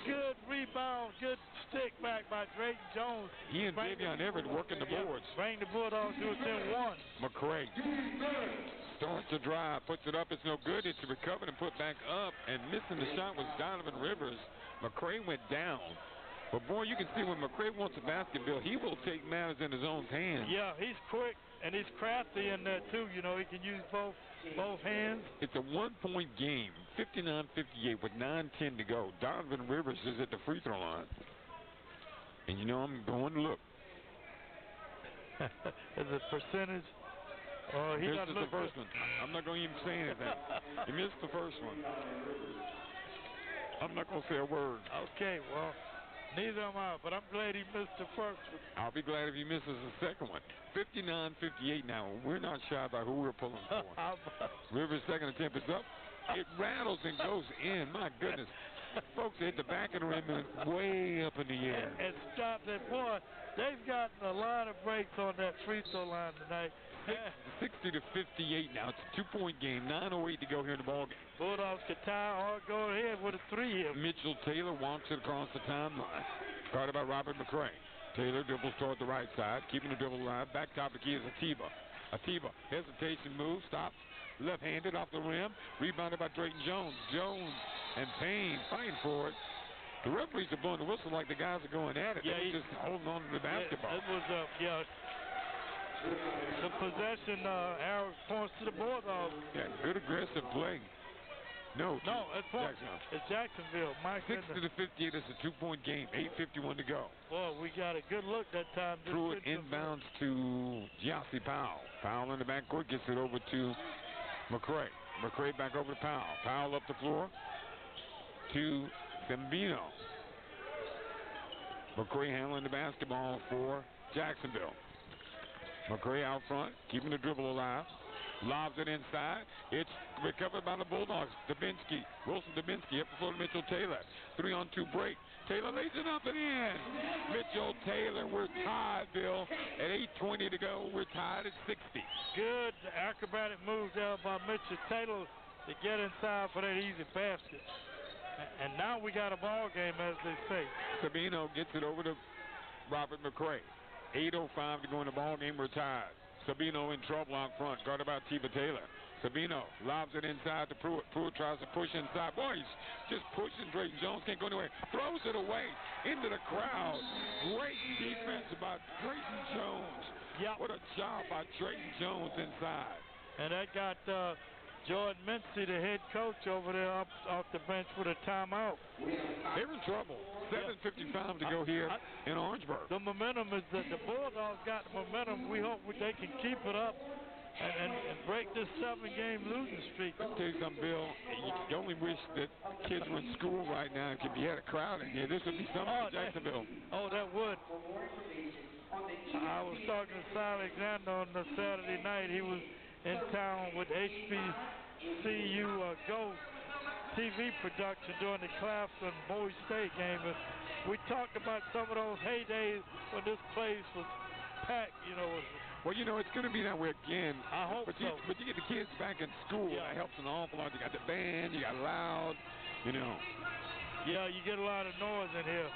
Speaker 4: Good rebound. Good stick back by Drayton Jones.
Speaker 3: He and
Speaker 4: Bring-
Speaker 3: Davion Everett working the
Speaker 4: Yeah,
Speaker 3: boards.
Speaker 4: Bring the Bulldogs to within one.
Speaker 3: McCray starts to drive, puts it up, it's no good. It's recovered and put back up, and missing the shot was Donovan Rivers. McCray went down. But boy, you can see when McCray wants a basketball, he will take matters in his own hands.
Speaker 4: Yeah, he's quick and he's crafty in there too. You know, he can use both both hands.
Speaker 3: It's a one-point game, 59-58 with 9-10 to go. Donovan Rivers is at the free throw line. And you know I'm going to look. (laughs)
Speaker 4: As a percentage, oh, he
Speaker 3: This the first one. I'm not going to even say anything. he missed the first one. I'm not going to say a word.
Speaker 4: Okay, well, neither am I, but I'm glad he missed the first one.
Speaker 3: I'll be glad if he misses the second one. 59-58 now. We're not shy about who we're pulling for. (laughs) Rivers' second attempt is up. It rattles and goes in. My goodness. Folks, it hit the back of the rim and way up in the air.
Speaker 4: and stopped it. Boy, they've gotten a lot of breaks on that free throw line tonight. (laughs)
Speaker 3: 60 to 58 now. It's a two-point game. 9:08 to go here in the ball game.
Speaker 4: Bulldogs could tie or go ahead with a three here.
Speaker 3: Mitchell Taylor walks it across the timeline. Guarded by Robert McCray. Taylor dribbles toward the right side, keeping the dribble alive. Back top of the key is Atiba. Atiba, hesitation move, stops. Left-handed off the rim. Rebounded by Drayton Jones. Jones and Payne fighting for it. The referees are blowing the whistle like the guys are going at it.
Speaker 4: Yeah,
Speaker 3: they
Speaker 4: he-
Speaker 3: were just holding on to the basketball.
Speaker 4: It was uh, yeah. The possession uh, arrow points to the Bulldogs.
Speaker 3: Yeah, good aggressive play. No,
Speaker 4: No, it points.
Speaker 3: Jacksonville.
Speaker 4: It's Jacksonville. My
Speaker 3: 60
Speaker 4: goodness.
Speaker 3: to 58 It's a two-point game. 8.51 to go.
Speaker 4: Well, we got a good look that time. Just
Speaker 3: Pruitt
Speaker 4: couldn't
Speaker 3: inbounds to Gyasi Powell. Powell in the backcourt gets it over to McCray. McCray back over to Powell. Powell up the floor to Bambino. McCray handling the basketball for Jacksonville. McCray out front, keeping the dribble alive. Lobs it inside. It's recovered by the Bulldogs. Dubinsky. Wilson Dubinsky up the floor to Mitchell Taylor. Three on two break. Taylor lays it up and in. Mitchell Taylor, we're tied, Bill. At 8.20 to go, we're tied at 60.
Speaker 4: Good acrobatic move there by Mitchell Taylor to get inside for that easy basket. And now we got a ball game, as they say.
Speaker 3: Sabino gets it over to Robert McCray. 8.05 to go in the ball game. We're tied. Sabino in trouble on front, guarded by Tiba Taylor. Sabino lobs it inside to Pruitt. Pruitt tries to push inside. Boy, just pushing Drayton Jones. Can't go anywhere. Throws it away into the crowd.
Speaker 4: Great defense by Drayton Jones. Yep.
Speaker 3: What a job by Drayton Jones inside.
Speaker 4: And that got uh, Jordan Mincy, the head coach over there, up off the bench with a timeout.
Speaker 3: They're in trouble. 7.55 to go here
Speaker 4: I,
Speaker 3: in Orangeburg.
Speaker 4: The momentum is that the Bulldogs got the momentum. We hope they can keep it up and, and, and break this seven-game losing streak.
Speaker 3: I'll tell you something, Bill. You only wish that kids were in school right now. If you had a crowd in here, this would be something
Speaker 4: oh,
Speaker 3: for Jacksonville.
Speaker 4: That, oh, that would. I was talking to Sal Alexander on the Saturday night. He was in town with HBCU uh, Go TV production during the Claflin Boys State game. And we talked about some of those heydays when this place was packed, you know.
Speaker 3: Well, you know, it's going to be that way again.
Speaker 4: I hope
Speaker 3: but
Speaker 4: so.
Speaker 3: You, but you get the kids back in school.
Speaker 4: Yeah.
Speaker 3: That helps an awful lot. You got the band, you got loud, you know.
Speaker 4: Yeah, you get a lot of noise in here.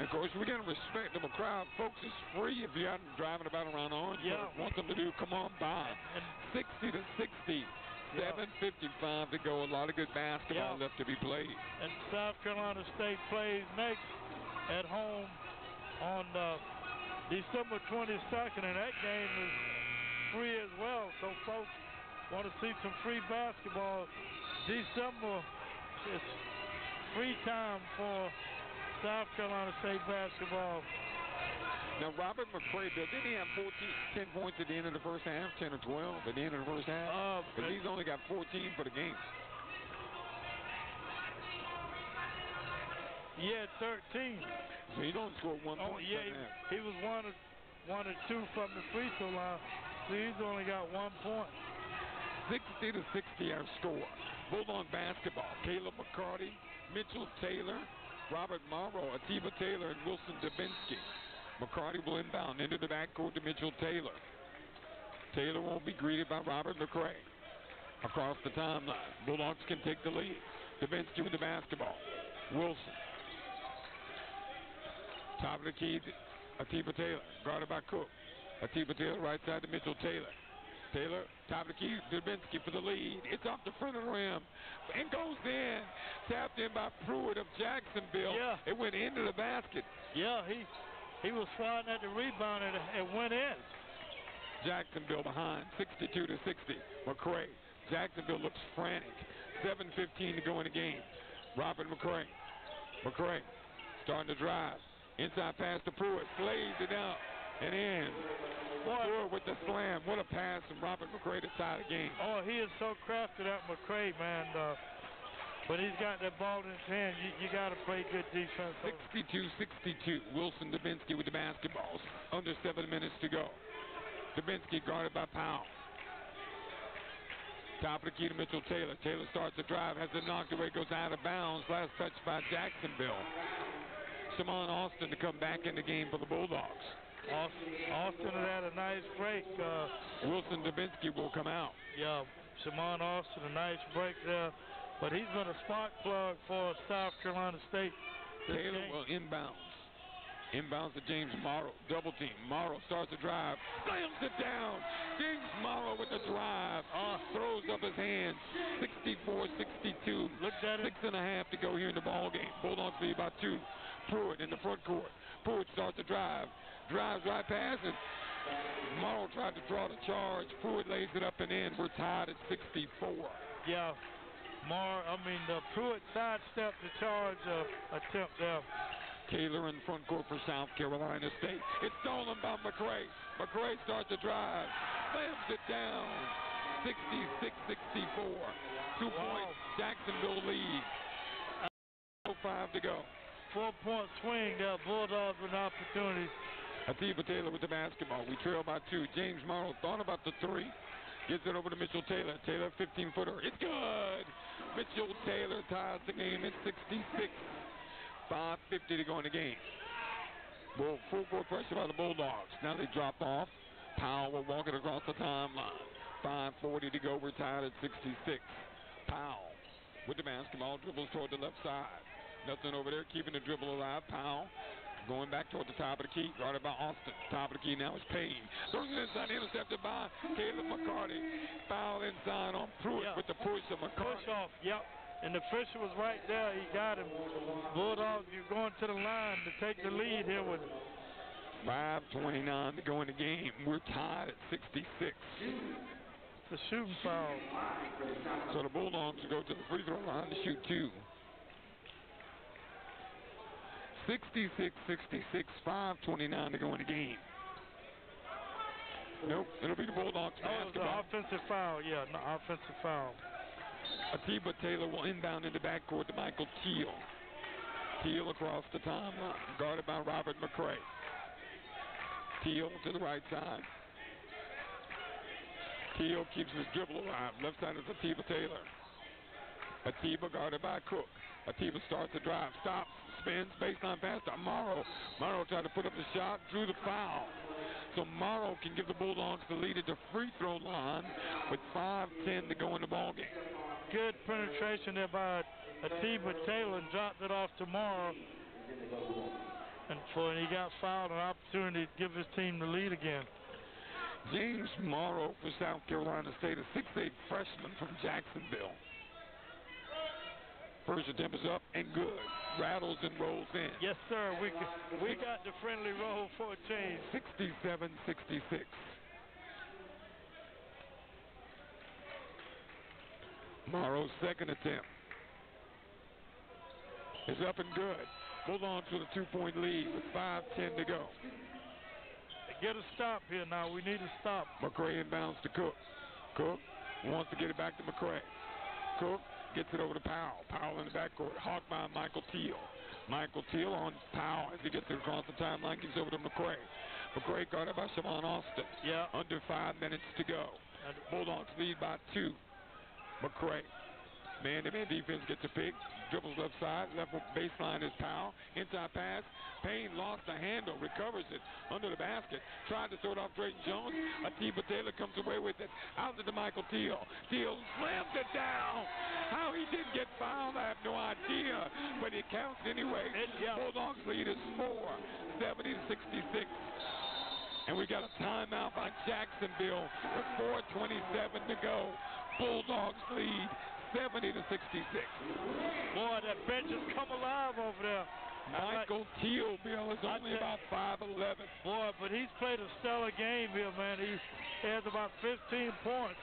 Speaker 3: And of course, we got a respectable crowd. Folks, it's free if you're out driving about around Orange.
Speaker 4: Yeah.
Speaker 3: Want them to do, come on by.
Speaker 4: And
Speaker 3: 60 to 60.
Speaker 4: Yeah.
Speaker 3: 7.55 to go. A lot of good basketball
Speaker 4: Yeah.
Speaker 3: left to be played.
Speaker 4: And South Carolina State plays next at home on uh, December 22nd, and that game is free as well. So folks want to see some free basketball. December is free time for South Carolina State basketball.
Speaker 3: Now, Robert McCray, Bill, didn't he have 14, 10 points at the end of the first half, 10 or 12 at the end of the first half?
Speaker 4: Uh,
Speaker 3: he's only got 14 for the game.
Speaker 4: he had 13.
Speaker 3: So he's only scored one
Speaker 4: Oh
Speaker 3: point.
Speaker 4: yeah, he, he was one or one or two from the free throw line. So he's only got one point.
Speaker 3: 60 to 60 our score. Bulldog basketball. Caleb McCarty, Mitchell Taylor, Robert Morrow, Atiba Taylor, and Wilson Dubinsky. McCarty will inbound into the backcourt to Mitchell Taylor. Taylor won't be greeted by Robert McCray. Across the timeline, Bulldogs can take the lead. Dubinsky with the basketball. Wilson. Top of the key, Atiba Taylor, guarded by Cook. Atiba Taylor right side to Mitchell Taylor. Taylor, top of the key, Dubinsky for the lead. It's off the front of the rim and goes in. Tapped in by Pruitt of Jacksonville.
Speaker 4: Yeah.
Speaker 3: It went into the basket.
Speaker 4: Yeah, he he was swatting at the rebound and it went in.
Speaker 3: Jacksonville behind, 62 to 60. McCray. Jacksonville looks frantic. 7:15 to go in the game. Robert McCray. McCray starting to drive. Inside pass to Pruitt. Slays it out and in. Pruitt with the slam. What a pass from Robert McCray to tie the game.
Speaker 4: Oh, he is so crafty, that McCray, man. Uh, when he's got that ball in his hand, you, you got to play good defense.
Speaker 3: 62-62. Wilson Dubinsky with the basketballs. Under seven minutes to go. Dubinsky guarded by Powell. Top of the key to Mitchell Taylor. Taylor starts the drive, has it knocked away, goes out of bounds. Last touch by Jacksonville. Simon Austin to come back in the game for the Bulldogs.
Speaker 4: Austin, Austin had a nice break. Uh,
Speaker 3: Wilson Dubinsky will come out.
Speaker 4: yeah, Simon Austin, a nice break there. But he's been a spark plug for South Carolina State.
Speaker 3: Taylor
Speaker 4: game.
Speaker 3: will inbounds. Inbounds to James Morrow. Double team. Morrow starts the drive. Slams it down. James Morrow with the drive. Uh, throws up his hands. 64-62.
Speaker 4: Look at it.
Speaker 3: Six and a half to go here in the ball game. Bulldogs lead by two. Pruitt in the front court. Pruitt starts the drive. Drives right past it. Morrow tried to draw the charge. Pruitt lays it up and in. We're tied at 64.
Speaker 4: Yeah, Mar, I mean, uh, Pruitt sidestepped the charge uh, attempt there.
Speaker 3: Taylor in front court for South Carolina State. It's stolen by McCray. McCray starts to drive, slams it down. 66-64. Two point Jacksonville lead. 5 to go.
Speaker 4: Four-point swing there. Bulldogs with an opportunity.
Speaker 3: Atiba Taylor with the basketball. We trail by two. James Morrow thought about the three. Gets it over to Mitchell Taylor. Taylor 15 footer. It's good. Mitchell Taylor ties the game at 66. 5.50 to go in the game. Well, full court pressure by the Bulldogs. Now they drop off. Powell walking across the timeline. 5.40 to go. We're tied at 66. Powell with the basketball dribbles toward the left side. Nothing over there, keeping the dribble alive. Powell going back toward the top of the key, guarded by Austin. Top of the key now is Payne. Throws it inside, intercepted by Caleb McCarty. Foul inside on Pruitt with the push of McCarty.
Speaker 4: Push off, yep. And the Fisher was right there. He got him. Bulldogs, you're going to the line to take the lead here with
Speaker 3: 5.29 to go in the game. We're tied at 66.
Speaker 4: The shooting foul.
Speaker 3: So the Bulldogs go to the free throw line to shoot two. 66 66, 5.29 to go in the game. Nope, it'll be the Bulldogs
Speaker 4: Oh, it was an
Speaker 3: basketball.
Speaker 4: offensive foul. Yeah, no, offensive foul.
Speaker 3: Atiba Taylor will inbound in the backcourt to Michael Teal. Teal across the timeline, guarded by Robert McCray. Teal to the right side. Teal keeps his dribble alive. Left side is Atiba Taylor. Atiba guarded by Cook. Atiba starts the drive, stops, spins, baseline pass to Morrow. Morrow tried to put up the shot, drew the foul. So Morrow can give the Bulldogs the lead at the free throw line with 5.10 to go in the ballgame.
Speaker 4: Good penetration there by Atiba Taylor and dropped it off to Morrow. And for he got fouled, an opportunity to give his team the lead again.
Speaker 3: James Morrow for South Carolina State, a 6'8 freshman from Jacksonville. First attempt is up and good. Rattles and rolls in.
Speaker 4: Yes, sir. We we got the friendly roll for a change.
Speaker 3: 67 66. Morrow's second attempt is up and good. Bulldogs with a two point lead with 5.10 to go.
Speaker 4: Get a stop here now. We need a stop.
Speaker 3: McCray inbounds to Cook. Cook wants to get it back to McCray. Cook gets it over to Powell. Powell in the backcourt. Hawk by Michael Teal. Michael Teal on Powell as he gets it across the timeline. Gives over to McCray. McCray guarded by Shamon Austin.
Speaker 4: Yeah.
Speaker 3: Under five minutes to go. Bulldogs lead by two. McCray. Man-to-man defense gets a pick. Dribbles left side. Left baseline is Powell. Inside pass. Payne lost the handle. Recovers it under the basket. Tried to throw it off Drayton Jones. Atiba Taylor comes away with it. Out to Michael Teal. Teal slams it down. How he didn't get fouled, I have no idea. But it counts anyway. Bulldogs lead is four. 70 to 66. And we got a timeout by Jacksonville with 4.27 to go. Bulldogs lead 70 to 66.
Speaker 4: Boy, that bench has come alive over there.
Speaker 3: Michael Teal, Bill, is only about 5'11.
Speaker 4: Boy, but he's played a stellar game here, man. He has about 15 points.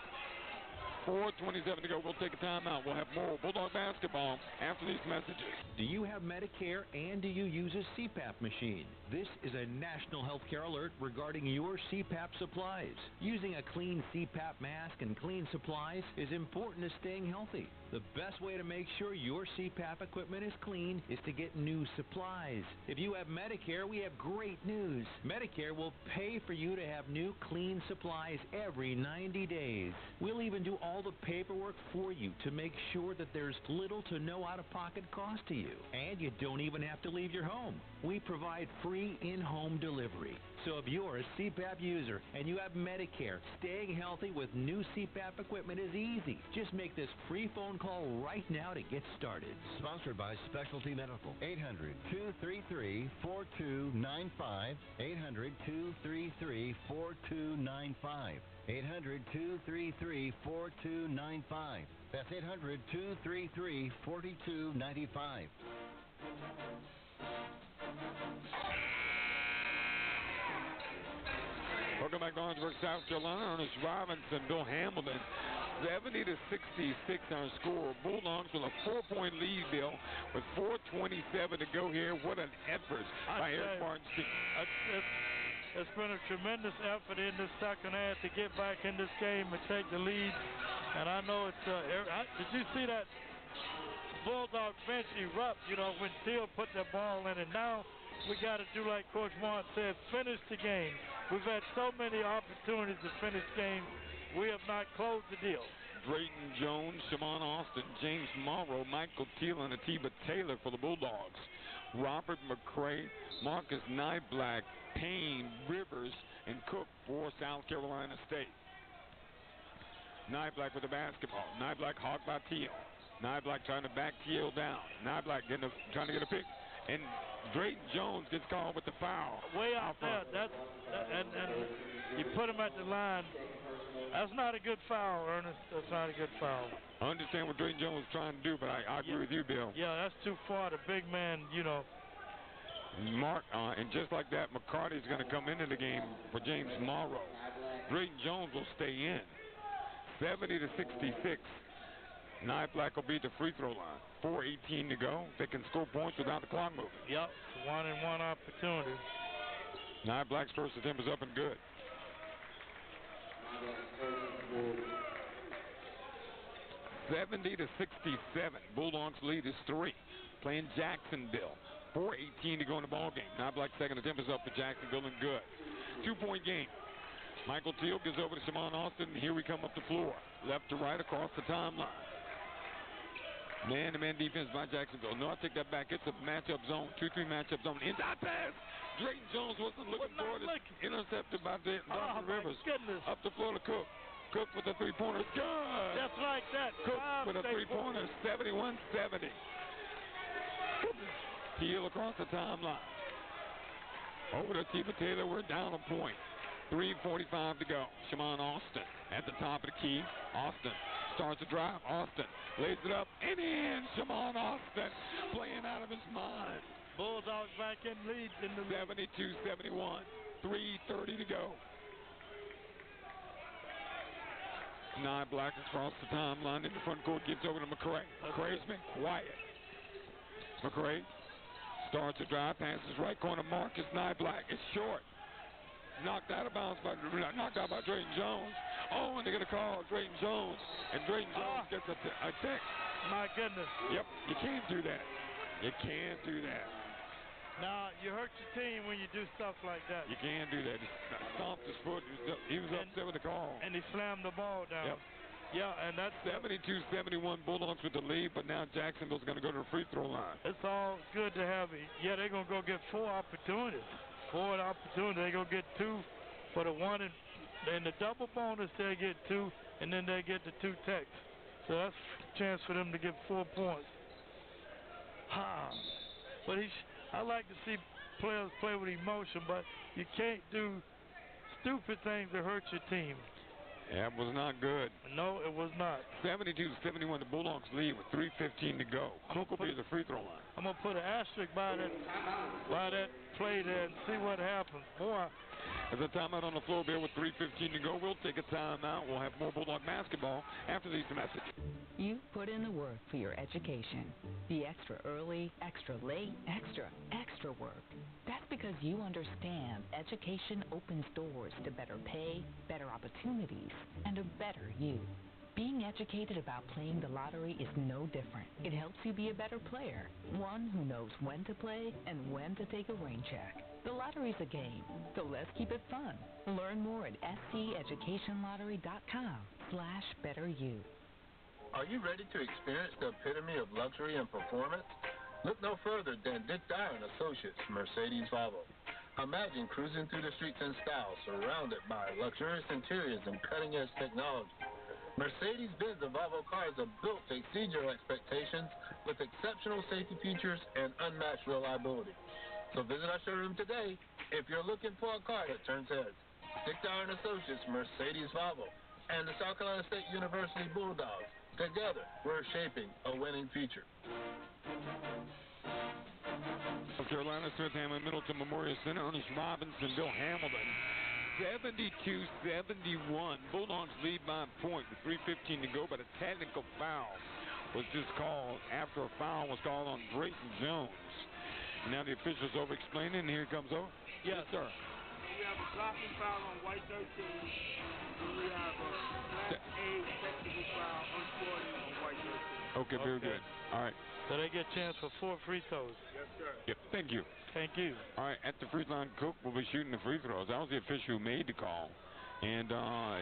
Speaker 3: 4.27 to go. We'll take a timeout. We'll have more Bulldog basketball after these messages.
Speaker 9: Do you have Medicare and do you use a CPAP machine? This is a national healthcare alert regarding your CPAP supplies. Using a clean CPAP mask and clean supplies is important to staying healthy. The best way to make sure your CPAP equipment is clean is to get new supplies. If you have Medicare, we have great news. Medicare will pay for you to have new clean supplies every 90 days. We'll even do all the paperwork for you to make sure that there's little to no out of pocket cost to you. And you don't even have to leave your home. We provide free in home delivery. So if you're a CPAP user and you have Medicare, staying healthy with new CPAP equipment is easy. Just make this free phone call right now to get started.
Speaker 6: Sponsored by Specialty Medical. 800 233 4295. 800 233 4295. 800 233 4295. That's 800 233 4295.
Speaker 3: Welcome back to Orangeburg, South Carolina. Ernest Robinson, Bill Hamilton. 70 to 66 our score. Bulldogs with a four-point lead, Bill, with 4:27 to go here. What an effort by
Speaker 4: I
Speaker 3: Erik
Speaker 4: tell you,
Speaker 3: Martin's team.
Speaker 4: It's, been a tremendous effort in this second half to get back in this game and take the lead. And I know it's. Uh, er- I, did you see that Bulldog bench erupt? You know when Teal put that ball in, and now we got to do like Coach Martin said, finish the game. We've had so many opportunities to finish games. We have not closed the deal.
Speaker 3: Drayton Jones, Shamon Austin, James Morrow, Michael and Atiba Taylor for the Bulldogs. Robert McCray, Marcus Niblack, Payne, Rivers, and Cook for South Carolina State. Niblack with the basketball. Niblack hawked by Teal. Niblack trying to back Teal down. Niblack getting a, trying to get a pick. And Drayton Jones gets called with the foul.
Speaker 4: Way out there. That's that, and and you put him at the line. That's not a good foul, Ernest. That's not a good foul.
Speaker 3: I understand what Drayton Jones was trying to do, but I, I agree with you, Bill.
Speaker 4: Yeah, that's too far. The big man, you know.
Speaker 3: Mark, uh, and just like that, McCarty's going to come into the game for James Morrow. Drayton Jones will stay in. 70 to 66. Niblack will be at the free throw line. 4.18 to go. They can score points without the clock moving.
Speaker 4: Yep, one and one opportunity.
Speaker 3: Niblack's first attempt is up and good. Seventy to sixty-seven. Bulldogs lead is three. Playing Jacksonville. 4.18 to go in the ball game. Niblack's second attempt is up for Jacksonville and good. Two-point game. Michael Teal gives over to Shimon Austin. Here we come up the floor. Left to right across the timeline. Man-to-man defense by Jacksonville. No, I take that back. It's a matchup zone. 2-3 matchup zone. Inside pass. Drayton Jones wasn't looking for it. Intercepted by Jonathan
Speaker 4: Oh,
Speaker 3: Rivers.
Speaker 4: goodness.
Speaker 3: Up the floor to Cook. Cook with the three-pointer. Good.
Speaker 4: Just like that.
Speaker 3: Cook
Speaker 4: Five
Speaker 3: with a three-pointer. 71-70. Heel across the timeline. Over to Tifa Taylor. We're down a point. 3.45 to go. Shimon Austin at the top of the key. Austin starts to drive. Austin lays it up and in. Shimon Austin playing out of his mind.
Speaker 4: Bulldogs back in lead in the
Speaker 3: 72-71. 3.30 to go. Niblack across the timeline in the front court gives over to McCray. McCray's been quiet. McCray starts to drive, passes right corner. Marcus Niblack. It's short. Knocked out of bounds by knocked out by Drayton Jones. Oh, and they're gonna call Drayton Jones, and Drayton ah. Jones gets a, t- a tick.
Speaker 4: My goodness.
Speaker 3: Yep, you can't do that. You can't do that.
Speaker 4: Now, you hurt your team when you do stuff like that.
Speaker 3: You can't do that. He stomped his foot. He was, upset with the call.
Speaker 4: And he slammed the ball down.
Speaker 3: Yep.
Speaker 4: Yeah, and that's
Speaker 3: 72-71 Bulldogs with the lead, but now Jacksonville's going to go to the free throw line.
Speaker 4: It's all good to have it. Yeah, they're gonna go get four opportunities. Four opportunities. They're gonna get two for the one and then the double bonus they get two, and then they get the two techs. So that's a chance for them to get four points. Ha! But he, I like to see players play with emotion, but you can't do stupid things to hurt your team.
Speaker 3: That was not good.
Speaker 4: No, it was not.
Speaker 3: 72-71 the Bulldogs lead with 3.15 to go. Cook will be the free throw line.
Speaker 4: I'm gonna put an asterisk by that by that play there and see what happens. Boy,
Speaker 3: As a timeout on the floor there with 3.15 to go, we'll take a timeout. We'll have more Bulldog basketball after these messages.
Speaker 13: You put in the work for your education. The extra early, extra late, extra, extra work. That's because you understand education opens doors to better pay, better opportunities, and a better you. Being educated about playing the lottery is no different. It helps you be a better player, one who knows when to play and when to take a rain check. The lottery's a game, so let's keep it fun. Learn more at sceducationlottery.com slash better you.
Speaker 8: Are you ready to experience the epitome of luxury and performance? Look no further than Dick Dyer and Associates Mercedes Volvo. Imagine cruising through the streets in style, surrounded by luxurious interiors and cutting-edge technology. Mercedes-Benz and Volvo cars are built to exceed your expectations with exceptional safety features and unmatched reliability. So visit our showroom today if you're looking for a car that turns heads. Dick Dyer and Associates Mercedes Volvo and the South Carolina State University Bulldogs. Together, we're shaping a winning future.
Speaker 3: South Carolina, Smith Hammond, Middleton Memorial Center, Ernest Robinson, Bill Hamilton. 72-71. Bulldogs lead by a point with 3.15 to go, but a technical foul was just called after a foul was called on Drayton Jones. Now the official's over explaining, and here he comes over.
Speaker 4: Yes,
Speaker 3: sir.
Speaker 16: We have a blocking foul on white 13, and we have a class A technical foul unscored on white 13.
Speaker 3: Okay, very good. All right.
Speaker 4: so they get a chance for four free throws.
Speaker 16: Yes, sir.
Speaker 3: Yep, thank you.
Speaker 4: Thank you.
Speaker 3: All right, at the free line, Cook will be shooting the free throws. That was the official who made the call. And uh,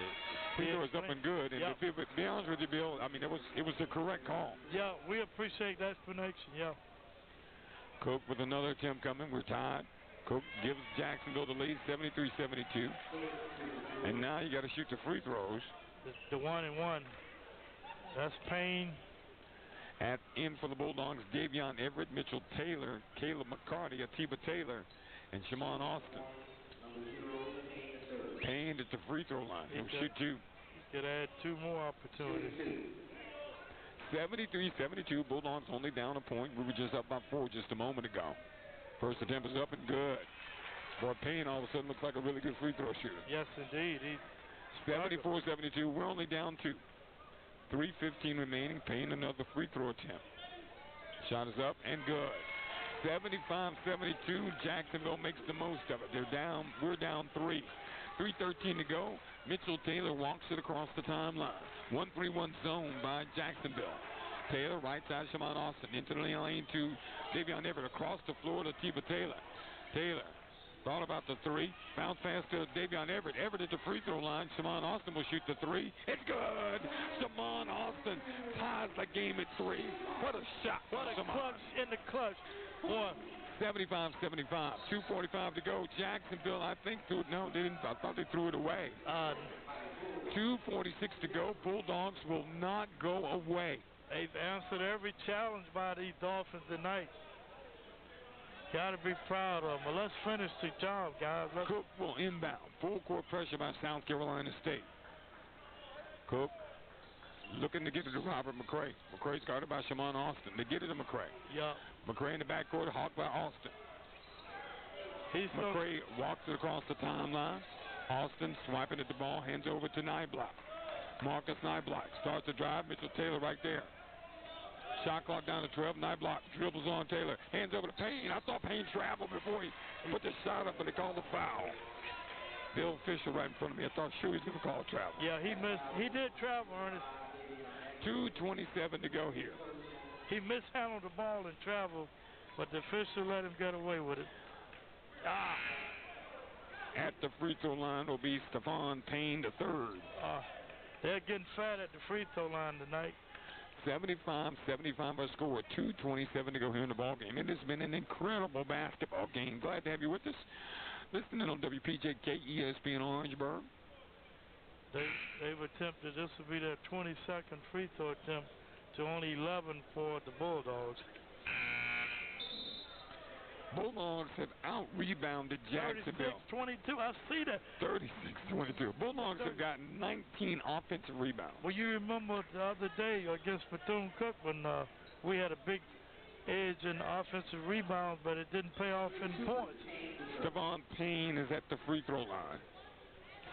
Speaker 3: free
Speaker 4: He
Speaker 3: throw is up and good. And
Speaker 4: Yep.
Speaker 3: to be, be honest with you, Bill, I mean, it was it was the correct call.
Speaker 4: Yeah, we appreciate the explanation. Yeah.
Speaker 3: Cook with another attempt coming. We're tied. Cook gives Jacksonville the lead, 73-72. And now you got to shoot the free throws.
Speaker 4: The, the one and one. That's Payne.
Speaker 3: At in for the Bulldogs, Davion Everett, Mitchell Taylor, Caleb McCarty, Atiba Taylor, and Shimon Austin. Payne at the free throw line. He'll shoot two.
Speaker 4: Could add two more opportunities.
Speaker 3: 73-72. Bulldogs only down a point. We were just up by four just a moment ago. First attempt is up and good. Boy, Payne all of a sudden looks like a really good free throw shooter.
Speaker 4: Yes, indeed. He
Speaker 3: 74-72. We're only down two. 3.15 remaining. Payne another free throw attempt. Shot is up and good. 75-72. Jacksonville makes the most of it. They're down. We're down three. 3.13 to go. Mitchell Taylor walks it across the timeline. 1-3-1 zone by Jacksonville. Taylor, right side, Shammond Austin. Into the lane to Davion Everett. Across the floor to Tiba Taylor. Taylor thought about the three. Bounce pass to Davion Everett. Everett at the free throw line. Shammond Austin will shoot the three. It's good. Shammond Austin ties the game at three. What a shot.
Speaker 4: What a clutch in the clutch. Boy,
Speaker 3: 75-75. 2.45 to go. Jacksonville, I think, threw it. No, they didn't. I thought they threw it away.
Speaker 4: Uh,
Speaker 3: 2.46 to go. Bulldogs will not go away.
Speaker 4: they've answered every challenge by these Dolphins tonight. Got to be proud of them. Well, let's finish the job, guys. Let's
Speaker 3: Cook will inbound. Full court pressure by South Carolina State. Cook looking to get it to Robert McCray. McCray's guarded by Shammond Austin. They get it to McCray.
Speaker 4: Yeah.
Speaker 3: McCray in the backcourt, hawked by Austin.
Speaker 4: He's so
Speaker 3: walks it across the timeline. Austin swiping at the ball, hands over to Niblack. Marcus Niblack starts to drive. Mitchell Taylor right there. Shot clock down to 12. Niblack dribbles on Taylor. Hands over to Payne. I thought Payne traveled before he put the shot up and they called the foul. Bill Fisher right in front of me. I thought sure he was going to call a travel.
Speaker 4: Yeah, he missed. He did travel, Ernest.
Speaker 3: 2.27 to go here.
Speaker 4: He mishandled the ball and traveled, but the official let him get away with it.
Speaker 3: Ah. At the free throw line will be Stephon Payne the third.
Speaker 4: Uh, they're getting fat at the free throw line tonight.
Speaker 3: 75-75 our score. 2.27 to go here in the ball game. It has been an incredible basketball game. Glad to have you with us. Listening on WPJK ESPN Orangeburg.
Speaker 4: They they've attempted this will be their 22nd free throw attempt to only 11 for the Bulldogs.
Speaker 3: Bulldogs have out rebounded Jacksonville.
Speaker 4: 26-22. I see that.
Speaker 3: 36-22. Bulldogs have gotten 19 offensive rebounds.
Speaker 4: Well, you remember the other day against Bethune Cook when uh, we had a big edge in offensive rebounds, but it didn't pay off in points.
Speaker 3: Stephon Payne is at the free throw line.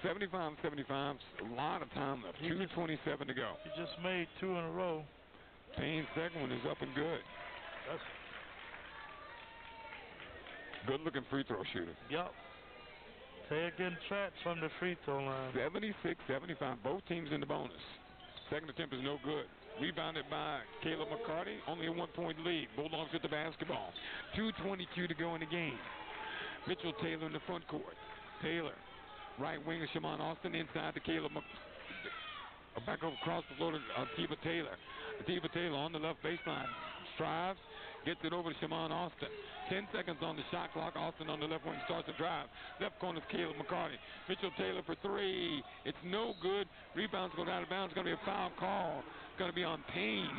Speaker 3: 75-75. A lot of time left. 2.27 to go.
Speaker 4: He just made two in a row.
Speaker 3: Payne's second one is up and good.
Speaker 4: That's
Speaker 3: Good looking free throw shooter.
Speaker 4: Yep. They're getting fat from the free throw line.
Speaker 3: 76-75. Both teams in the bonus. Second attempt is no good. Rebounded by Caleb McCarty. Only a one-point lead. Bulldogs with the basketball. 2.22 to go in the game. Mitchell Taylor in the front court. Taylor, right wing of Shammond Austin inside to Caleb Mc... Back over across the floor to uh, Tiba Taylor. Tiba Taylor on the left baseline. Strives, gets it over to Shammond Austin. Ten seconds on the shot clock. Austin on the left wing starts to drive. Left corner is Caleb McCarty. Mitchell Taylor for three. It's no good. Rebounds go out of bounds. It's going to be a foul call. It's going to be on Payne.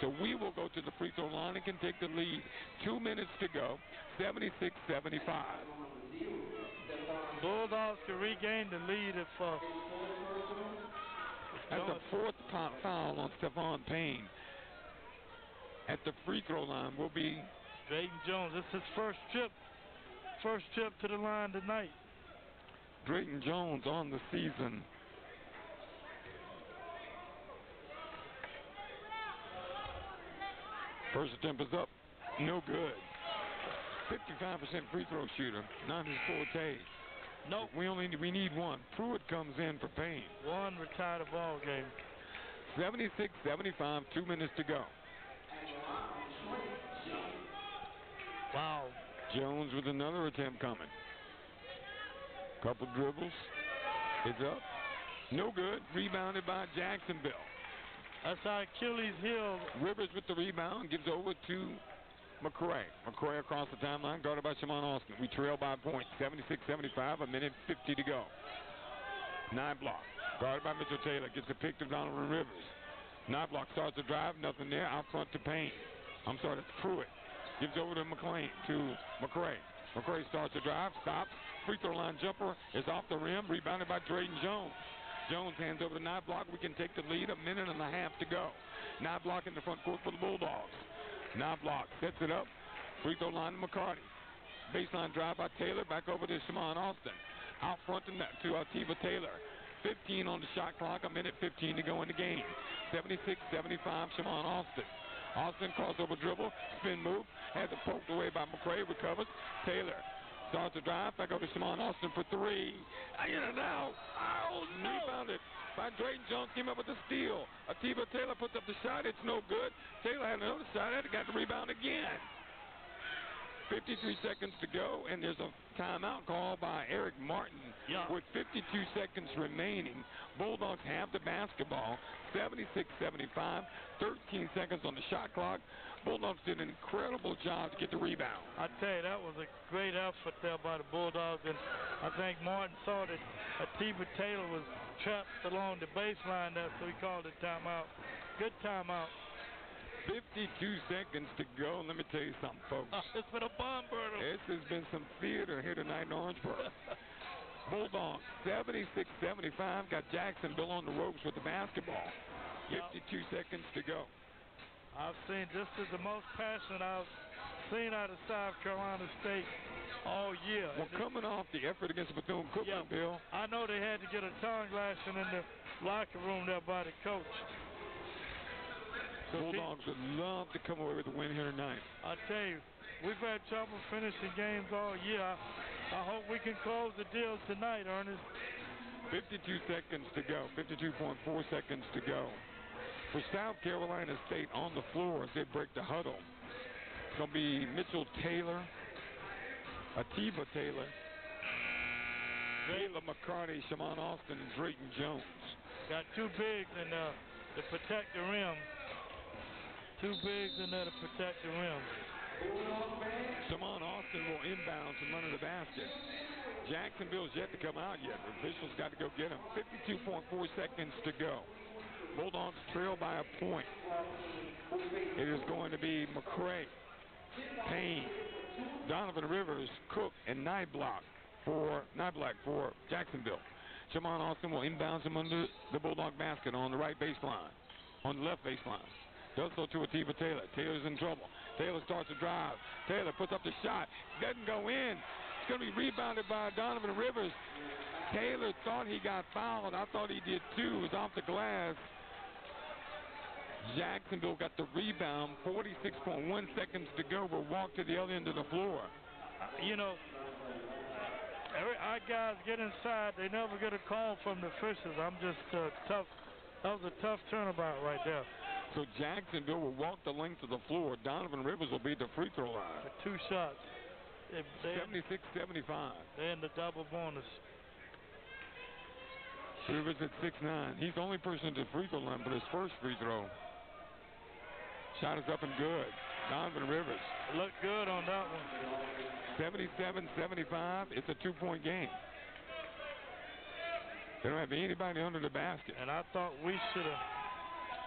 Speaker 3: So we will go to the free throw line and can take the lead. Two minutes to go. 76-75.
Speaker 4: Bulldogs can regain the lead if uh,
Speaker 3: That's the fourth foul on Stephon Payne. At the free throw line will be
Speaker 4: Drayton Jones. This is his first trip, first trip to the line tonight.
Speaker 3: Drayton Jones on the season. First attempt is up. No good. 55% free throw shooter. Not his forte.
Speaker 4: Nope.
Speaker 3: We only we need one. Pruitt comes in for Payne.
Speaker 4: One retired ball game.
Speaker 3: 76-75, two minutes to go.
Speaker 4: Wow.
Speaker 3: Jones with another attempt coming. Couple dribbles. It's up. No good. Rebounded by Jacksonville.
Speaker 4: That's how Achilles heel.
Speaker 3: Rivers with the rebound gives over to McCray. McCray across the timeline, guarded by Shammond Austin. We trail by a point, 76-75, a minute 50 to go. Niblack, guarded by Mitchell Taylor, gets a pick to Donovan Rivers. Niblack starts to drive, nothing there, out front to Payne. I'm sorry, to Pruitt. Gives over to McLean, to McCray. McCray starts to drive, stops, free throw line jumper is off the rim, rebounded by Drayton Jones. Jones hands over to Niblack, we can take the lead, a minute and a half to go. Niblack in the front court for the Bulldogs. Niblack sets it up, Free throw line to McCarty. Baseline drive by Taylor. Back over to Shimon Austin. Out front to, to uh, Tiva Taylor. 15 on the shot clock. A minute 15 to go in the game. 76-75 Shimon Austin. Austin crossover dribble. Spin move. Has it poked away by McCray. Recovers. Taylor starts to drive. Back over to Shimon Austin for three. In and out. Oh, no. Rebounded by Drayton Jones. Came up with the steal. Atiba Taylor puts up the shot. It's no good. Taylor had another shot. Had got the rebound again. 53 seconds to go, and there's a timeout call by Erik Martin
Speaker 4: yeah.
Speaker 3: with 52 seconds remaining. Bulldogs have the basketball, 76-75, 13 seconds on the shot clock. Bulldogs did an incredible job to get the rebound.
Speaker 4: I tell you, that was a great effort there by the Bulldogs, and I think Martin saw that Atiba Taylor was trapped along the baseline there, so he called it timeout. Good timeout.
Speaker 3: 52 seconds to go. Let me tell you something, folks. (laughs)
Speaker 4: it's been a bomb burner.
Speaker 3: This has been some theater here tonight in Orangeburg. Bulldogs 76-75 got Jacksonville on the ropes with the basketball. 52 yep. seconds to go.
Speaker 4: I've seen this is the most passion I've seen out of South Carolina State all year.
Speaker 3: Well, coming off the effort against Bethune Cookman,
Speaker 4: yeah,
Speaker 3: Bill.
Speaker 4: I know they had to get a tongue lashing in the locker room there by the coach.
Speaker 3: Bulldogs would love to come away with a win here tonight.
Speaker 4: I tell you, we've had trouble finishing games all year. I, hope we can close the deal tonight, Ernest.
Speaker 3: 52 seconds to go. 52.4 seconds to go. For South Carolina State on the floor as they break the huddle. It's going to be Mitchell Taylor, Atiba Taylor, Taylor McCarty, Shimon Austin, and Drayton Jones.
Speaker 4: Got two bigs and uh, to protect the rim. Two bigs in there to protect the rim.
Speaker 3: Shimon Austin will inbound from under the basket. Jacksonville's yet to come out yet. The officials got to go get him. 52.4 seconds to go. Bulldogs trail by a point. It is going to be McCray, Payne, Donovan Rivers, Cook, and Niblack for Niblack for Jacksonville. Shimon Austin will inbound him under the Bulldog basket on the right baseline, on the left baseline. Does so to Atiba Taylor. Taylor's in trouble. Taylor starts to drive. Taylor puts up the shot. Doesn't go in. It's going to be rebounded by Donovan Rivers. Taylor thought he got fouled. I thought he did too. It was off the glass. Jacksonville got the rebound. 46.1 seconds to go. We'll walk to the other end of the floor.
Speaker 4: You know, our guys get inside. They never get a call from the officials. I'm just uh, tough. That was a tough turnabout right there.
Speaker 3: So Jacksonville will walk the length of the floor. Donovan Rivers will be the free throw line.
Speaker 4: For two shots.
Speaker 3: 76-75.
Speaker 4: They're in the double bonus.
Speaker 3: Rivers at 6'9". He's the only person at the free throw line for his first free throw. Shot is up and good. Donovan Rivers.
Speaker 4: Looked good on that one.
Speaker 3: 77-75. It's a two-point game. They don't have anybody under the basket.
Speaker 4: And I thought we should have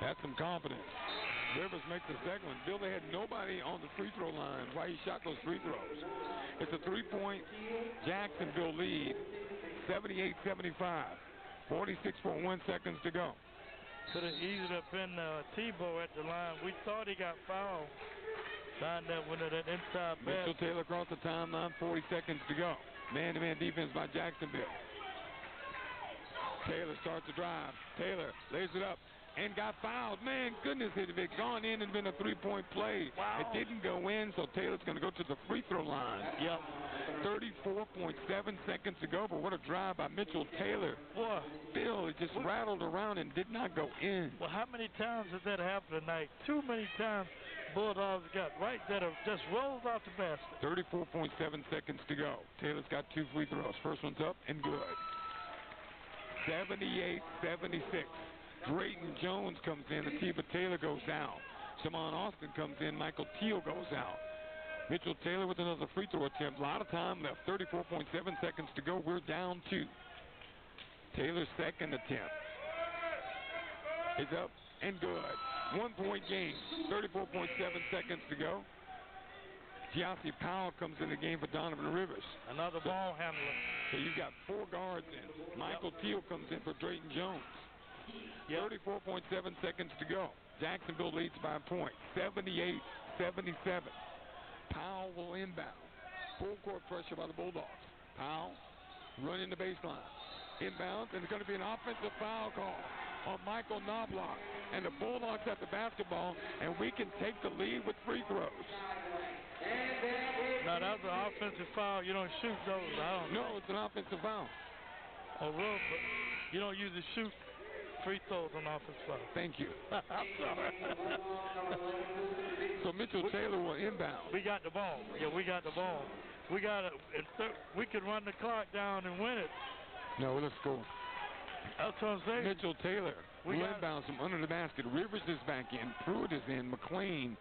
Speaker 3: that's some confidence. Rivers makes the second one. Bill, they had nobody on the free throw line while he shot those free throws. It's a three-point Jacksonville lead, 78-75. 46.1 seconds to go.
Speaker 4: Could have eased up in uh, Tebow at the line. We thought he got fouled. Signed that winner that inside pass.
Speaker 3: Mitchell Taylor across the timeline, 40 seconds to go. Man-to-man defense by Jacksonville. Taylor starts to drive. Taylor lays it up and got fouled. Man, goodness, it had gone in and been a three-point play,
Speaker 4: wow.
Speaker 3: it didn't go in, so Taylor's going to go to the free throw line.
Speaker 4: Yep.
Speaker 3: 34.7 seconds to go, but what a drive by Mitchell Taylor.
Speaker 4: Boy.
Speaker 3: Bill, it just what? rattled around and did not go in.
Speaker 4: Well, how many times has that happened tonight? Too many times Bulldogs got right that have just rolled off the basket.
Speaker 3: 34.7 seconds to go. Taylor's got two free throws. First one's up and good. 78-76. Drayton Jones comes in. Atiba Taylor goes down. Shimon Austin comes in. Michael Teal goes out. Mitchell Taylor with another free throw attempt. A lot of time left. 34.7 seconds to go. We're down two. Taylor's second attempt is up and good. One point game. 34.7 seconds to go. Gyasi Powell comes in the game for Donovan Rivers.
Speaker 4: Another
Speaker 3: so,
Speaker 4: ball handler.
Speaker 3: So you've got four guards in. Michael Teal comes in for Drayton Jones. 34.7 seconds to go. Jacksonville leads by a point, 78-77. Powell will inbound. Full court pressure by the Bulldogs. Powell running the baseline. Inbounds, and it's going to be an offensive foul call on Michael Niblack. And the Bulldogs have the basketball, and we can take the lead with free throws.
Speaker 4: Now that's an offensive foul. You don't shoot those. I don't.
Speaker 3: No, it's an offensive foul.
Speaker 4: Oh, well, but you don't usually shoot free throws on offense foul.
Speaker 3: Thank you. (laughs)
Speaker 4: I'm sorry. (laughs)
Speaker 3: so Mitchell Taylor will inbound.
Speaker 4: We got the ball. Yeah, we got the ball. We got to. We could run the clock down and win it.
Speaker 3: No, let's go.
Speaker 4: That's what I'm saying.
Speaker 3: Mitchell Taylor
Speaker 4: We
Speaker 3: will inbound from under the basket. Rivers is back in. Pruitt is in. McLean,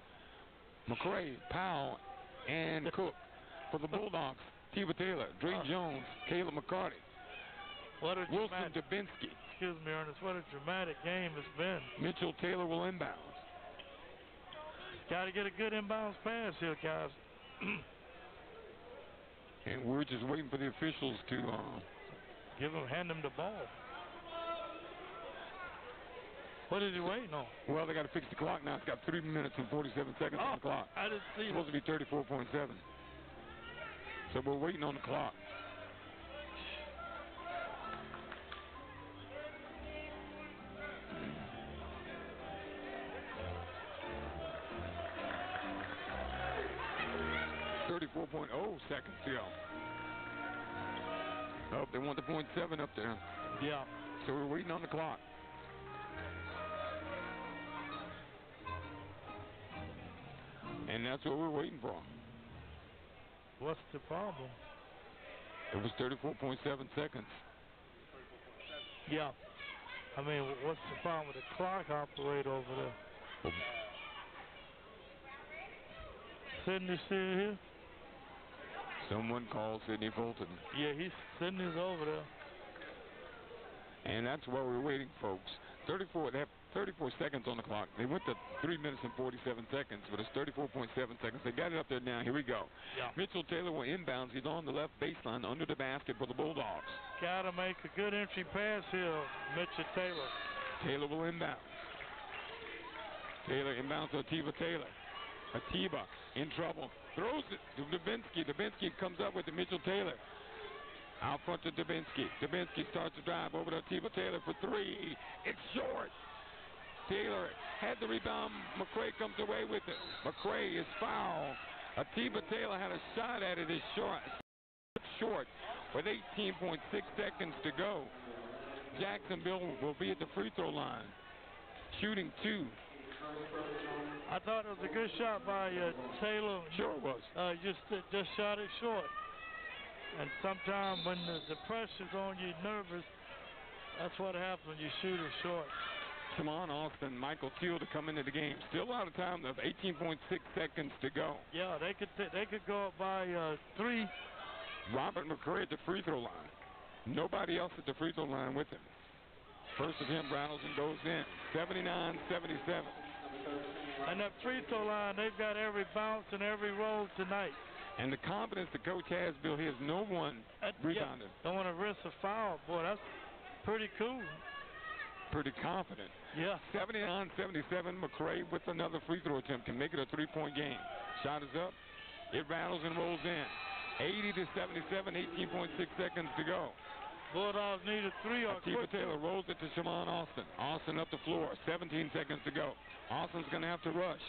Speaker 3: McCray, Powell, and (laughs) Cook for the Bulldogs. Tiva Taylor, Dre uh, Jones, Caleb McCarty,
Speaker 4: What
Speaker 3: Wilson Dubinsky.
Speaker 4: Excuse me, Ernest. What a dramatic game it's been.
Speaker 3: Mitchell Taylor will inbound.
Speaker 4: Got to get a good inbounds pass here, guys. (clears throat)
Speaker 3: And we're just waiting for the officials to. Uh,
Speaker 4: Give him, hand him the ball. What is he waiting on?
Speaker 3: well, they got to fix the clock now. It's got three minutes and 47 seconds on the clock.
Speaker 4: I didn't see
Speaker 3: It's supposed to be 34.7. So we're waiting on the clock. Thirty-four point oh seconds to go. Oh, they want the point seven up there.
Speaker 4: Yeah.
Speaker 3: So we're waiting on the clock. And that's what we're waiting for.
Speaker 4: What's the problem?
Speaker 3: It was 34.7 seconds.
Speaker 4: Yeah. I mean, what's the problem with the clock operator over there? Oh. Sidney still here?
Speaker 3: Someone called Sidney Fulton.
Speaker 4: Yeah, he's Sidney's over there.
Speaker 3: And that's why we're waiting, folks. 34, they have 34 seconds on the clock. They went to 3 minutes and 47 seconds, but it's 34.7 seconds. They got it up there now. Here we go.
Speaker 4: Yeah.
Speaker 3: Mitchell Taylor will inbounds. He's on the left baseline under the basket for the Bulldogs.
Speaker 4: Got to make a good entry pass here, Mitchell Taylor.
Speaker 3: Taylor will inbound. Taylor inbounds to Atiba Taylor. Atiba in trouble. Throws it to Dubinsky. Dubinsky comes up with it. Mitchell Taylor. Out front to Dubinsky. Dubinsky starts to drive over to Atiba Taylor for three. It's short. Taylor had the rebound. McCray comes away with it. McCray is fouled. Atiba Taylor had a shot at it. It's short. Short with 18.6 seconds to go. Jacksonville will be at the free throw line. Shooting two.
Speaker 4: I thought it was a good shot by uh, Taylor.
Speaker 3: Sure it was.
Speaker 4: Uh, just just shot it short. And sometimes when the, the pressure's on you, nervous, that's what happens when you shoot it short.
Speaker 3: Come on, Austin. Michael Teal to come into the game. Still out of time. Of 18.6 seconds to go.
Speaker 4: Yeah, they could t- they could go up by uh, three.
Speaker 3: Robert McCray at the free throw line. Nobody else at the free throw line with him. First of him rattles and goes in. 79-77.
Speaker 4: And that free throw line, they've got every bounce and every roll tonight.
Speaker 3: And the confidence the coach has, Bill, he has no one rebounded.
Speaker 4: Yeah, don't want to risk a foul. Boy, that's pretty cool.
Speaker 3: Pretty confident.
Speaker 4: Yeah.
Speaker 3: 79-77. McCray with another free throw attempt can make it a three-point game. Shot is up. It rattles and rolls in. 80 to 77. 18.6 seconds to go.
Speaker 4: Bulldogs need a three or
Speaker 3: Atiba
Speaker 4: quick.
Speaker 3: Taylor rolls it to Shaman Austin. Austin up the floor. 17 seconds to go. Austin's going to have to rush.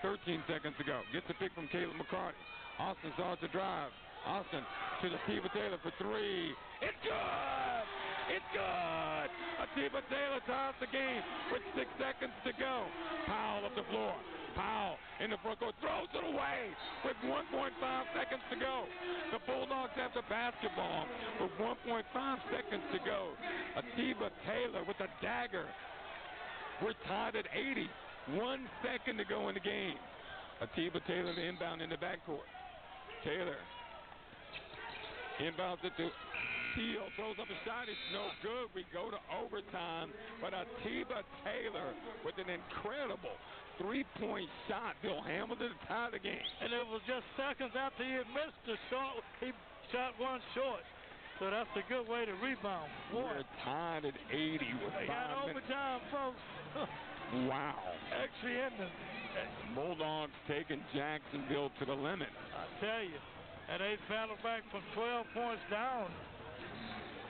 Speaker 3: 13 seconds to go. Gets a pick from Caleb McCarty. Austin starts to drive. Austin to Atiba Taylor for three. It's good! It's good! Atiba Taylor ties the game with six seconds to go. Powell up the floor. Powell in the front court throws it away with 1.5 seconds to go. The Bulldogs have the basketball with 1.5 seconds to go. Atiba Taylor with a dagger. We're tied at 80. One second to go in the game. Atiba Taylor the inbound in the backcourt. Taylor inbounds it to Teal. Throws up a shot. It's no good. We go to overtime. But Atiba Taylor with an incredible three-point shot. Bill Hamilton tied the game.
Speaker 4: And it was just seconds after he had missed the shot. He shot one short. So that's a good way to rebound. Boy,
Speaker 3: We're tied at 80 with
Speaker 4: they got
Speaker 3: five minutes.
Speaker 4: overtime, folks. (laughs)
Speaker 3: Wow.
Speaker 4: Extra inning.
Speaker 3: Bulldogs taking Jacksonville to the limit.
Speaker 4: I tell you, and they battled back from 12 points down.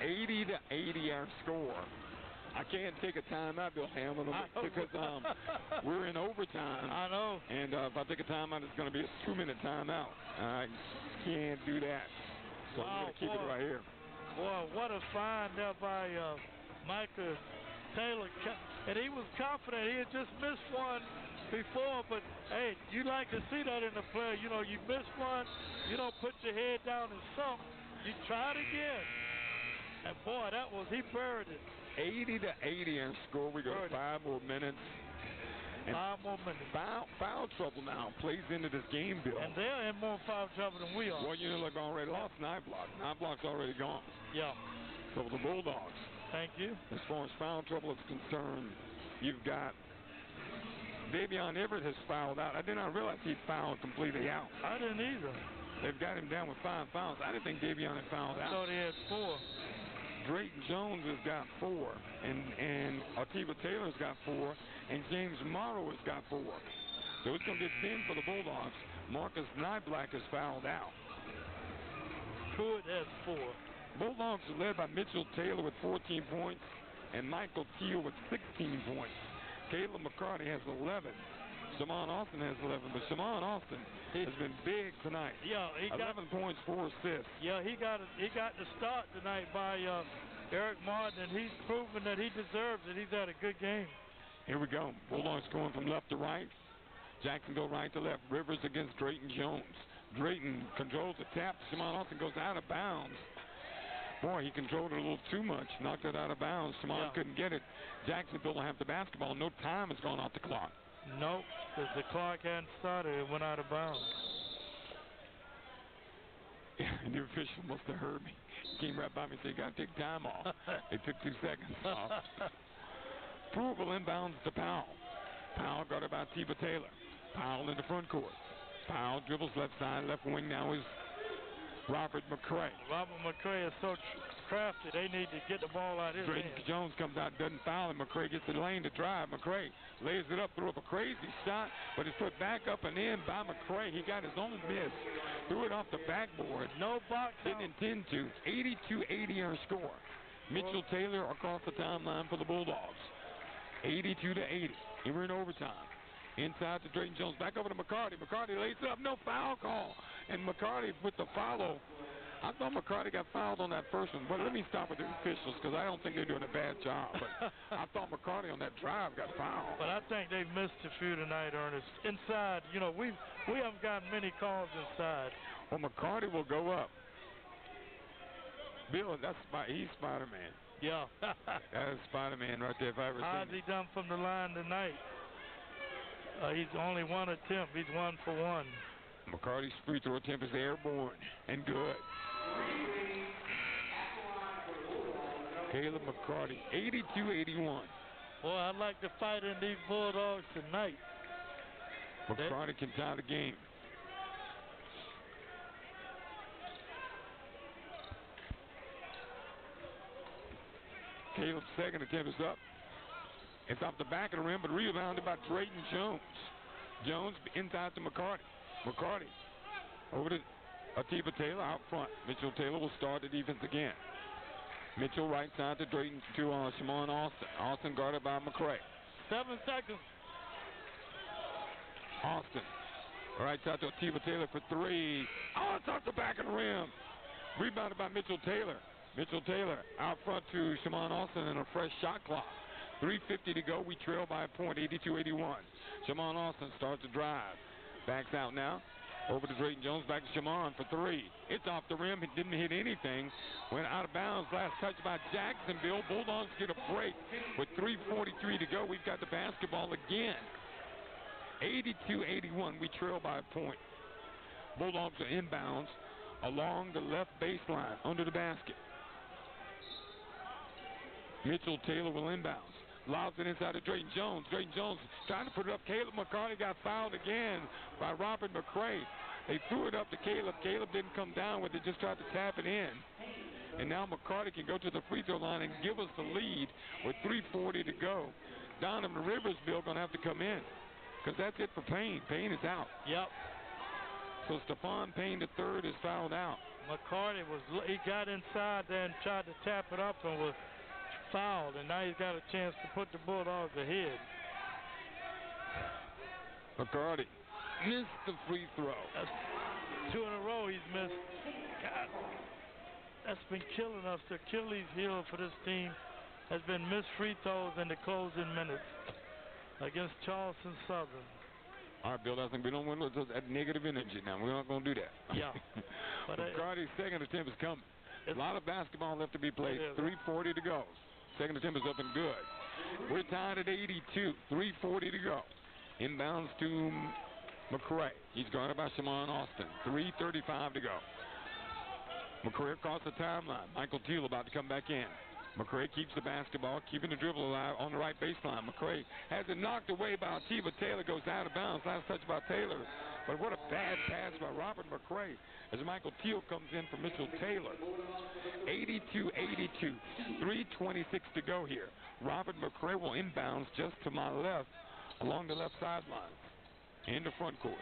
Speaker 3: 80 to 80 our score. I can't take a timeout, Bill Hamilton, because um, we're in overtime.
Speaker 4: I know.
Speaker 3: And uh, if I take a timeout, it's going to be a two-minute timeout. I can't do that. So I'm
Speaker 4: wow,
Speaker 3: going to keep
Speaker 4: boy.
Speaker 3: it right here.
Speaker 4: Boy, what a find there by uh, Micah Taylor. And he was confident. He had just missed one before, but hey, you like to see that in a player. You know, you miss one, you don't put your head down and sunk. You try it again. And boy, that was, he buried it.
Speaker 3: 80 to 80 in score. We got five more minutes. And
Speaker 4: Five more minutes.
Speaker 3: Foul, foul trouble now plays into this game, Bill.
Speaker 4: And they're in more foul trouble than we are.
Speaker 3: Well, you they've already lost Niblack. Nine block's already gone.
Speaker 4: Yeah.
Speaker 3: So the Bulldogs,
Speaker 4: Thank you.
Speaker 3: as far as foul trouble is concerned, you've got Davion Everett has fouled out. I did not realize he fouled completely out.
Speaker 4: I didn't either.
Speaker 3: They've got him down with five fouls. I didn't think Davion had fouled
Speaker 4: I
Speaker 3: out.
Speaker 4: thought he had four.
Speaker 3: Drayton Jones has got four, and and Atiba Taylor's got four, and James Morrow has got four. So it's going to get thin for the Bulldogs. Marcus Niblack has fouled out.
Speaker 4: Hood has four.
Speaker 3: Bulldogs are led by Mitchell Taylor with 14 points, and Michael Teal with 16 points. Caleb McCarty has 11. Shimon Austin has 11, but Shimon Austin has been big tonight.
Speaker 4: Yeah, he got
Speaker 3: 11 points, four assists.
Speaker 4: Yeah, he got he got the start tonight by uh, Erik Martin, and he's proven that he deserves it. He's had a good game.
Speaker 3: Here we go. Bulldogs going from left to right. Jackson Jacksonville right to left. Rivers against Drayton Jones. Drayton controls the tap. Shimon Austin goes out of bounds. Boy, he controlled it a little too much. Knocked it out of bounds. Shimon
Speaker 4: Yeah.
Speaker 3: couldn't get it. Jacksonville will have the basketball. No time has gone off the clock.
Speaker 4: Nope, because the clock hadn't started. It went out of bounds. (laughs)
Speaker 3: And the official must have heard me. He came right by me and said, you got to take time off. (laughs) it took two seconds off. Provable inbounds to Powell. Powell got about Tiva Taylor. Powell in the front court. Powell dribbles left side, left wing now is Robert McCray.
Speaker 4: Robert McCray is so crafty. They need to get the ball out of his
Speaker 3: Drayton
Speaker 4: hands.
Speaker 3: Jones comes out, doesn't foul, and McCray gets the lane to drive. McCray lays it up, threw up a crazy shot, but it's put back up and in by McCray. He got his own miss, threw it off the backboard.
Speaker 4: No box
Speaker 3: Didn't intend to. 82-80 our score. Mitchell Taylor across the timeline for the Bulldogs. 82 to 80. And we're in overtime. Inside to Drayton Jones. Back over to McCarty. McCarty lays it up. No foul call. And McCarty with the follow. I thought McCarty got fouled on that first one, but let me stop with the officials because I don't think they're doing a bad job. But (laughs) I thought McCarty on that drive got fouled.
Speaker 4: But I think they've missed a few tonight, Ernest. Inside, you know, we we haven't gotten many calls inside.
Speaker 3: Well, McCarty will go up. Bill, that's Spy- he's Spider-Man.
Speaker 4: Yeah. (laughs)
Speaker 3: That is Spider-Man right there if I ever
Speaker 4: How's he done from the line tonight? Uh, he's only one attempt. He's one for one.
Speaker 3: McCarty's free throw attempt is airborne and good. Caleb McCarty, 82-81.
Speaker 4: Boy, I'd like to fight in these Bulldogs tonight.
Speaker 3: McCarty can tie the game. Caleb's second attempt is up. It's off the back of the rim, but rebounded by Drayton Jones. Jones inside to McCarty. McCarty over to Atiba Taylor out front. Mitchell Taylor will start the defense again. Mitchell right side to Drayton to uh, Shimon Austin. Austin guarded by McCray.
Speaker 4: Seven seconds.
Speaker 3: Austin. Right side to Atiba Taylor for three. Oh, it's off the back of the rim. Rebounded by Mitchell Taylor. Mitchell Taylor out front to Shimon Austin and a fresh shot clock. 3.50 to go. We trail by a point, 82-81. Shimon Austin starts to drive. Backs out now. Over to Drayton Jones. Back to Shimon for three. It's off the rim. It didn't hit anything. Went out of bounds. Last touch by Jacksonville. Bulldogs get a break with 3.43 to go. We've got the basketball again. 82-81. We trail by a point. Bulldogs are inbounds along the left baseline under the basket. Mitchell Taylor will inbounds. Lobs it inside to Drayton Jones. Drayton Jones trying to put it up. Caleb McCarty got fouled again by Robert McCray. They threw it up to Caleb. Caleb didn't come down with it, just tried to tap it in. And now McCarty can go to the free throw line and give us the lead with 3.40 to go. Donovan Riversville going to have to come in Because that's it for Payne. Payne is out.
Speaker 4: Yep.
Speaker 3: So Stephon Payne the third is fouled out.
Speaker 4: McCarty was he got inside there and tried to tap it up and was fouled, and now he's got a chance to put the Bulldogs ahead.
Speaker 3: McCarty missed the free throw.
Speaker 4: That's two in a row he's missed. God, that's been killing us. The Achilles heel for this team has been missed free throws in the closing minutes against Charleston Southern.
Speaker 3: All right, Bill, I think we don't want to lose that negative energy now. We're not going to do that.
Speaker 4: Yeah. (laughs) but
Speaker 3: McCarty's second attempt is coming. A lot of basketball left to be played. 3.40 to go. Second attempt is up and good. We're tied at 82. 3.40 to go. Inbounds to McCray. He's guarded by Shimon Austin. 3.35 to go. McCray across the timeline. Michael Teal about to come back in. McCray keeps the basketball, keeping the dribble alive on the right baseline. McCray has it knocked away by Tiva Taylor, goes out of bounds. Last touch by Taylor. But what a bad pass by Robert McCray as Michael Teal comes in for Mitchell Taylor. 82-82, 3.26 to go here. Robert McCray will inbounds just to my left along the left sideline in the front court.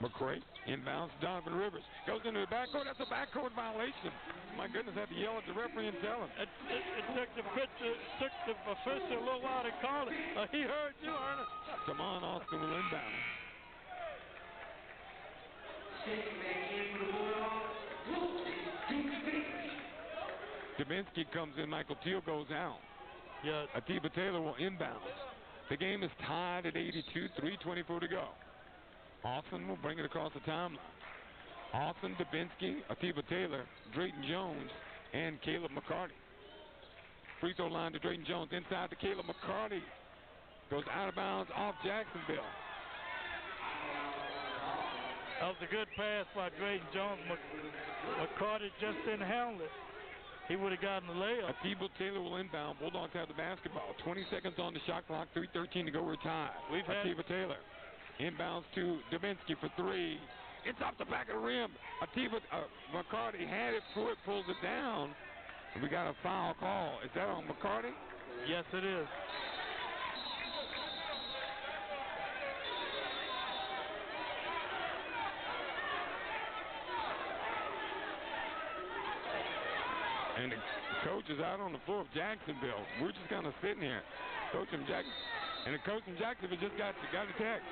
Speaker 3: McCray inbounds. Donovan Rivers goes into the backcourt. That's a backcourt violation. My goodness, I had to yell at the referee and tell him.
Speaker 4: It, it, it took the pitcher, took the official a little while to call it. Uh, he heard you, Ernest.
Speaker 3: Shimon Austin will inbound. Dubinsky comes in. Michael Teal goes out.
Speaker 4: Yeah.
Speaker 3: Atiba Taylor will inbound. The game is tied at 82, 3.24 to go. Austin will bring it across the timeline. Austin, Dubinsky, Atiba Taylor, Drayton Jones, and Caleb McCarty. Free throw line to Drayton Jones. Inside to Caleb McCarty. Goes out of bounds off Jacksonville.
Speaker 4: That was a good pass by Drayton Jones. McCarty just didn't handle it. He would have gotten the layup.
Speaker 3: Atiba Taylor will inbound. Bulldogs have the basketball. 20 seconds on the shot clock. 3.13 to go. We're tied.
Speaker 4: We've had
Speaker 3: Atiba Taylor. Inbounds to Dubinsky for three. It's off the back of the rim. Atiba uh, McCarty had it, foot pulls it down. And we got a foul call. Is that on McCarty?
Speaker 4: Yes, it is.
Speaker 3: And the coach is out on the floor of Jacksonville. We're just kind of sitting here. Coach and Jack, and the coach in Jacksonville just got got a text.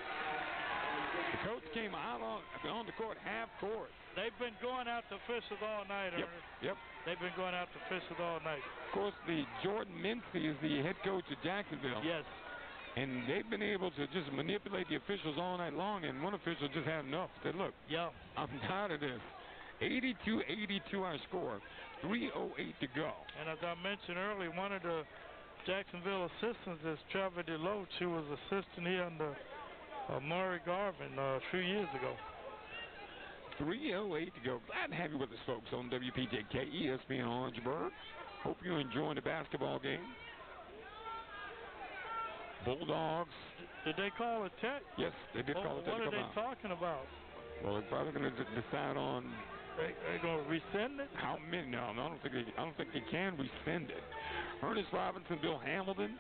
Speaker 3: The coach came out on on the court, half court.
Speaker 4: They've been going out to officials all night,
Speaker 3: Yep, yep.
Speaker 4: They've been going out to officials all night.
Speaker 3: Of course, the Jordan Mincy is the head coach of Jacksonville.
Speaker 4: Yes.
Speaker 3: And they've been able to just manipulate the officials all night long. And one official just had enough. Said, "Look,
Speaker 4: yeah,
Speaker 3: I'm tired of this." 82-82 our score. 3:08 to go.
Speaker 4: And as I mentioned earlier, one of the Jacksonville assistants is Trevor DeLoach, who was assistant here under uh, Murray Garvin uh, a few years ago.
Speaker 3: 3:08 to go. Glad to have you with us, folks, on WPJK ESPN Orangeburg. Hope you're enjoying the basketball game. Bulldogs.
Speaker 4: Did they call a tech?
Speaker 3: Yes, they did
Speaker 4: Oh,
Speaker 3: call it. Tech.
Speaker 4: What are they talking about?
Speaker 3: Well, they're probably going to decide on
Speaker 4: They, they going to rescind it?
Speaker 3: how many. No, no, I don't think they. I don't think they can rescind it. Ernest Robinson, Bill Hamilton.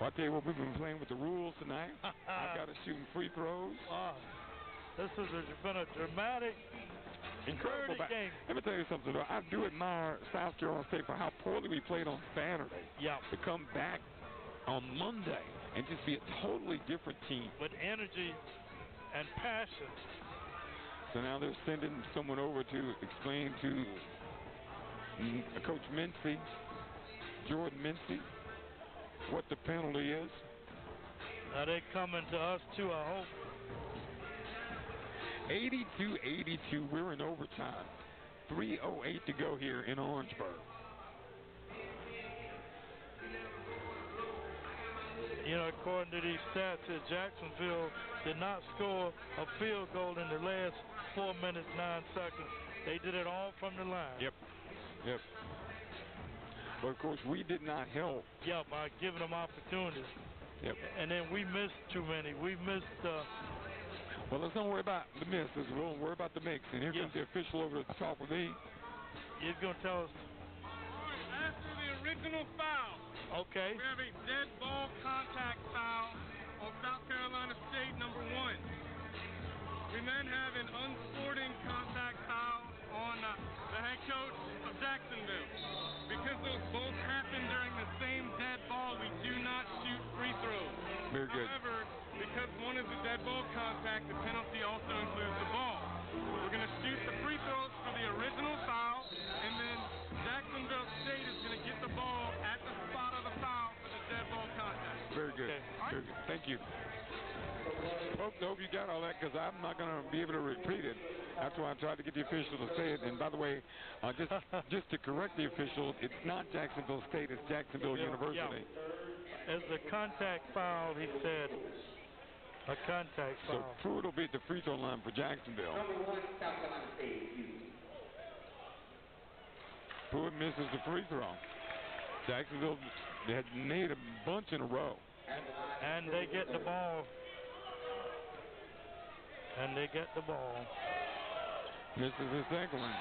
Speaker 3: Well, I tell you what, we've been playing with the rules tonight. (laughs) I've got to shoot free throws.
Speaker 4: Wow. This has been a dramatic
Speaker 3: Incredible. Back-
Speaker 4: game.
Speaker 3: Let me tell you something. Though. I do admire South Carolina State for how poorly we played on Saturday.
Speaker 4: Yeah.
Speaker 3: To come back on Monday and just be a totally different team.
Speaker 4: with energy and passion.
Speaker 3: So now they're sending someone over to explain to mm, Coach Mincy, Jordan Mincy, what the penalty is.
Speaker 4: Now they coming to us too, I hope.
Speaker 3: 82-82, we're in overtime. 3.08 to go here in Orangeburg.
Speaker 4: You know, according to these stats, Jacksonville did not score a field goal in the last four minutes, nine seconds. They did it all from the line.
Speaker 3: Yep. Yep. But of course, we did not help.
Speaker 4: Yeah, by giving them opportunities.
Speaker 3: Yep.
Speaker 4: And then we missed too many. We missed. Uh,
Speaker 3: Well, let's not worry about the misses. Let's we'll worry about the mix. And here comes the official over the top of me.
Speaker 4: he's gonna tell us.
Speaker 16: After the original foul,
Speaker 4: Okay.
Speaker 16: we have a dead ball contact foul
Speaker 17: of South Carolina State, number one. We then have an unsporting contact foul on uh, the head coach of Jacksonville. Because those both happened during the same dead ball, we do not shoot free throws.
Speaker 3: Very good.
Speaker 17: However, because one is a dead ball contact, the penalty also includes the ball. We're going to shoot the free throws for the original foul, and then Jacksonville State is going to get the ball at the spot of the foul for the dead ball contact.
Speaker 3: Very good. Very good. Thank you. Folks, I hope you got all that because I'm not going to be able to repeat it. That's why I tried to get the official to say it. And by the way, uh, just (laughs) just to correct the official, it's not Jacksonville State, it's Jacksonville
Speaker 4: Yeah,
Speaker 3: University.
Speaker 4: yeah. As a contact foul, he said, a contact foul. So.
Speaker 3: Pruitt will be at the free throw line for Jacksonville. Pruitt misses the free throw. Jacksonville had made a bunch in a row.
Speaker 4: And they get the ball. And they get the ball.
Speaker 3: This is the second one.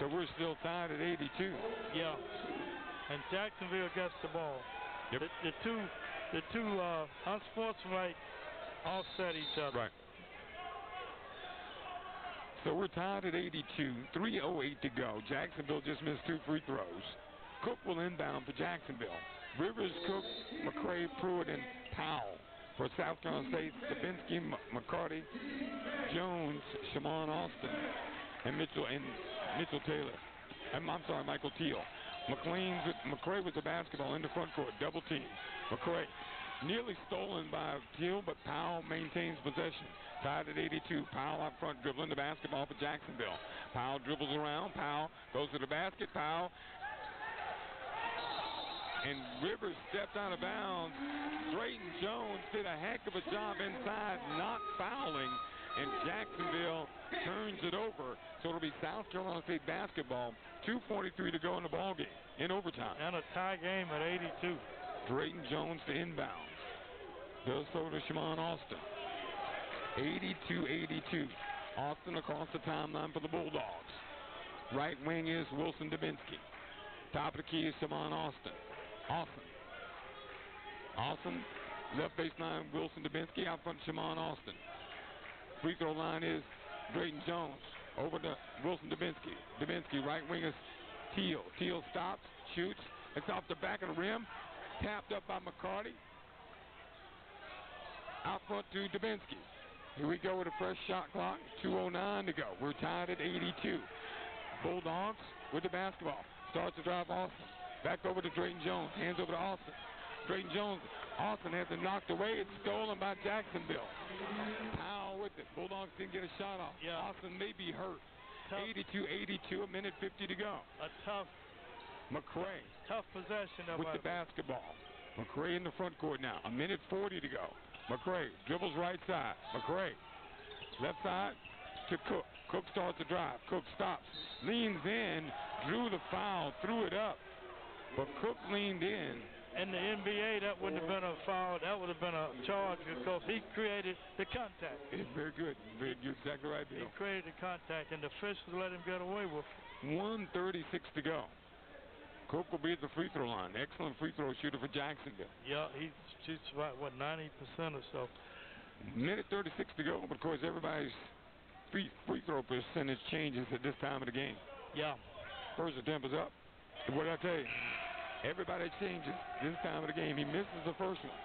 Speaker 3: So we're still tied at 82.
Speaker 4: Yeah. And Jacksonville gets the ball.
Speaker 3: Yep.
Speaker 4: The, the two, the two uh, unsportsmanlike offset each other.
Speaker 3: Right. So we're tied at 82. 3.08 to go. Jacksonville just missed two free throws. Cook will inbound for Jacksonville. Rivers, Cook, McCray, Pruitt, and Powell for South Carolina State. Stabinsky, M- McCarty, Jones, Shamon Austin, and Mitchell and Mitchell Taylor. I'm, I'm sorry, Michael Teal. McLean, McCray with the basketball in the front court, double team. McCray nearly stolen by Teal, but Powell maintains possession. Tied at 82. Powell up front dribbling the basketball for Jacksonville. Powell dribbles around. Powell goes to the basket. Powell and Rivers stepped out of bounds. Drayton Jones did a heck of a job inside, not fouling, and Jacksonville turns it over. So it'll be South Carolina State basketball. 2:43 to go in the ball game in overtime.
Speaker 4: And a tie game at 82.
Speaker 3: Drayton Jones to inbound. Does so to Shimon Austin. 82-82. Austin across the timeline for the Bulldogs. Right wing is Wilson Dubinsky. Top of the key is Shimon Austin. Austin. Austin, left baseline, Wilson Dubinsky. Out front, Shimon Austin. Free throw line is Drayton Jones. Over to Wilson Dubinsky. Dubinsky, right wing is Teal. Teal stops, shoots. It's off the back of the rim. Tapped up by McCarty. Out front to Dubinsky. Here we go with a fresh shot clock. 2.09 to go. We're tied at 82. Bulldogs with the basketball. Starts to drive Austin. Back over to Drayton Jones. Hands over to Austin. Drayton Jones. Austin has it knocked away. It's stolen by Jacksonville. Powell with it. Bulldogs didn't get a shot off.
Speaker 4: Yeah.
Speaker 3: Austin may be hurt. 82-82, a minute 50 to go.
Speaker 4: A tough,
Speaker 3: McCray
Speaker 4: tough possession of
Speaker 3: with the basketball. McCray in the front court now. A minute 40 to go. McCray dribbles right side. McCray left side to Cook. Cook starts to drive. Cook stops, leans in, drew the foul, threw it up. But Cook leaned in.
Speaker 4: in the NBA, that wouldn't have been a foul. That would have been a charge because he created the contact.
Speaker 3: It's very good. Very, you're exactly right,
Speaker 4: He created the contact, and the officials let him get away with it.
Speaker 3: 136 to go. Cook will be at the free throw line. Excellent free throw shooter for Jacksonville.
Speaker 4: Yeah, he shoots about, what, 90% or so.
Speaker 3: Minute 36 to go. But of course, everybody's free, free throw percentage changes at this time of the game.
Speaker 4: Yeah.
Speaker 3: First attempt is up. What did I tell you? Everybody changes this time of the game. He misses the first one.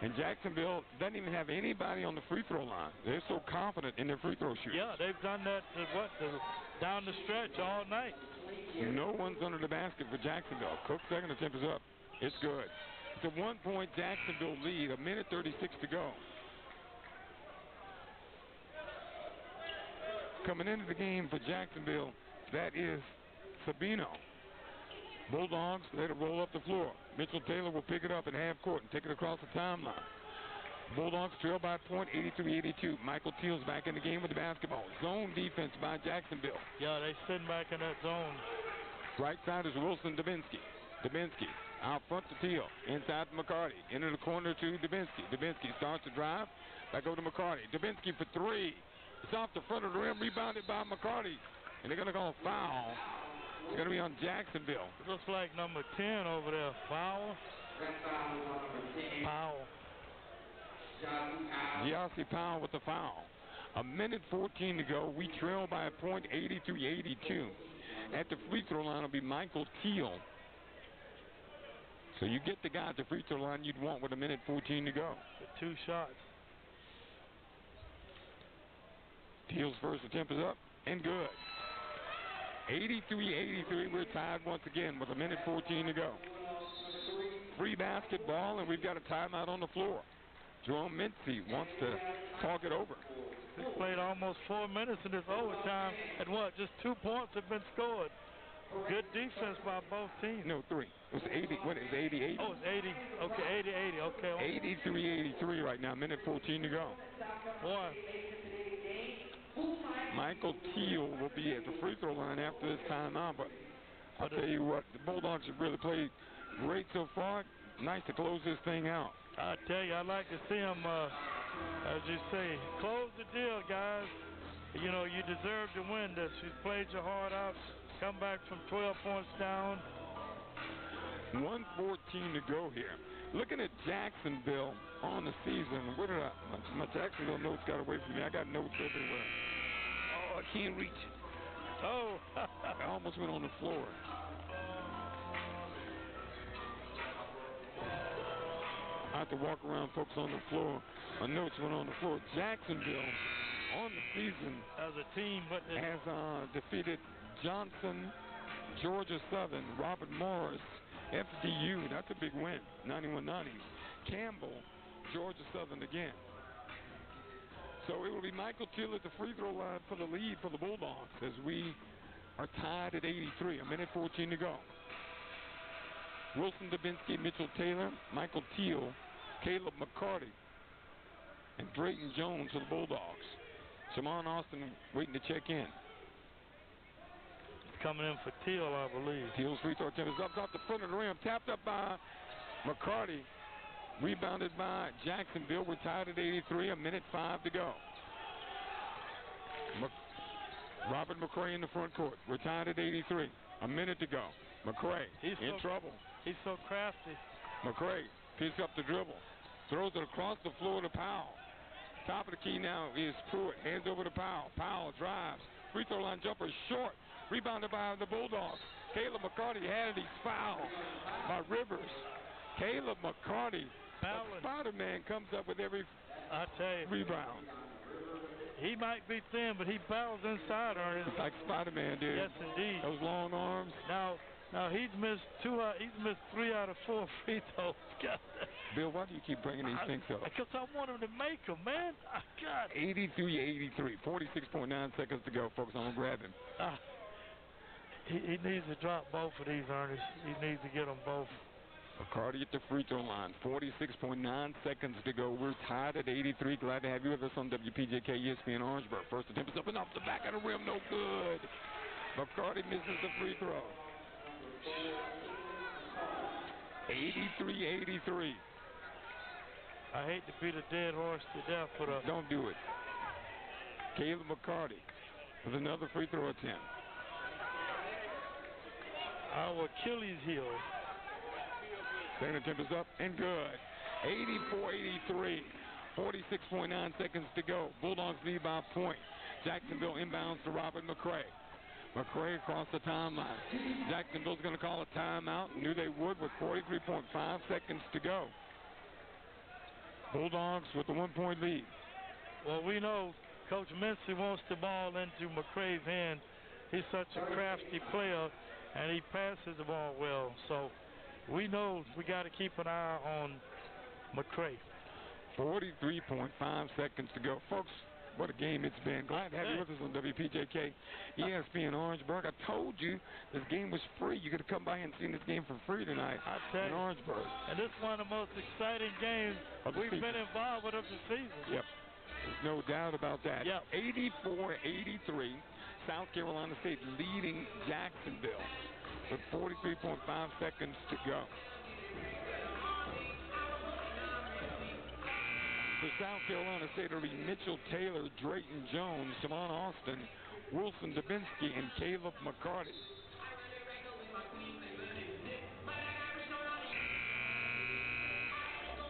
Speaker 3: And Jacksonville doesn't even have anybody on the free throw line. They're so confident in their free throw shooting.
Speaker 4: Yeah, they've done that, to, what, to, down the stretch all night.
Speaker 3: No one's under the basket for Jacksonville. Cook's second attempt is up. It's good. It's a one-point Jacksonville lead. A minute 36 to go. Coming into the game for Jacksonville, that is Sabino. Bulldogs let it roll up the floor. Mitchell Taylor will pick it up in half court and take it across the timeline. Bulldogs trail by point, 83-82. Michael Teal's back in the game with the basketball. Zone defense by Jacksonville.
Speaker 4: Yeah, they sitting back in that zone.
Speaker 3: Right side is Wilson Dubinsky. Dubinsky out front to Teal. Inside to McCarty. Into the corner to Dubinsky. Dubinsky starts to drive. Back over to McCarty. Dubinsky for three. It's off the front of the rim. Rebounded by McCarty. And they're going to call a foul. It's going to be on Jacksonville.
Speaker 4: Looks like number 10 over there, foul. Powell.
Speaker 3: Gyasi Powell with the foul. A minute 14 to go. We trail by a point, 83-82. At the free throw line will be Michael Teal. So you get the guy at the free throw line you'd want with a minute 14 to go.
Speaker 4: With two shots.
Speaker 3: Teal's first attempt is up and good. 83-83. We're tied once again with a minute 14 to go. Free basketball, and we've got a timeout on the floor. Jerome Mincy wants to talk it over.
Speaker 4: He's played almost four minutes in this overtime, and what? Just two points have been scored. Good defense by both teams.
Speaker 3: No, three. It was 80. What is it, 88?
Speaker 4: Oh, it's 80. Okay, 80, 80. Okay.
Speaker 3: 83-83 right now. Minute 14 to go.
Speaker 4: Boy.
Speaker 3: Michael Teal will be at the free throw line after this timeout, but I'll tell you what, the Bulldogs have really played great so far. Nice to close this thing out.
Speaker 4: I tell you, I'd like to see them, uh, as you say, close the deal, guys. You know, you deserve to win this. You played your heart out, come back from 12 points down.
Speaker 3: 114 to go here. Looking at Jacksonville on the season, where did I, my, my Jacksonville notes got away from me. I got notes everywhere. Oh, I can't reach it.
Speaker 4: Oh, (laughs)
Speaker 3: I almost went on the floor. I have to walk around, folks, on the floor. My notes went on the floor. Jacksonville on the season
Speaker 4: as a team, but
Speaker 3: has uh, defeated Johnson, Georgia Southern, Robert Morris, FDU. That's a big win, 91-90. Campbell, Georgia Southern again. So it will be Michael Teal at the free throw line for the lead for the Bulldogs as we are tied at 83. A minute 14 to go. Wilson Dubinsky, Mitchell Taylor, Michael Teal, Caleb McCarty, and Drayton Jones for the Bulldogs. Shimon Austin waiting to check in.
Speaker 4: Coming in for Teal, I believe.
Speaker 3: Teal's free throw attempt is up off the front of the rim, tapped up by McCarty, rebounded by Jacksonville. We're tied at 83, a minute five to go. Mc Robert McCray in the front court. We're tied at 83, a minute to go. McCray
Speaker 4: He's
Speaker 3: in
Speaker 4: so,
Speaker 3: trouble.
Speaker 4: He's so crafty.
Speaker 3: McCray picks up the dribble, throws it across the floor to Powell. Top of the key now is Pruitt. Hands over to Powell. Powell drives. Free throw line jumper short. Rebounded by the Bulldogs. Caleb McCarty had it. He's fouled by Rivers. Caleb McCarty, Spider-Man, comes up with every
Speaker 4: I tell you,
Speaker 3: rebound.
Speaker 4: He might be thin, but he battles inside, Ernest.
Speaker 3: Like Spider-Man did.
Speaker 4: Yes, indeed.
Speaker 3: Those long arms.
Speaker 4: Now, now he's missed two. Out, he's missed three out of four (laughs) free throws. God.
Speaker 3: Bill, why do you keep bringing these things up?
Speaker 4: Because I want him to make them, man. Oh, God.
Speaker 3: 83-83, 46.9 seconds to go, folks. I'm gonna grab him.
Speaker 4: Uh, he, he needs to drop both of these, Ernest. He needs to get them both.
Speaker 3: McCarty at the free throw line. 46.9 seconds to go. We're tied at 83. Glad to have you with us on WPJK ESPN Orangeburg. First attempt is up and off the back of the rim. No good. McCarty misses the free throw. 83-83.
Speaker 4: I hate to beat a dead horse to death, but uh,
Speaker 3: Don't do it. Caleb McCarty with another free throw attempt.
Speaker 4: Our Achilles heel.
Speaker 3: Second attempt is up and good. 84-83. 46.9 seconds to go. Bulldogs lead by a point. Jacksonville inbounds to Robert McCray. McCray across the timeline. Jacksonville's going to call a timeout. Knew they would with 43.5 seconds to go. Bulldogs with the one-point lead.
Speaker 4: Well, we know Coach Mincy wants the ball into McCray's hand. He's such a crafty player, and he passes the ball well. So we know we got to keep an eye on McCray.
Speaker 3: 43.5 seconds to go. Folks, what a game it's been. Glad to have you with us on WPJK ESPN Orangeburg. I told you this game was free. You could have come by and seen this game for free tonight
Speaker 4: I tell
Speaker 3: in
Speaker 4: you.
Speaker 3: Orangeburg.
Speaker 4: And this is one of the most exciting games we've
Speaker 3: season.
Speaker 4: been involved with of the season.
Speaker 3: Yep. There's no doubt about that.
Speaker 4: Yep.
Speaker 3: 84-83. South Carolina State leading Jacksonville with 43.5 seconds to go. For South Carolina State, it'll be Mitchell Taylor, Drayton Jones, Simon Austin, Wilson Dubinsky, and Caleb McCarty.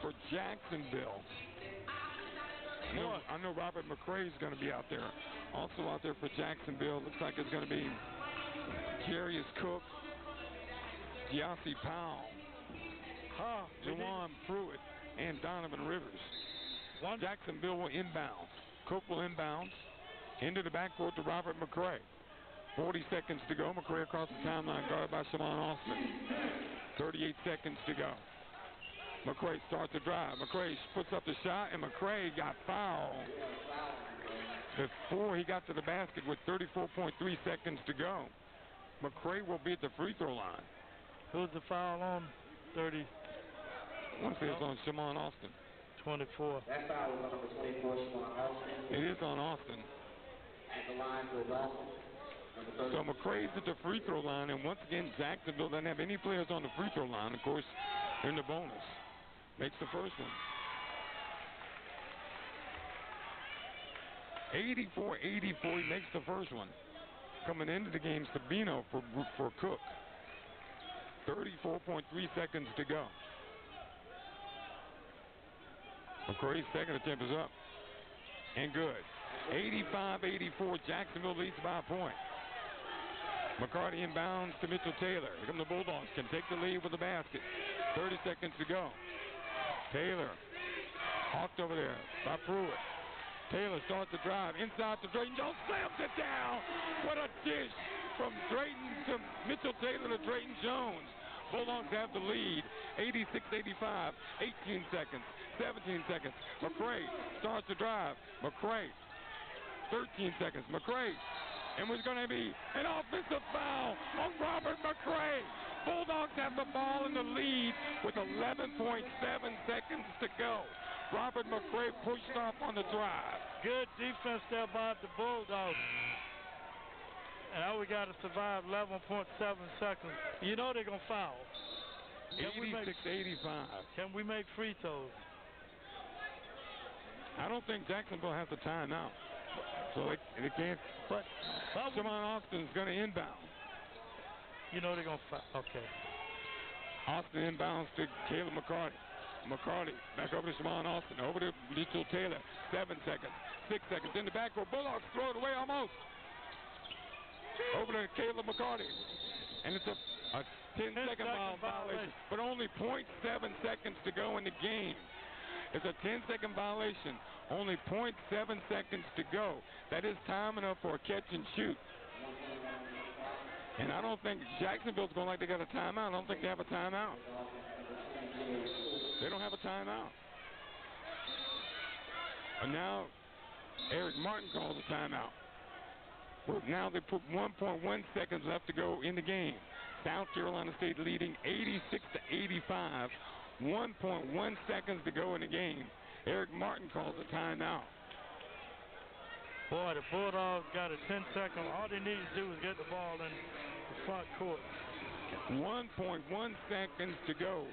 Speaker 3: For Jacksonville. I know, I know Robert going to be out there. Also out there for Jacksonville, looks like it's going to be Jarius Cook, Gyasi Powell,
Speaker 4: huh,
Speaker 3: Jawan Pruitt, and Donovan Rivers. Jacksonville will inbound. Cook will inbound into the backcourt to Robert McCray. 40 seconds to go. McCray across the timeline, guarded by Shimon Austin. 38 seconds to go. McCray starts to drive. McCray puts up the shot, and McCray got fouled before he got to the basket with 34.3 seconds to go. McCray will be at the free throw line.
Speaker 4: Who's the foul on? 30.
Speaker 3: One say it's on Shimon Austin.
Speaker 4: 24.
Speaker 18: That foul was on number 24, Shimon Austin.
Speaker 3: It is on Austin.
Speaker 18: At the line for Austin.
Speaker 3: So McCray's at the free throw line, and once again, Jacksonville doesn't have any players on the free throw line. Of course, they're in the bonus. Makes the first one. 84-84, he makes the first one. Coming into the game, Sabino for, for Cook. 34.3 seconds to go. McCray's second attempt is up. And good. 85-84, Jacksonville leads by a point. McCarty inbounds to Mitchell Taylor. Here come the Bulldogs. Can take the lead with the basket. 30 seconds to go. Taylor. Hawked over there by Pruitt. Taylor starts to drive. Inside to Drayton Jones. Slams it down. What a dish from Drayton to Mitchell Taylor to Drayton Jones. Bulldogs have the lead. 86-85. 18 seconds. 17 seconds. McCray starts to drive. McCray. 13 seconds. McCray and was going to be an offensive foul on Robert McCray. Bulldogs have the ball in the lead with 11.7 seconds to go. Robert McCray pushed off on the drive.
Speaker 4: Good defense there by the Bulldogs. Now we got to survive 11.7 seconds. You know they're going to foul.
Speaker 3: 86 85.
Speaker 4: Can we make free throws?
Speaker 3: I don't think Jacksonville has the timeout. So it, they can't.
Speaker 4: But
Speaker 3: Shimon Austin's going to inbound.
Speaker 4: You know they're going to. Okay.
Speaker 3: Austin inbounds to Caleb McCarty. McCarty back over to Shimon Austin. Over to Mitchell Taylor. Seven seconds. Six seconds. In the backcourt. Bulldogs throw it away almost. Over to Caleb McCarty. And it's a, a 10 second foul violation. But only 0.7 seconds to go in the game. It's a 10 second violation. Only 0.7 seconds to go. That is time enough for a catch and shoot. And I don't think Jacksonville's going to like they got a timeout. I don't think they have a timeout. They don't have a timeout. And now Erik Martin calls a timeout. Well, now they put 1.1 seconds left to go in the game. South Carolina State leading 86 to 85. 1.1 seconds to go in the game. Erik Martin calls a timeout.
Speaker 4: Boy, the Bulldogs got a 10 second. All they need to do is get the ball in the front court.
Speaker 3: 1.1 seconds to go.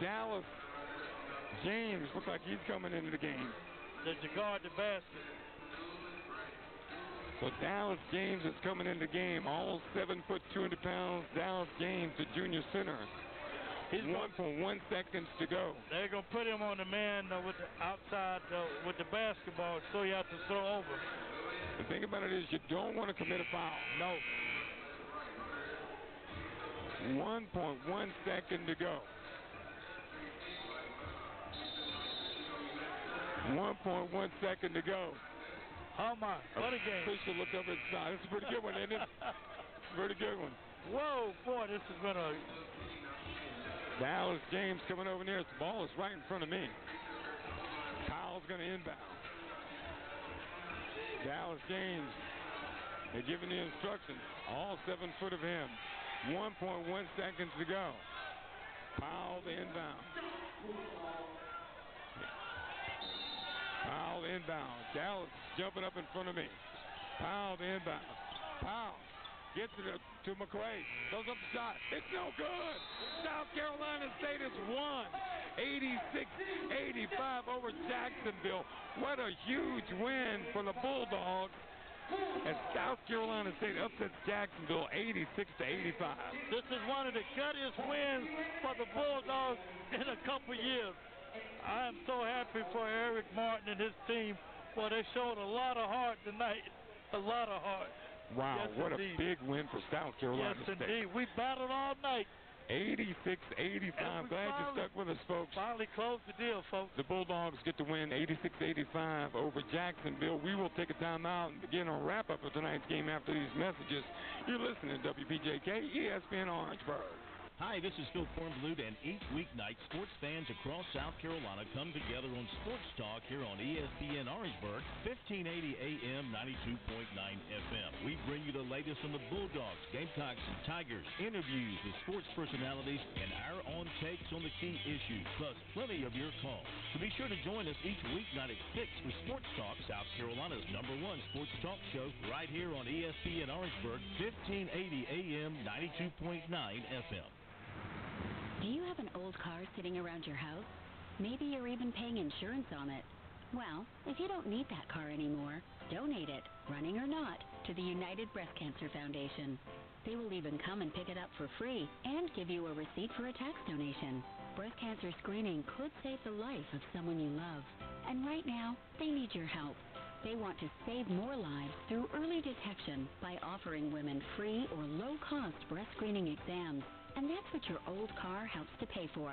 Speaker 3: Dallas James looks like he's coming into the game.
Speaker 4: Did you guard the basket?
Speaker 3: So Dallas James is coming into the game. All seven foot, 200 pounds. Dallas James, the junior center.
Speaker 4: He's
Speaker 3: 1.1 seconds to go.
Speaker 4: They're gonna put him on the man uh, with the outside uh, with the basketball, so you have to throw over.
Speaker 3: The thing about it is, you don't want to commit a foul.
Speaker 4: No.
Speaker 3: 1.1 second to go. 1.1 second to go.
Speaker 4: Oh my, what a game.
Speaker 3: Official look the side. It's a pretty good one, isn't it? (laughs) pretty good one.
Speaker 4: Whoa, boy, this is
Speaker 3: Dallas James coming over near. The ball is right in front of me. Powell's going to inbound. Dallas James, they're giving the instructions. All seven foot of him. 1.1 seconds to go. Powell the inbound. Powell the inbound. Dallas jumping up in front of me. Powell the inbound. Powell gets it to McCray. Goes up the shot. It's no good. South Carolina State has won 86-85 over Jacksonville. What a huge win for the Bulldogs. As South Carolina State upsets Jacksonville 86 to 85.
Speaker 4: This is one of the guttiest wins for the Bulldogs in a couple years. I am so happy for Erik Martin and his team. Well, they showed a lot of heart tonight. A lot of heart.
Speaker 3: Wow,
Speaker 4: Yes,
Speaker 3: what
Speaker 4: indeed.
Speaker 3: a big win for South Carolina
Speaker 4: Yes,
Speaker 3: State.
Speaker 4: indeed. We battled all night.
Speaker 3: 86 85.
Speaker 4: And we
Speaker 3: Glad you stuck with us, folks.
Speaker 4: Finally closed the deal, folks.
Speaker 3: The Bulldogs get to win 86 85 over Jacksonville. We will take a timeout and begin our wrap up of tonight's game after these messages. You're listening to WPJK ESPN Orangeburg.
Speaker 19: Hi, this is Phil Kornblut, and each weeknight, sports fans across South Carolina come together on Sports Talk here on ESPN Orangeburg, 1580 AM, 92.9 FM. We bring you the latest on the Bulldogs, Gamecocks, and Tigers, interviews with sports personalities, and our own takes on the key issues, plus plenty of your calls. So be sure to join us each weeknight at 6 for Sports Talk, South Carolina's number one sports talk show, right here on ESPN Orangeburg, 1580 AM, 92.9 FM.
Speaker 20: Do you have an old car sitting around your house? Maybe you're even paying insurance on it. Well, if you don't need that car anymore, donate it, running or not, to the United Breast Cancer Foundation. They will even come and pick it up for free and give you a receipt for a tax donation. Breast cancer screening could save the life of someone you love. And right now, they need your help. They want to save more lives through early detection by offering women free or low cost breast screening exams. And that's what your old car helps to pay for.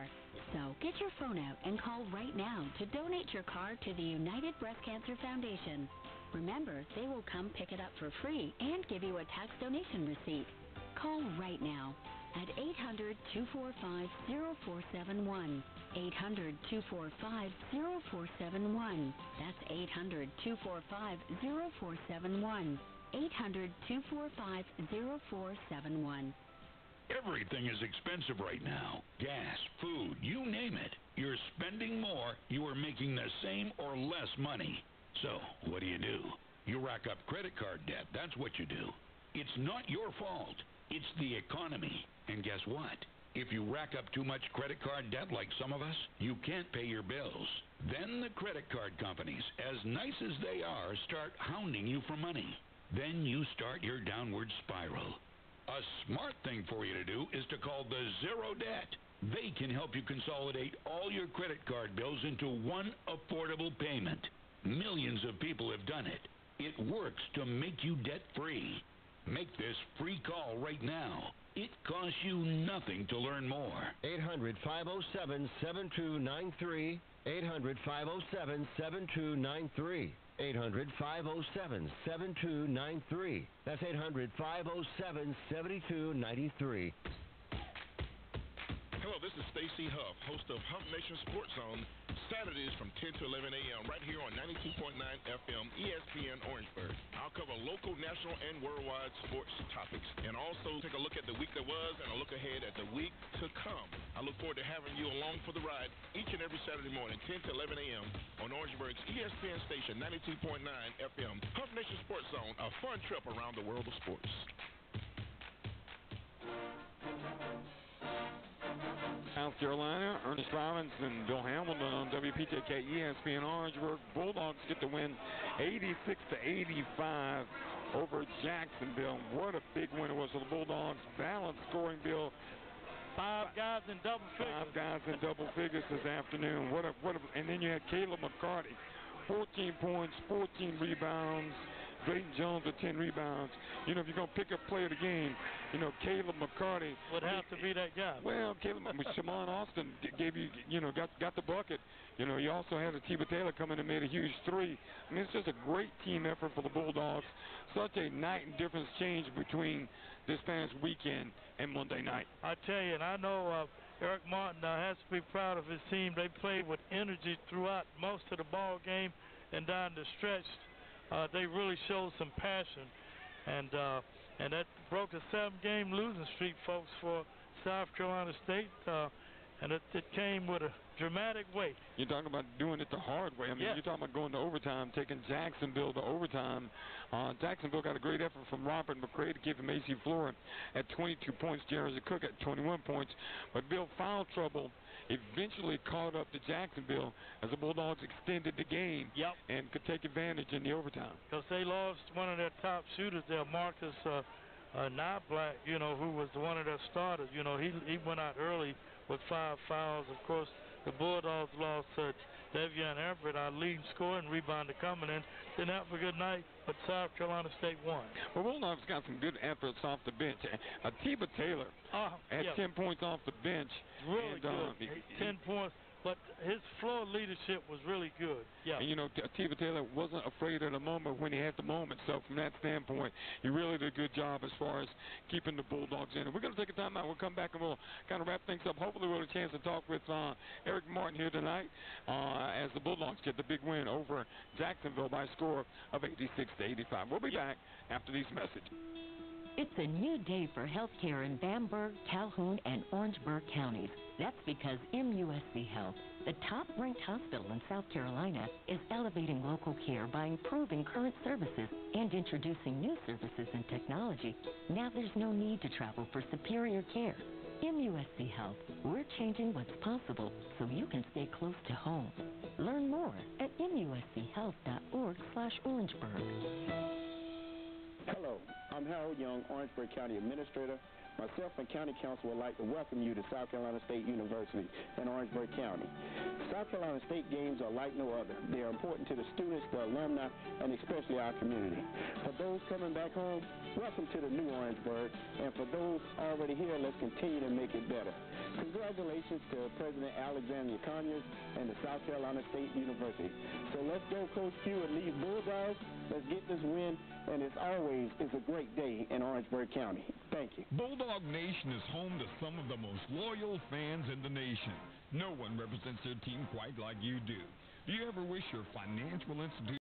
Speaker 20: So get your phone out and call right now to donate your car to the United Breast Cancer Foundation. Remember, they will come pick it up for free and give you a tax donation receipt. Call right now at 800 245 0471. 800 245 0471. That's 800 245 0471. 800 245 0471.
Speaker 5: Everything is expensive right now. Gas, food, you name it. You're spending more, you are making the same or less money. So, what do you do? You rack up credit card debt. That's what you do. It's not your fault. It's the economy. And guess what? If you rack up too much credit card debt like some of us, you can't pay your bills. Then the credit card companies, as nice as they are, start hounding you for money. Then you start your downward spiral. A smart thing for you to do is to call the Zero Debt. They can help you consolidate all your credit card bills into one affordable payment. Millions of people have done it. It works to make you debt free. Make this free call right now. It costs you nothing to learn more.
Speaker 6: 800 507 7293. 800 507 7293. 800 507 7293. That's 800 507 7293.
Speaker 12: Hello, this is Stacy Huff, host of Huff Nation Sports Zone, Saturdays from 10 to 11 a.m. right here on 92.9 FM ESPN Orangeburg. I'll cover local, national, and worldwide sports topics, and also take a look at the week that was and a look ahead at the week to come. I look forward to having you along for the ride each and every Saturday morning, 10 to 11 a.m. on Orangeburg's ESPN station, 92.9 FM. Huff Nation Sports Zone, a fun trip around the world of sports.
Speaker 3: South Carolina, Ernest Robinson, Bill Hamilton on WPJK ESPN Orangeburg. Bulldogs get the win 86 to 85 over Jacksonville. What a big win it was for the Bulldogs. Balanced scoring, Bill.
Speaker 4: Five guys in double figures.
Speaker 3: Five guys in double figures this afternoon. What a what a, and then you had Caleb McCarty, 14 points, 14 rebounds. Drayton Jones with 10 rebounds. You know, if you're going to pick a player of the game, you know, Caleb McCarty.
Speaker 4: Would have to be that guy.
Speaker 3: Well, Caleb, Shamon Austin gave you, you know, got got the bucket. You know, you also had Atiba Taylor come in and made a huge three. I mean, it's just a great team effort for the Bulldogs. Such a night and difference change between this past weekend and Monday night.
Speaker 4: I tell you, and I know uh, Erik Martin uh, has to be proud of his team. They played with energy throughout most of the ball game and down the stretch. Uh, they really showed some passion, and uh, and that broke a seven-game losing streak, folks, for South Carolina State. Uh, and it, it came with a dramatic way.
Speaker 3: You're talking about doing it the hard way. I mean,
Speaker 4: Yeah.
Speaker 3: you're talking about going to overtime, taking Jacksonville to overtime. Uh, Jacksonville got a great effort from Robert McCray to give him AC Flora at 22 points, Jerry Cook at 21 points. But Bill foul trouble eventually caught up to Jacksonville as the Bulldogs extended the game
Speaker 4: yep.
Speaker 3: and could take advantage in the overtime.
Speaker 4: because they lost one of their top shooters there, Marcus uh, uh, Black, you know, who was one of their starters. You know, he he went out early with five fouls. Of course, the Bulldogs lost uh, Devion Everett, our leading scorer and rebounder coming in. Didn't have a good night, but South Carolina State won.
Speaker 3: Well, Bulldogs got some good efforts off the bench. Uh, Atiba Taylor
Speaker 4: uh,
Speaker 3: had
Speaker 4: yeah.
Speaker 3: 10 points off the bench.
Speaker 4: Really
Speaker 3: and,
Speaker 4: good.
Speaker 3: Um,
Speaker 4: he, 10 points. But his floor leadership was really good. Yeah.
Speaker 3: And you know, Atiba Taylor wasn't afraid of the moment when he had the moment. So from that standpoint, he really did a good job as far as keeping the Bulldogs in. And we're going to take a time out. We'll come back and we'll kind of wrap things up. Hopefully, we'll have a chance to talk with uh, Erik Martin here tonight uh, as the Bulldogs get the big win over Jacksonville by a score of 86 to 85. We'll be back after these messages.
Speaker 10: It's a new day for healthcare in Bamberg, Calhoun, and Orangeburg counties. That's because MUSC Health, the top ranked hospital in South Carolina, is elevating local care by improving current services and introducing new services and technology. Now there's no need to travel for superior care. MUSC Health, we're changing what's possible so you can stay close to home. Learn more at muschealth.org slash Orangeburg.
Speaker 11: Hello, I'm Harold Young, Orangeburg County Administrator. Myself and County Council would like to welcome you to South Carolina State University in Orangeburg County. South Carolina State games are like no other. They are important to the students, the alumni, and especially our community. For those coming back home, welcome to the new Orangeburg. And for those already here, let's continue to make it better. Congratulations to President Alexander Conyers and the South Carolina State University. So let's go, Coach Pugh and lead Bulldogs. Let's get this win. And as always, it's a great day in Orangeburg County. Thank you.
Speaker 2: Bulldog Nation is home to some of the most loyal fans in the nation. No one represents their team quite like you do. Do you ever wish your financial institution